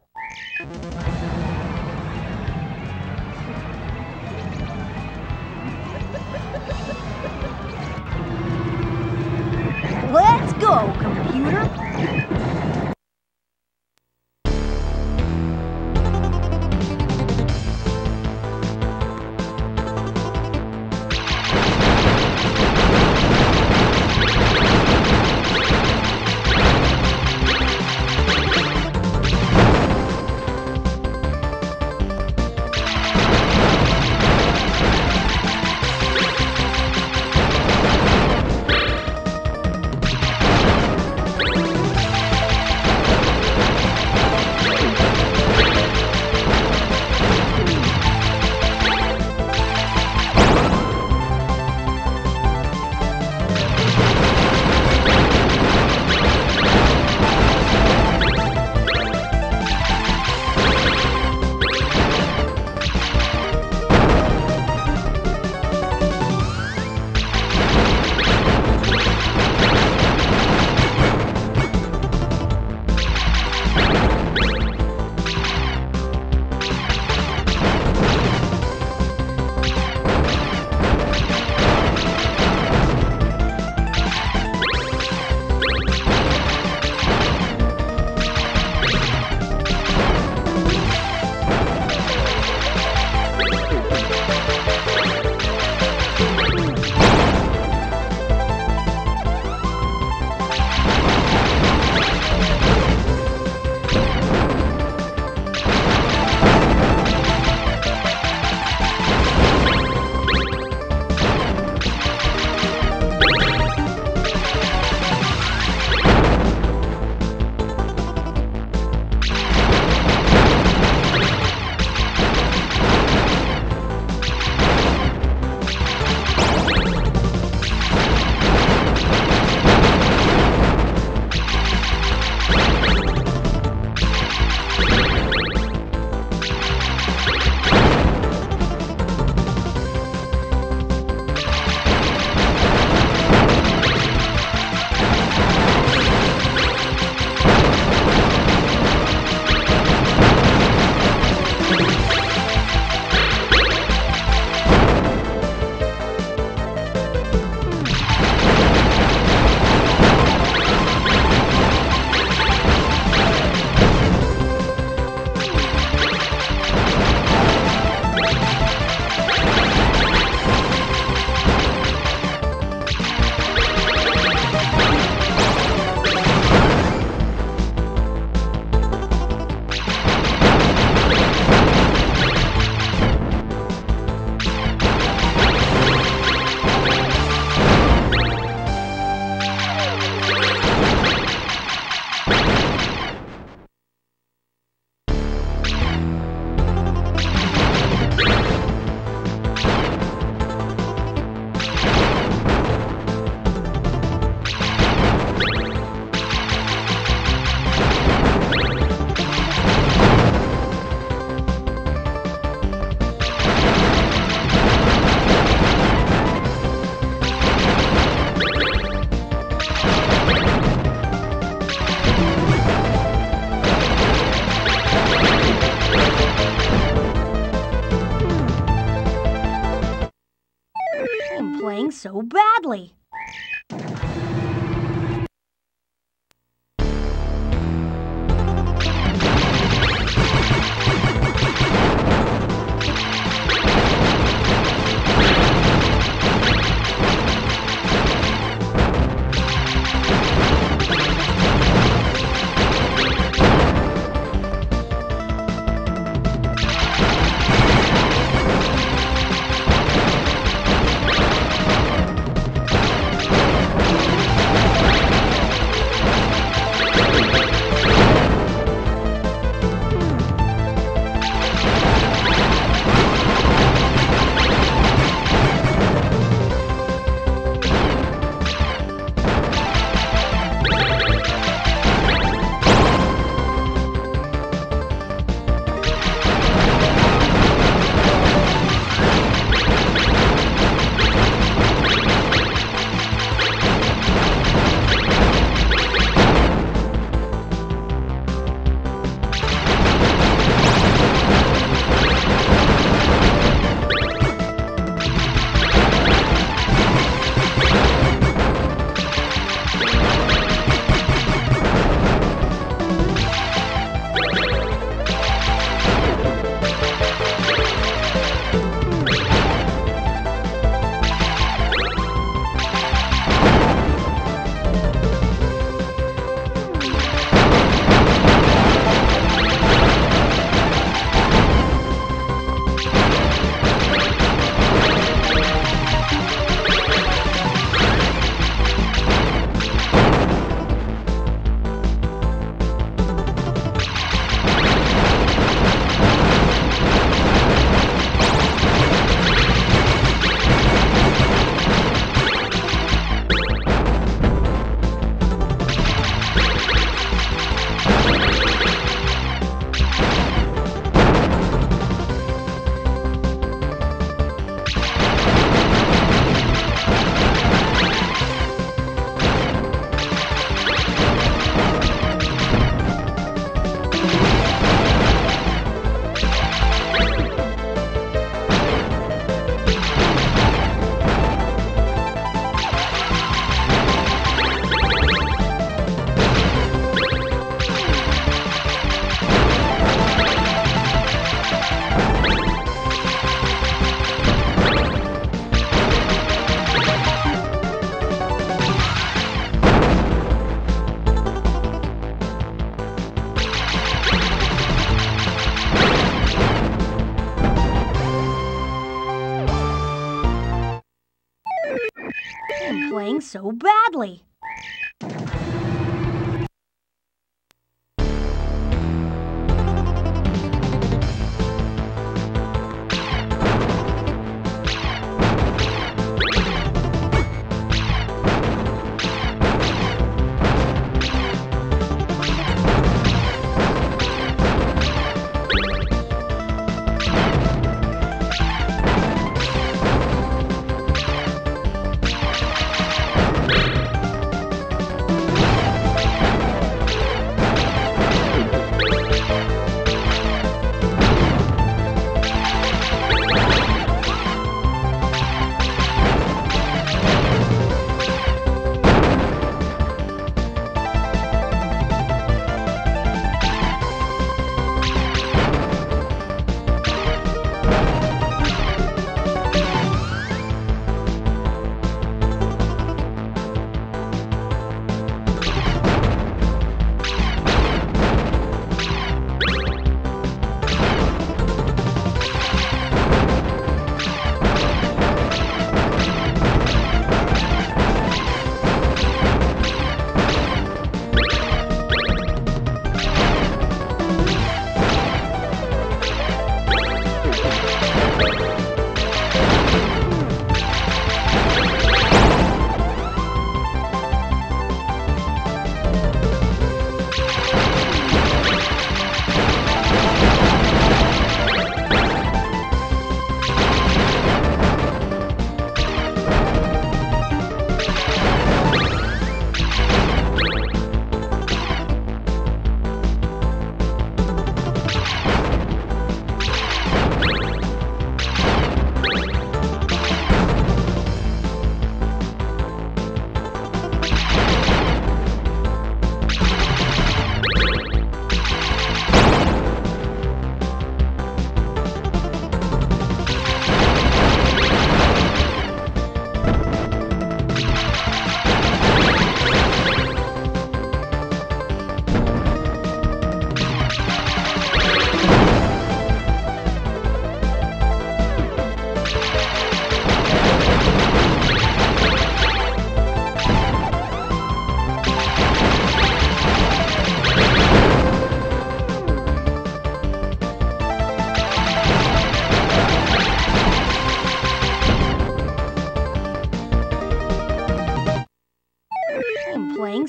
Speaker 2: So badly.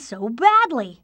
Speaker 2: So badly.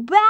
Speaker 2: Playing so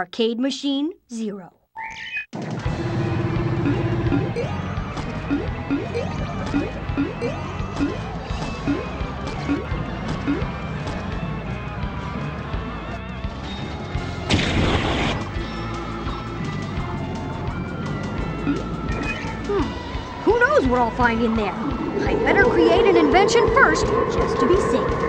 Speaker 2: Arcade machine, 0. Hmm. Who knows what I'll find in there? I better create an invention first, just to be safe.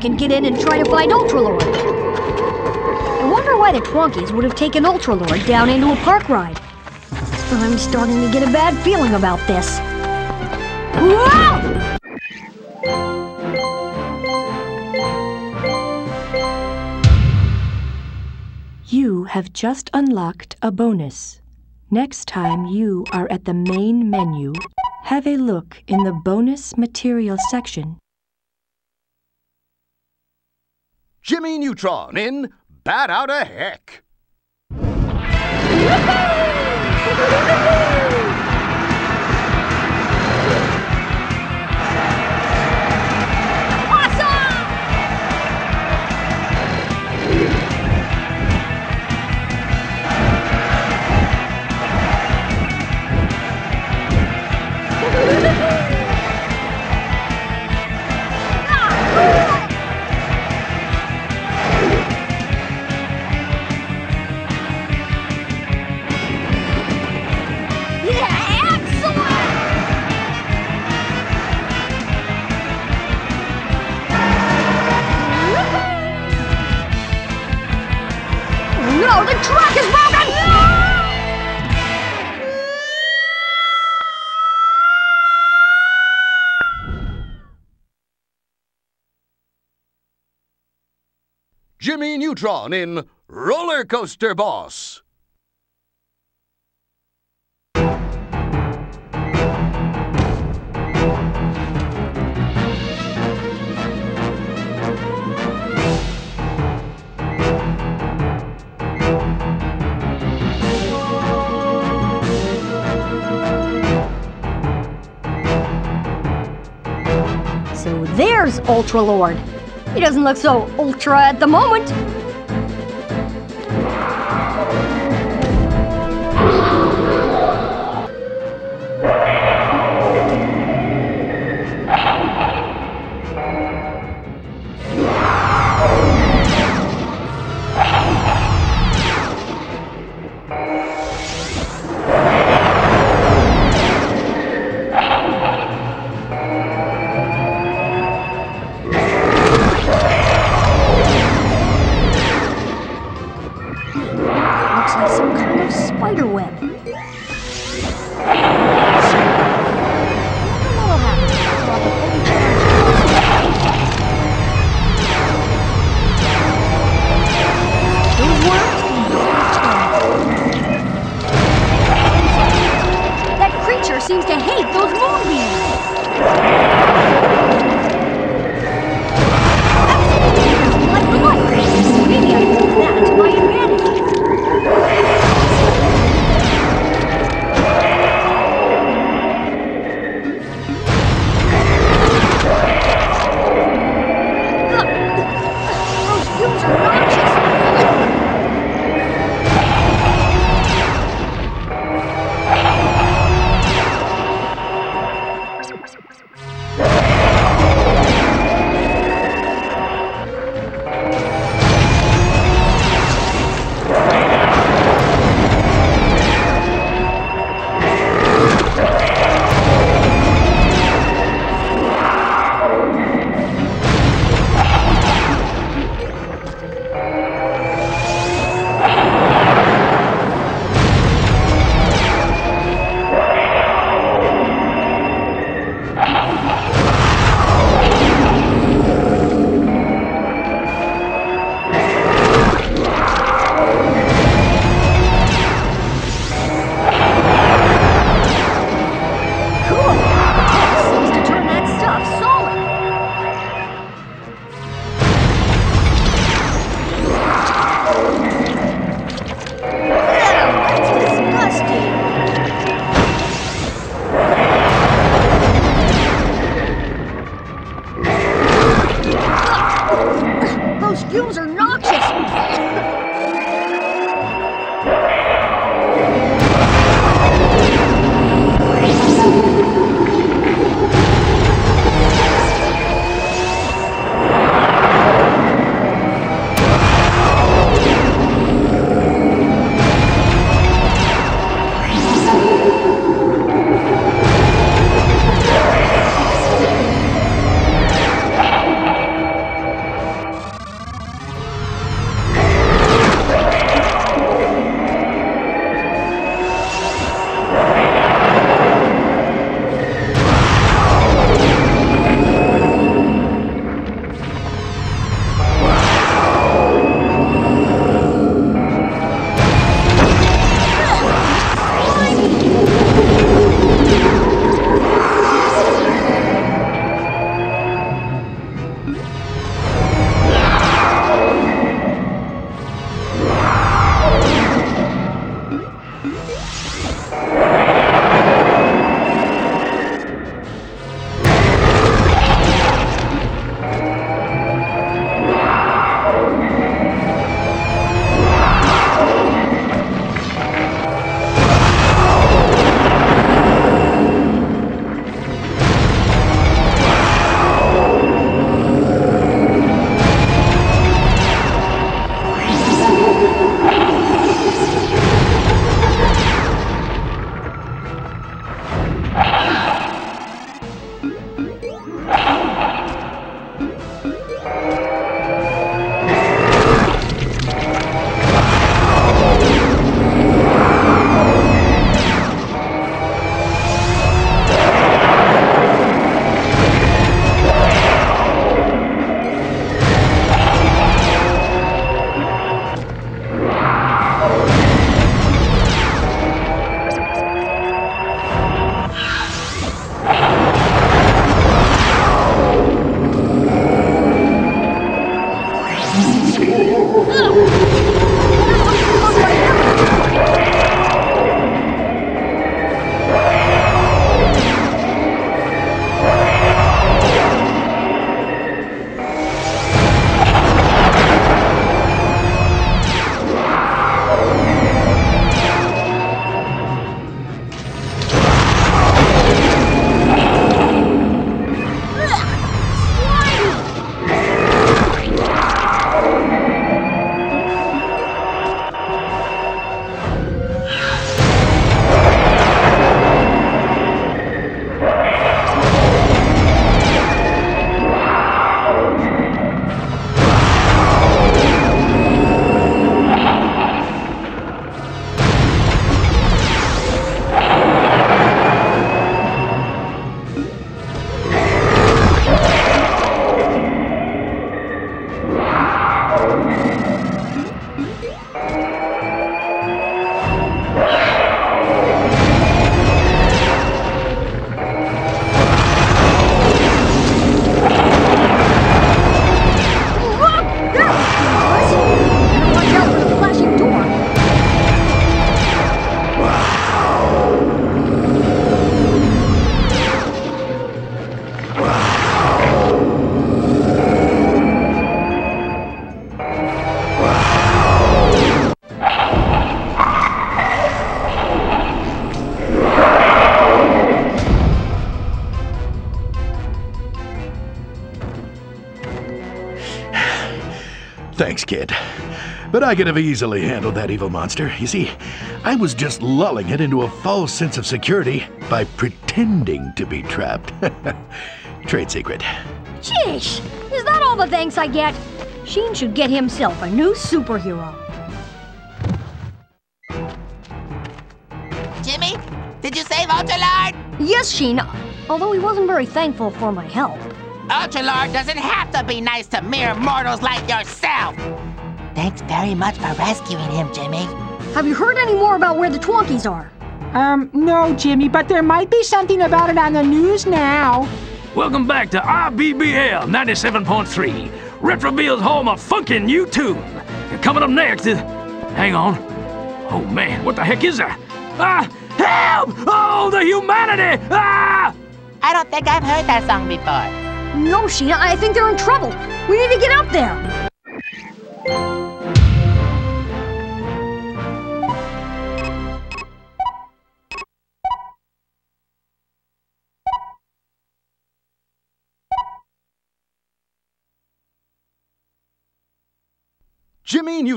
Speaker 2: Can get in and try to find Ultralord. I wonder why the Twonkies would have taken Ultralord down into a park ride. I'm starting to get a bad feeling about this. Whoa!
Speaker 7: You have just unlocked a bonus. Next time you are at the main menu, have a look in the bonus material section.
Speaker 1: Jimmy Neutron in Bat Out Heck. Jimmy Neutron in Roller Coaster Boss.
Speaker 2: So there's Ultralord. He doesn't look so ultra at the moment. Maybe I
Speaker 12: Thanks, kid. But I could have easily handled that evil monster. You see, I was just lulling it into a false sense of security by pretending to be trapped. Trade secret.
Speaker 2: Sheesh! Is that all the thanks I get? Sheen should get himself a new superhero.
Speaker 6: Jimmy, did you save Ultralord?
Speaker 2: Yes, Sheen, although he wasn't very thankful for my help.
Speaker 6: Ultralord doesn't have to be nice to mere mortals like yourself. Thanks very much for rescuing him, Jimmy.
Speaker 2: Have you heard any more about where the Twonkies are?
Speaker 5: Um, no, Jimmy, but there might be something about it on the news now.
Speaker 10: Welcome back to RBBL 97.3, Retroville's home of funkin' new tune. And coming up next is. Hang on. Oh man, what the heck is that? Ah! Help! Oh, the humanity! Ah!
Speaker 6: I don't think I've heard that song before.
Speaker 2: No, Sheena, I think they're in trouble. We need to get up there.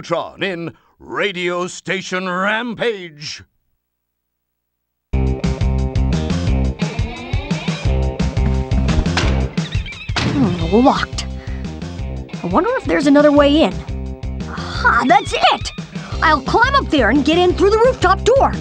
Speaker 1: In Radio Station Rampage.
Speaker 2: Hmm, locked. I wonder if there's another way in. Aha, that's it! I'll climb up there and get in through the rooftop door.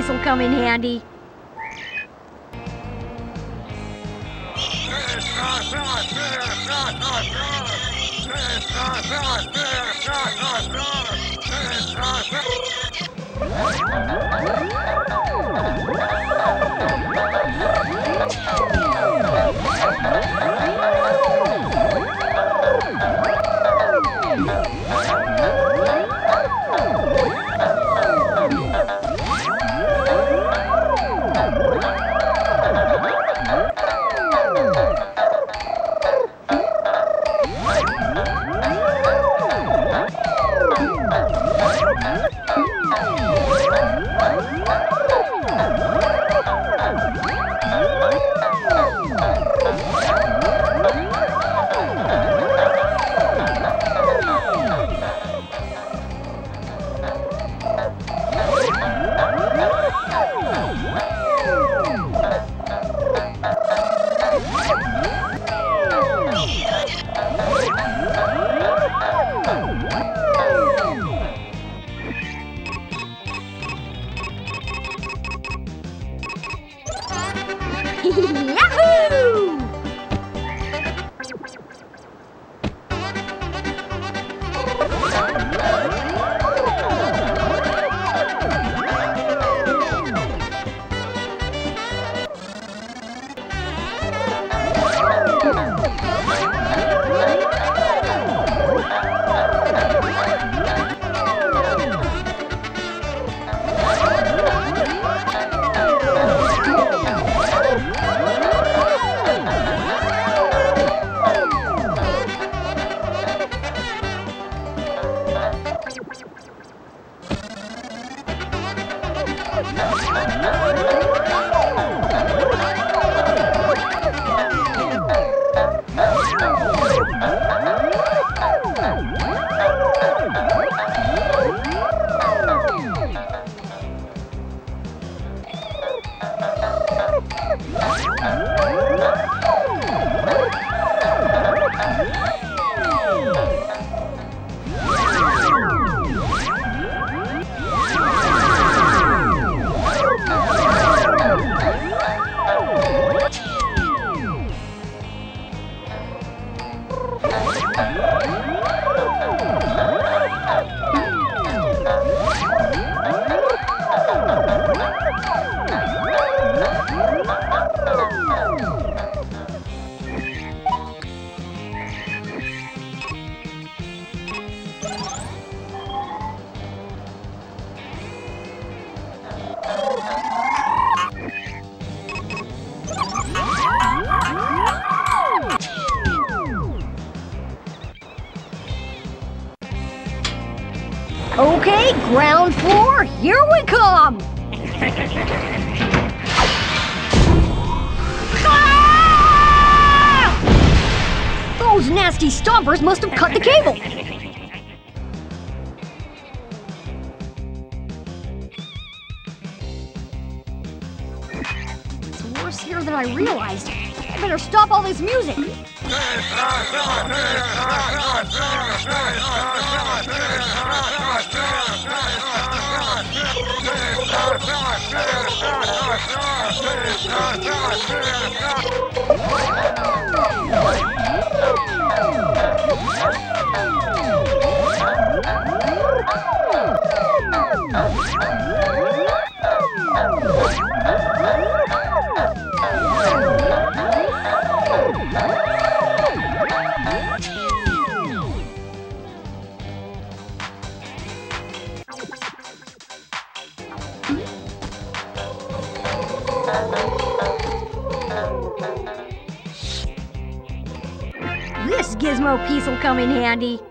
Speaker 2: Piece will come in handy. Most of. study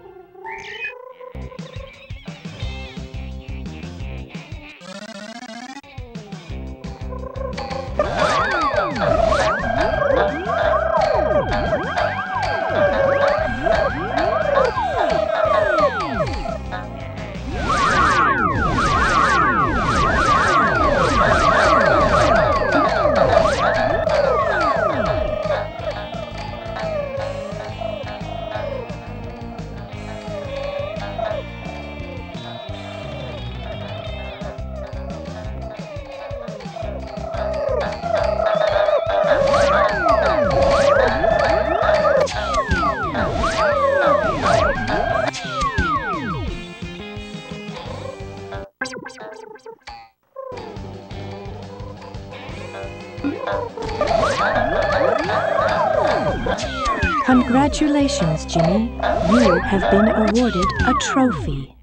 Speaker 7: Congratulations, Jimmy. You have been awarded a trophy.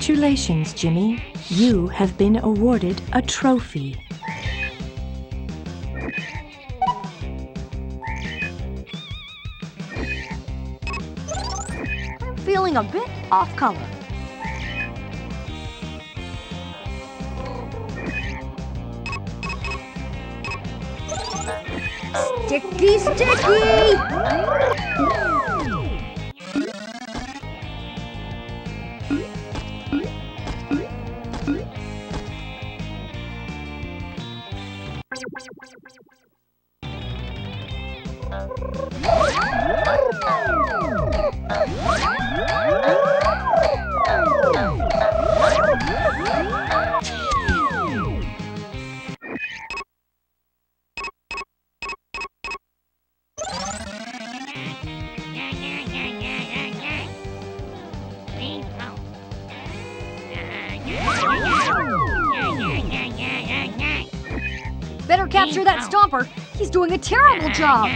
Speaker 7: Congratulations, Jimmy. You have been awarded a trophy.
Speaker 2: I'm feeling a bit off color.
Speaker 7: 是
Speaker 2: 啊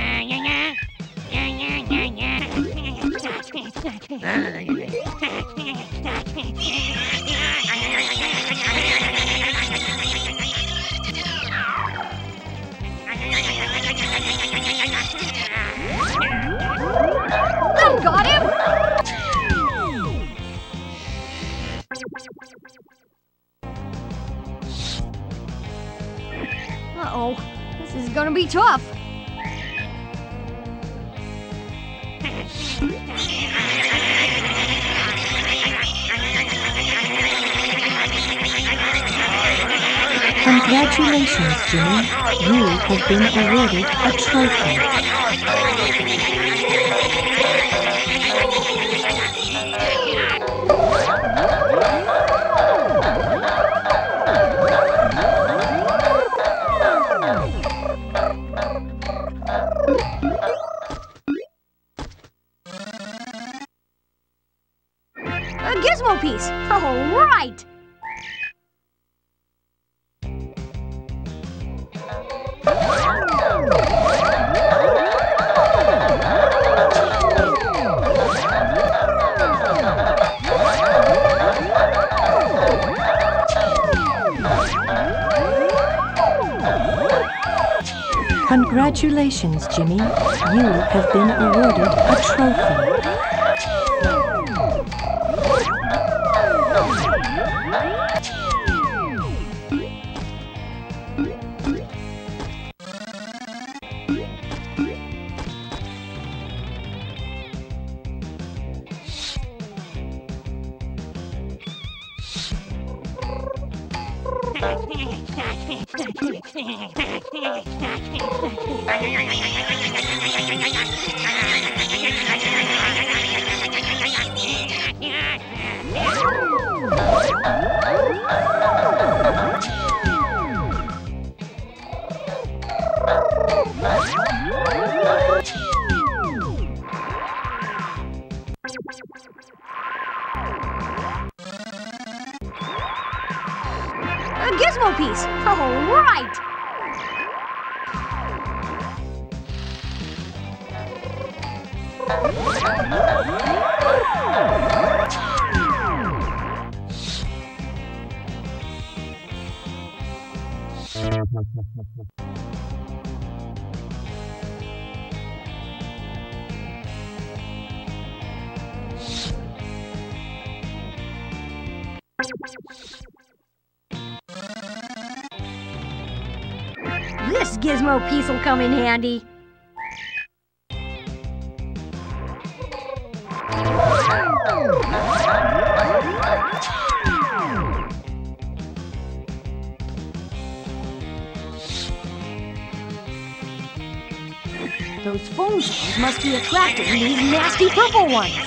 Speaker 2: gizmo piece will come in handy. Those phone calls must be attracting these nasty purple ones.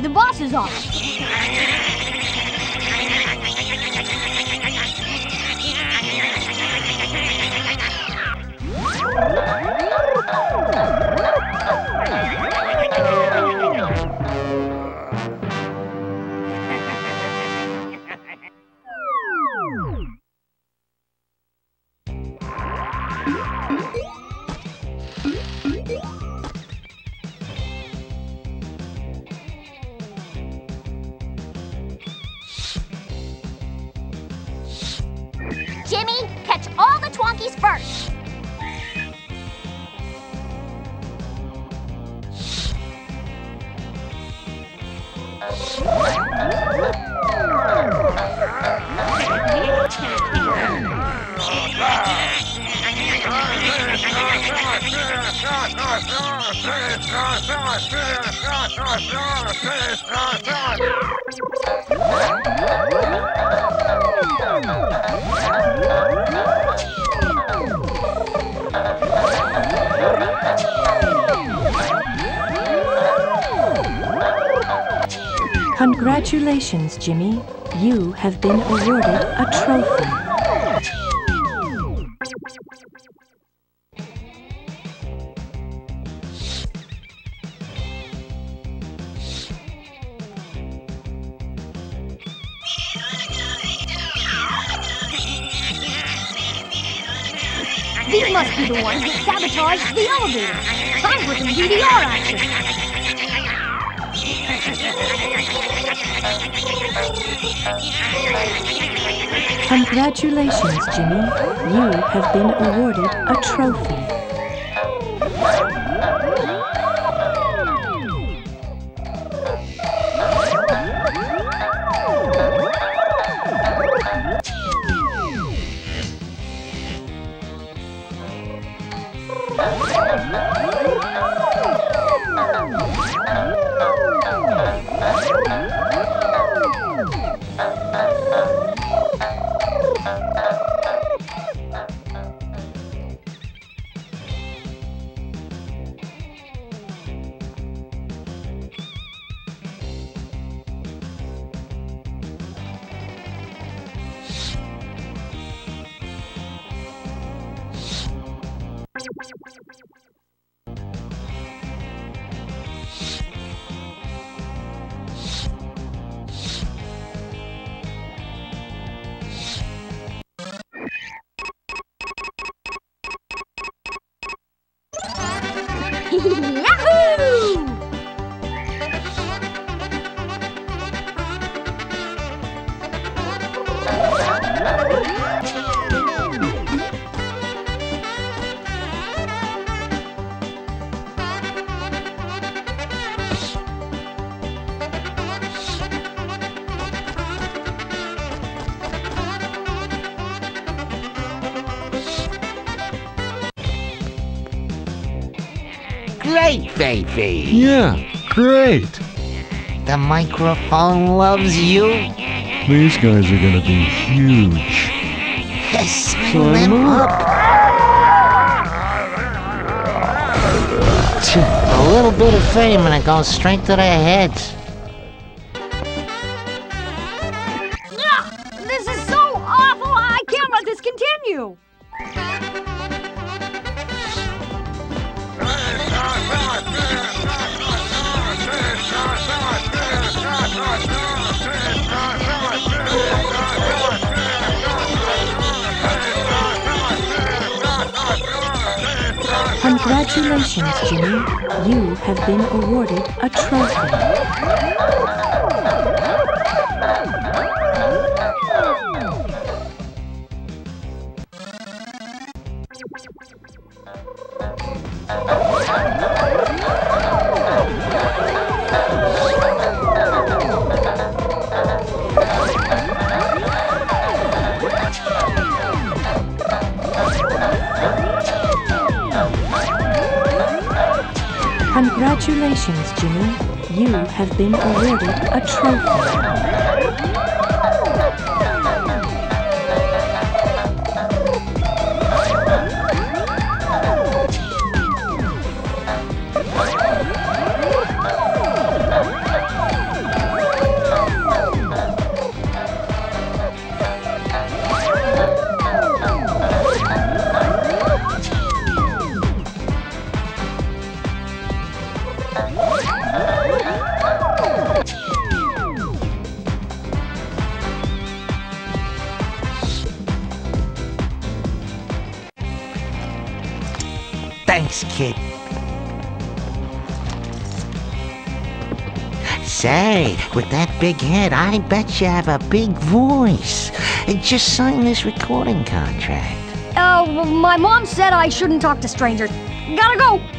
Speaker 2: the boss's office.
Speaker 17: Yeah, great.
Speaker 18: The microphone loves you.
Speaker 17: These guys are gonna be huge.
Speaker 18: Sign them
Speaker 17: them
Speaker 18: up. A little bit of fame and it goes straight to their heads.
Speaker 7: Have been awarded a trophy.
Speaker 18: Big head, I bet you have a big voice. Just sign this recording contract.
Speaker 2: Well, my mom said I shouldn't talk to strangers. Gotta go!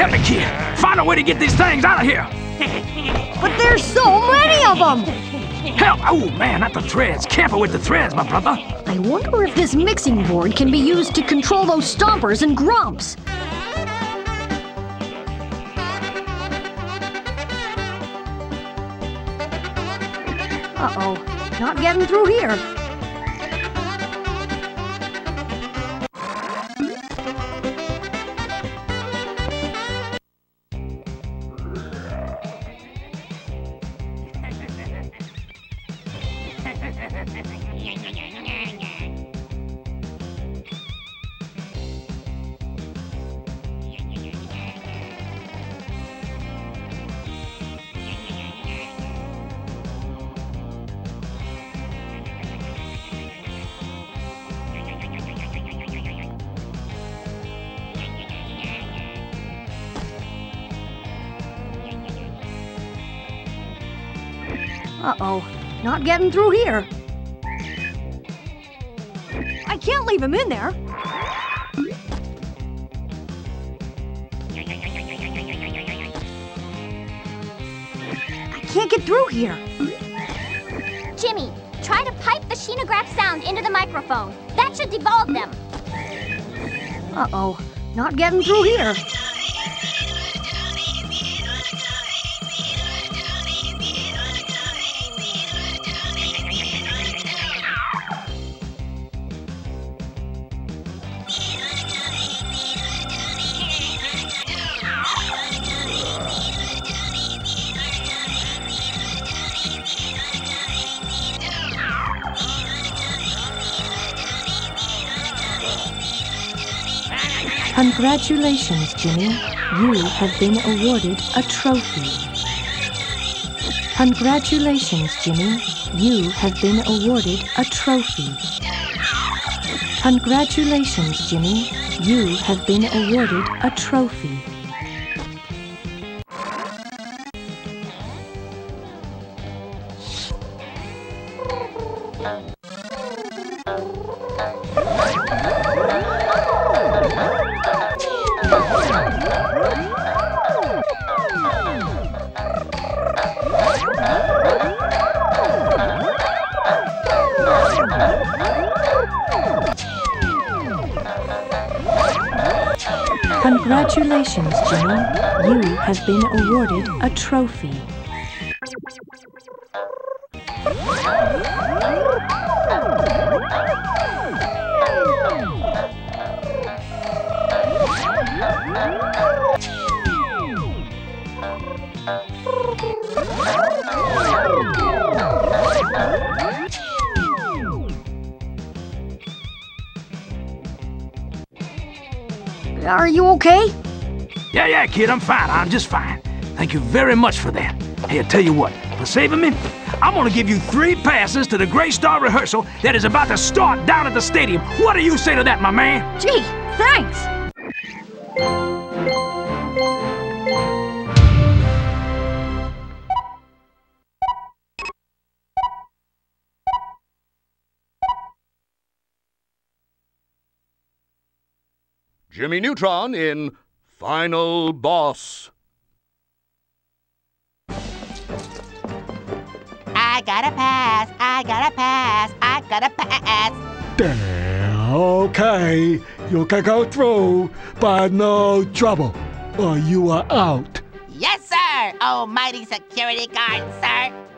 Speaker 10: Help me, kid! Find a way to get these things out of here!
Speaker 2: But there's so many of them!
Speaker 10: Help! Oh, man, not the threads. Camper with the threads, my brother.
Speaker 2: I wonder if this mixing board can be used to control those stompers and grumps. Uh-oh, not getting through here. Not getting through here. I can't leave him in there. I can't get through here.
Speaker 3: Jimmy, try to pipe the Sheenograph sound into the microphone. That should devolve them.
Speaker 2: Uh-oh, not getting through here.
Speaker 7: Congratulations, Jimmy. You have been awarded a trophy. Congratulations, Jimmy. You have been awarded a trophy. Congratulations, Jimmy. You have been awarded a trophy. Have been awarded a trophy.
Speaker 10: Kid, I'm fine. I'm just fine. Thank you very much for that. Hey, I tell you what, for saving me, I'm gonna give you three passes to the Gray Star rehearsal that is about to start down at the stadium. What do you say to that, my man?
Speaker 2: Gee, thanks.
Speaker 1: Jimmy Neutron in Final Boss.
Speaker 6: I gotta pass. I gotta pass. I gotta pass.
Speaker 19: There, okay. You can go through, but no trouble, or you are out.
Speaker 6: Yes, sir. Almighty security guard, sir.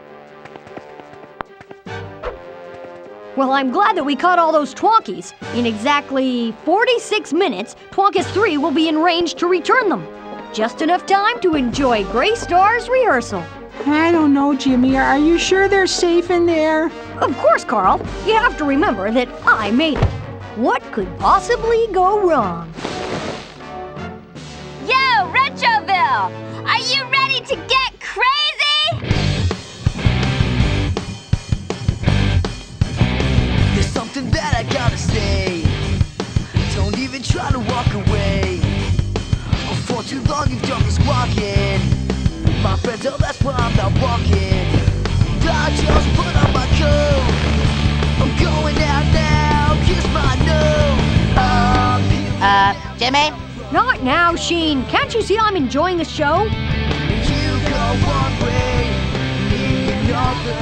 Speaker 2: Well, I'm glad that we caught all those Twonkies. In exactly 46 minutes, Twonkus 3 will be in range to return them. Just enough time to enjoy Gray Star's rehearsal.
Speaker 5: I don't know, Jimmy. Are you sure they're safe in there?
Speaker 2: Of course, Carl. You have to remember that I made it. What could possibly go wrong?
Speaker 3: Yo, Retroville! Are you ready to get
Speaker 8: something that I gotta say. Don't even try to walk away. Oh, For too long you've done this walking. My friends, oh that's why I'm not walking. I just put on my coat. I'm going out now. Kiss my nose.
Speaker 6: Uh, Jimmy?
Speaker 2: Not now, Sheen. Can't you see I'm enjoying the show?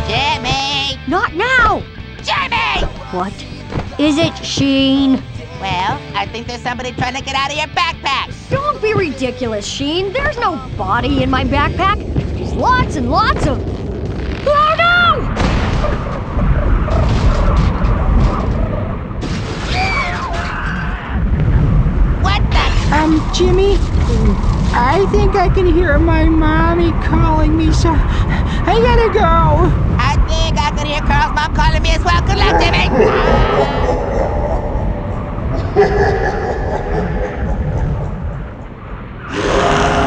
Speaker 6: Jimmy!
Speaker 2: Not now!
Speaker 6: Jimmy!
Speaker 2: What is it, Sheen?
Speaker 6: Well, I think there's somebody trying to get out of your backpack.
Speaker 2: Don't be ridiculous, Sheen. There's no body in my backpack. There's lots and lots of. Oh no!
Speaker 6: What the?
Speaker 5: Um, Jimmy, I think I can hear my mommy calling me, so I gotta go.
Speaker 6: I think I can hear Carl's mom calling me as well. Good luck, Jimmy!
Speaker 2: This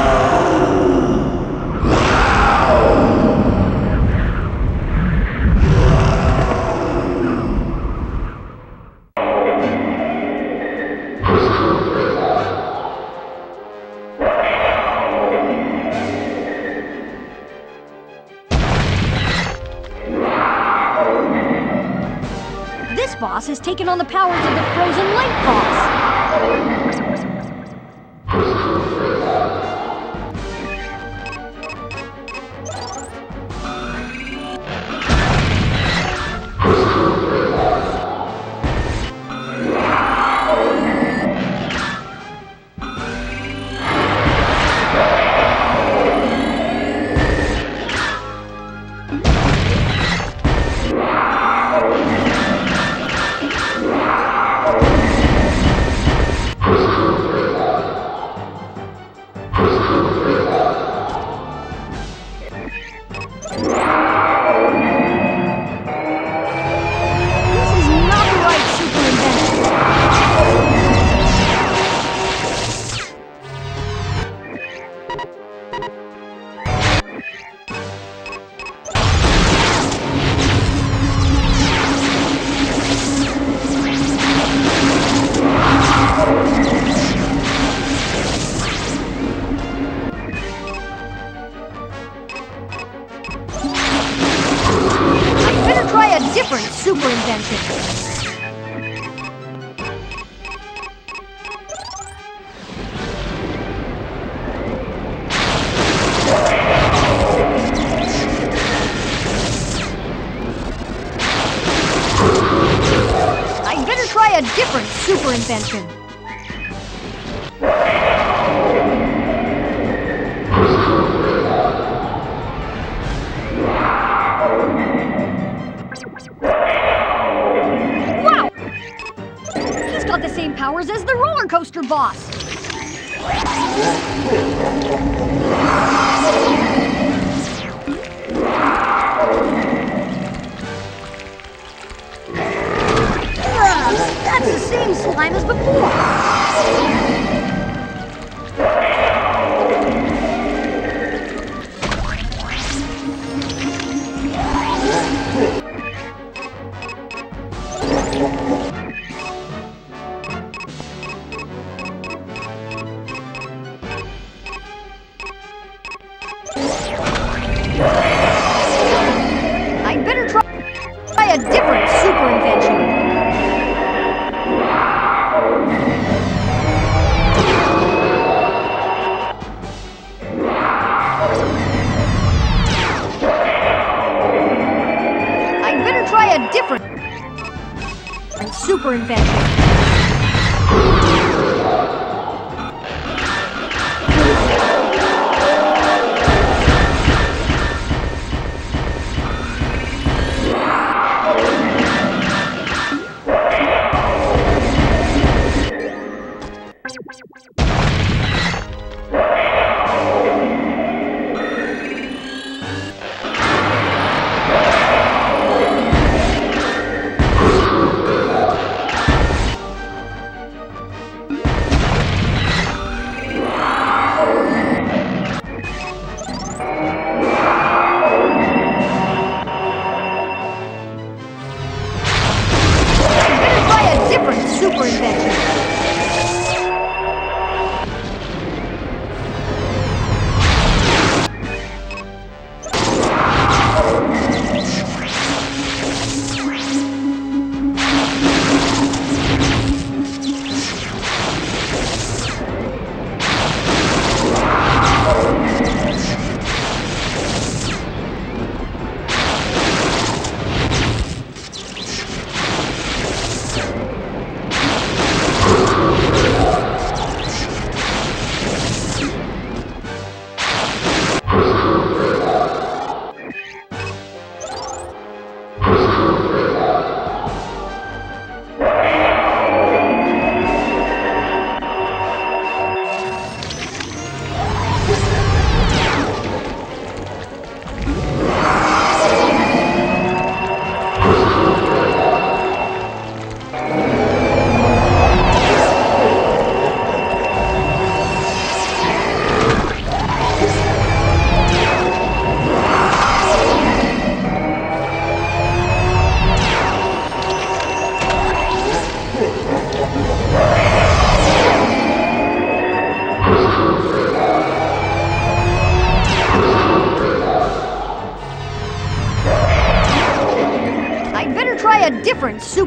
Speaker 2: taken on the powers of the frozen light boss.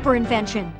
Speaker 2: Super invention.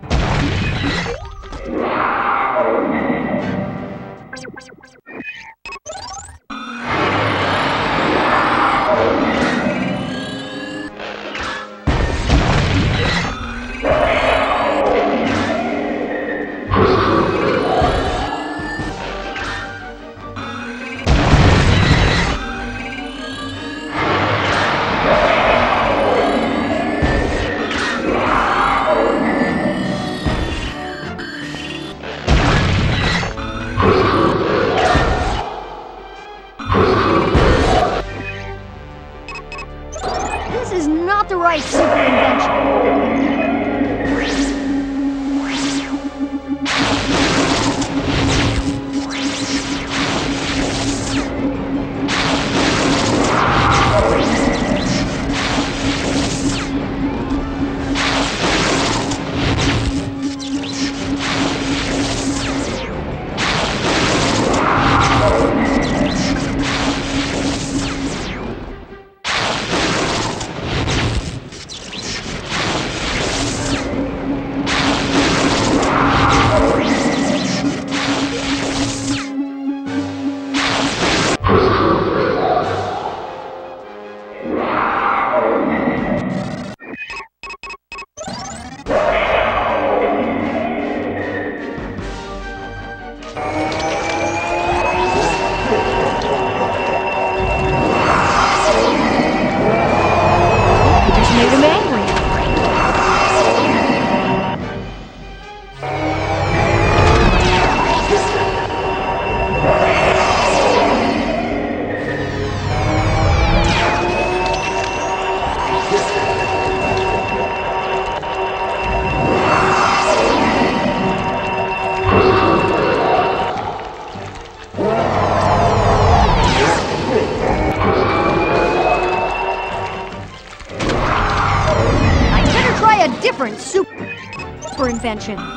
Speaker 2: Super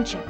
Speaker 2: super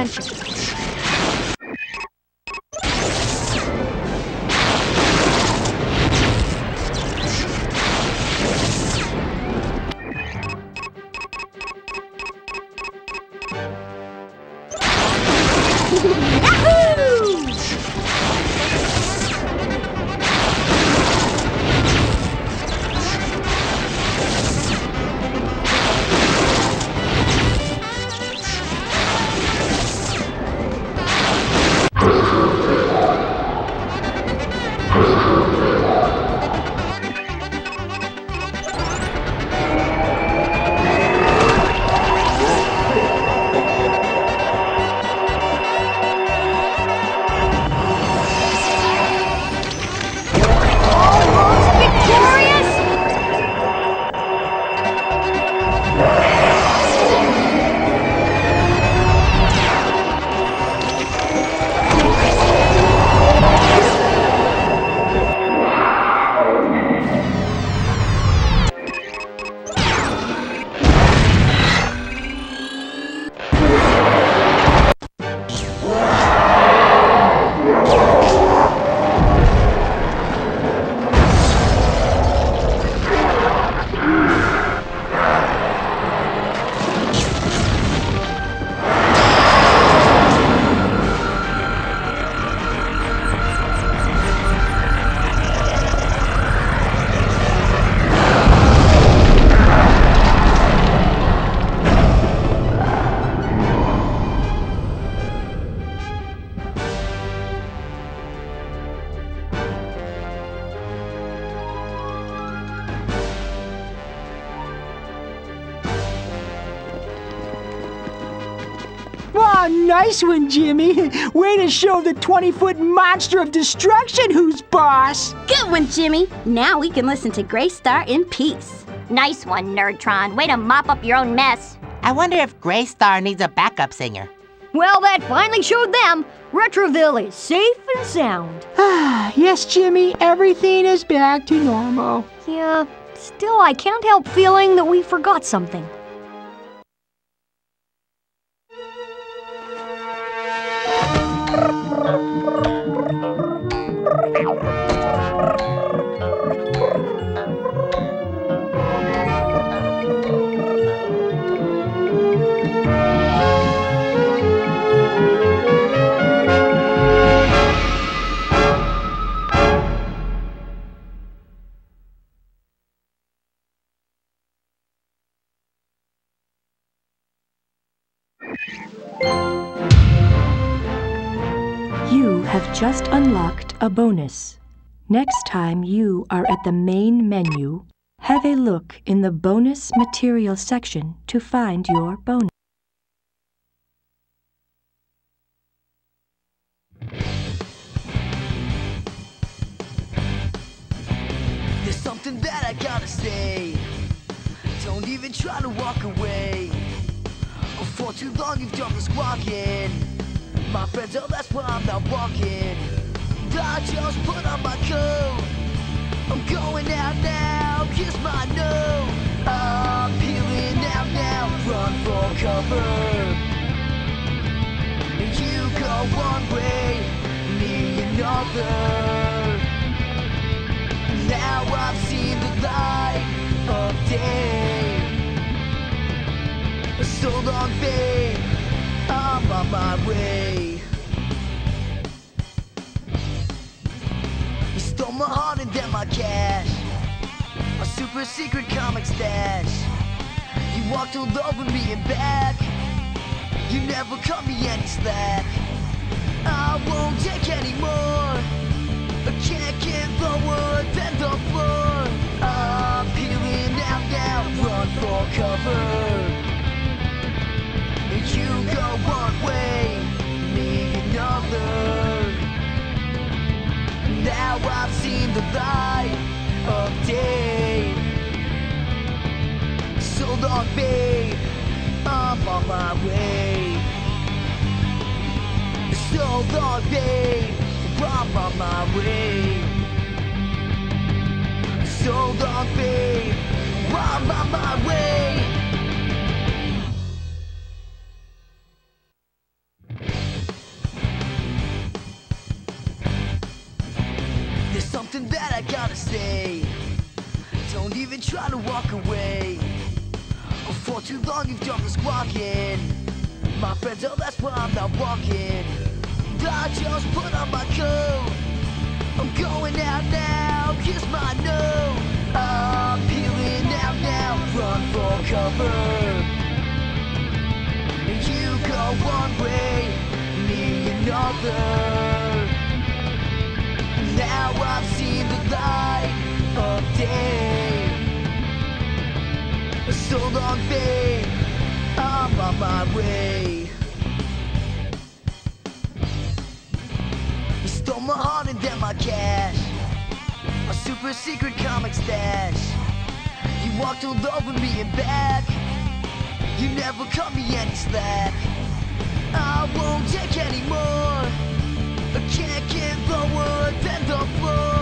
Speaker 2: invention.
Speaker 5: Nice one, Jimmy. Way to show the 20 foot monster of destruction who's boss.
Speaker 9: Good one, Jimmy. Now we can listen to Gray Star in peace. Nice one, Nerdtron. Way to mop up your own mess.
Speaker 6: I wonder if Gray Star needs a backup singer.
Speaker 2: Well, that finally showed them Retroville is safe and sound.
Speaker 5: Ah, yes, Jimmy, everything is back to normal.
Speaker 2: Yeah, still, I can't help feeling that we forgot something.
Speaker 8: Bonus. Next time you are at the main menu, have a look in the bonus material section to find your bonus.
Speaker 20: And then my cash. A super secret comic stash. You walked all over me and back. You never cut me any slack. I won't take any more. I can't get lower than the floor.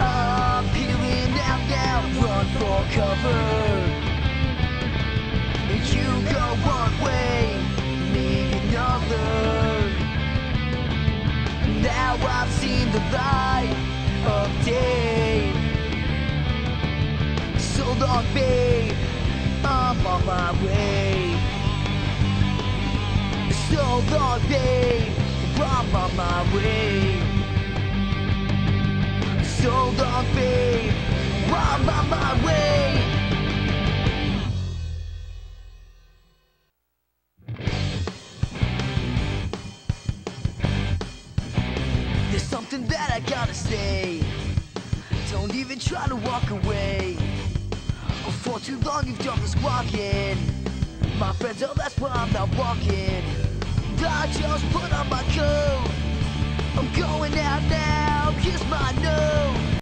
Speaker 20: I'm peeling out now, run for cover. You go one way, me another. Now I've seen the light of day. So long, babe, I'm on my way. So long, babe, I'm on my way. So long, babe, I'm on my way.
Speaker 8: Don't try to walk away. For too long you've done this walking My friends, oh that's why I'm not walking. I just put on my coat. I'm going out now, kiss my nose.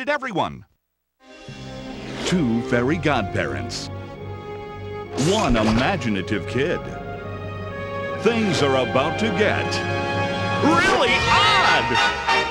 Speaker 21: Everyone. Two fairy godparents. One imaginative kid. Things are about to get really odd!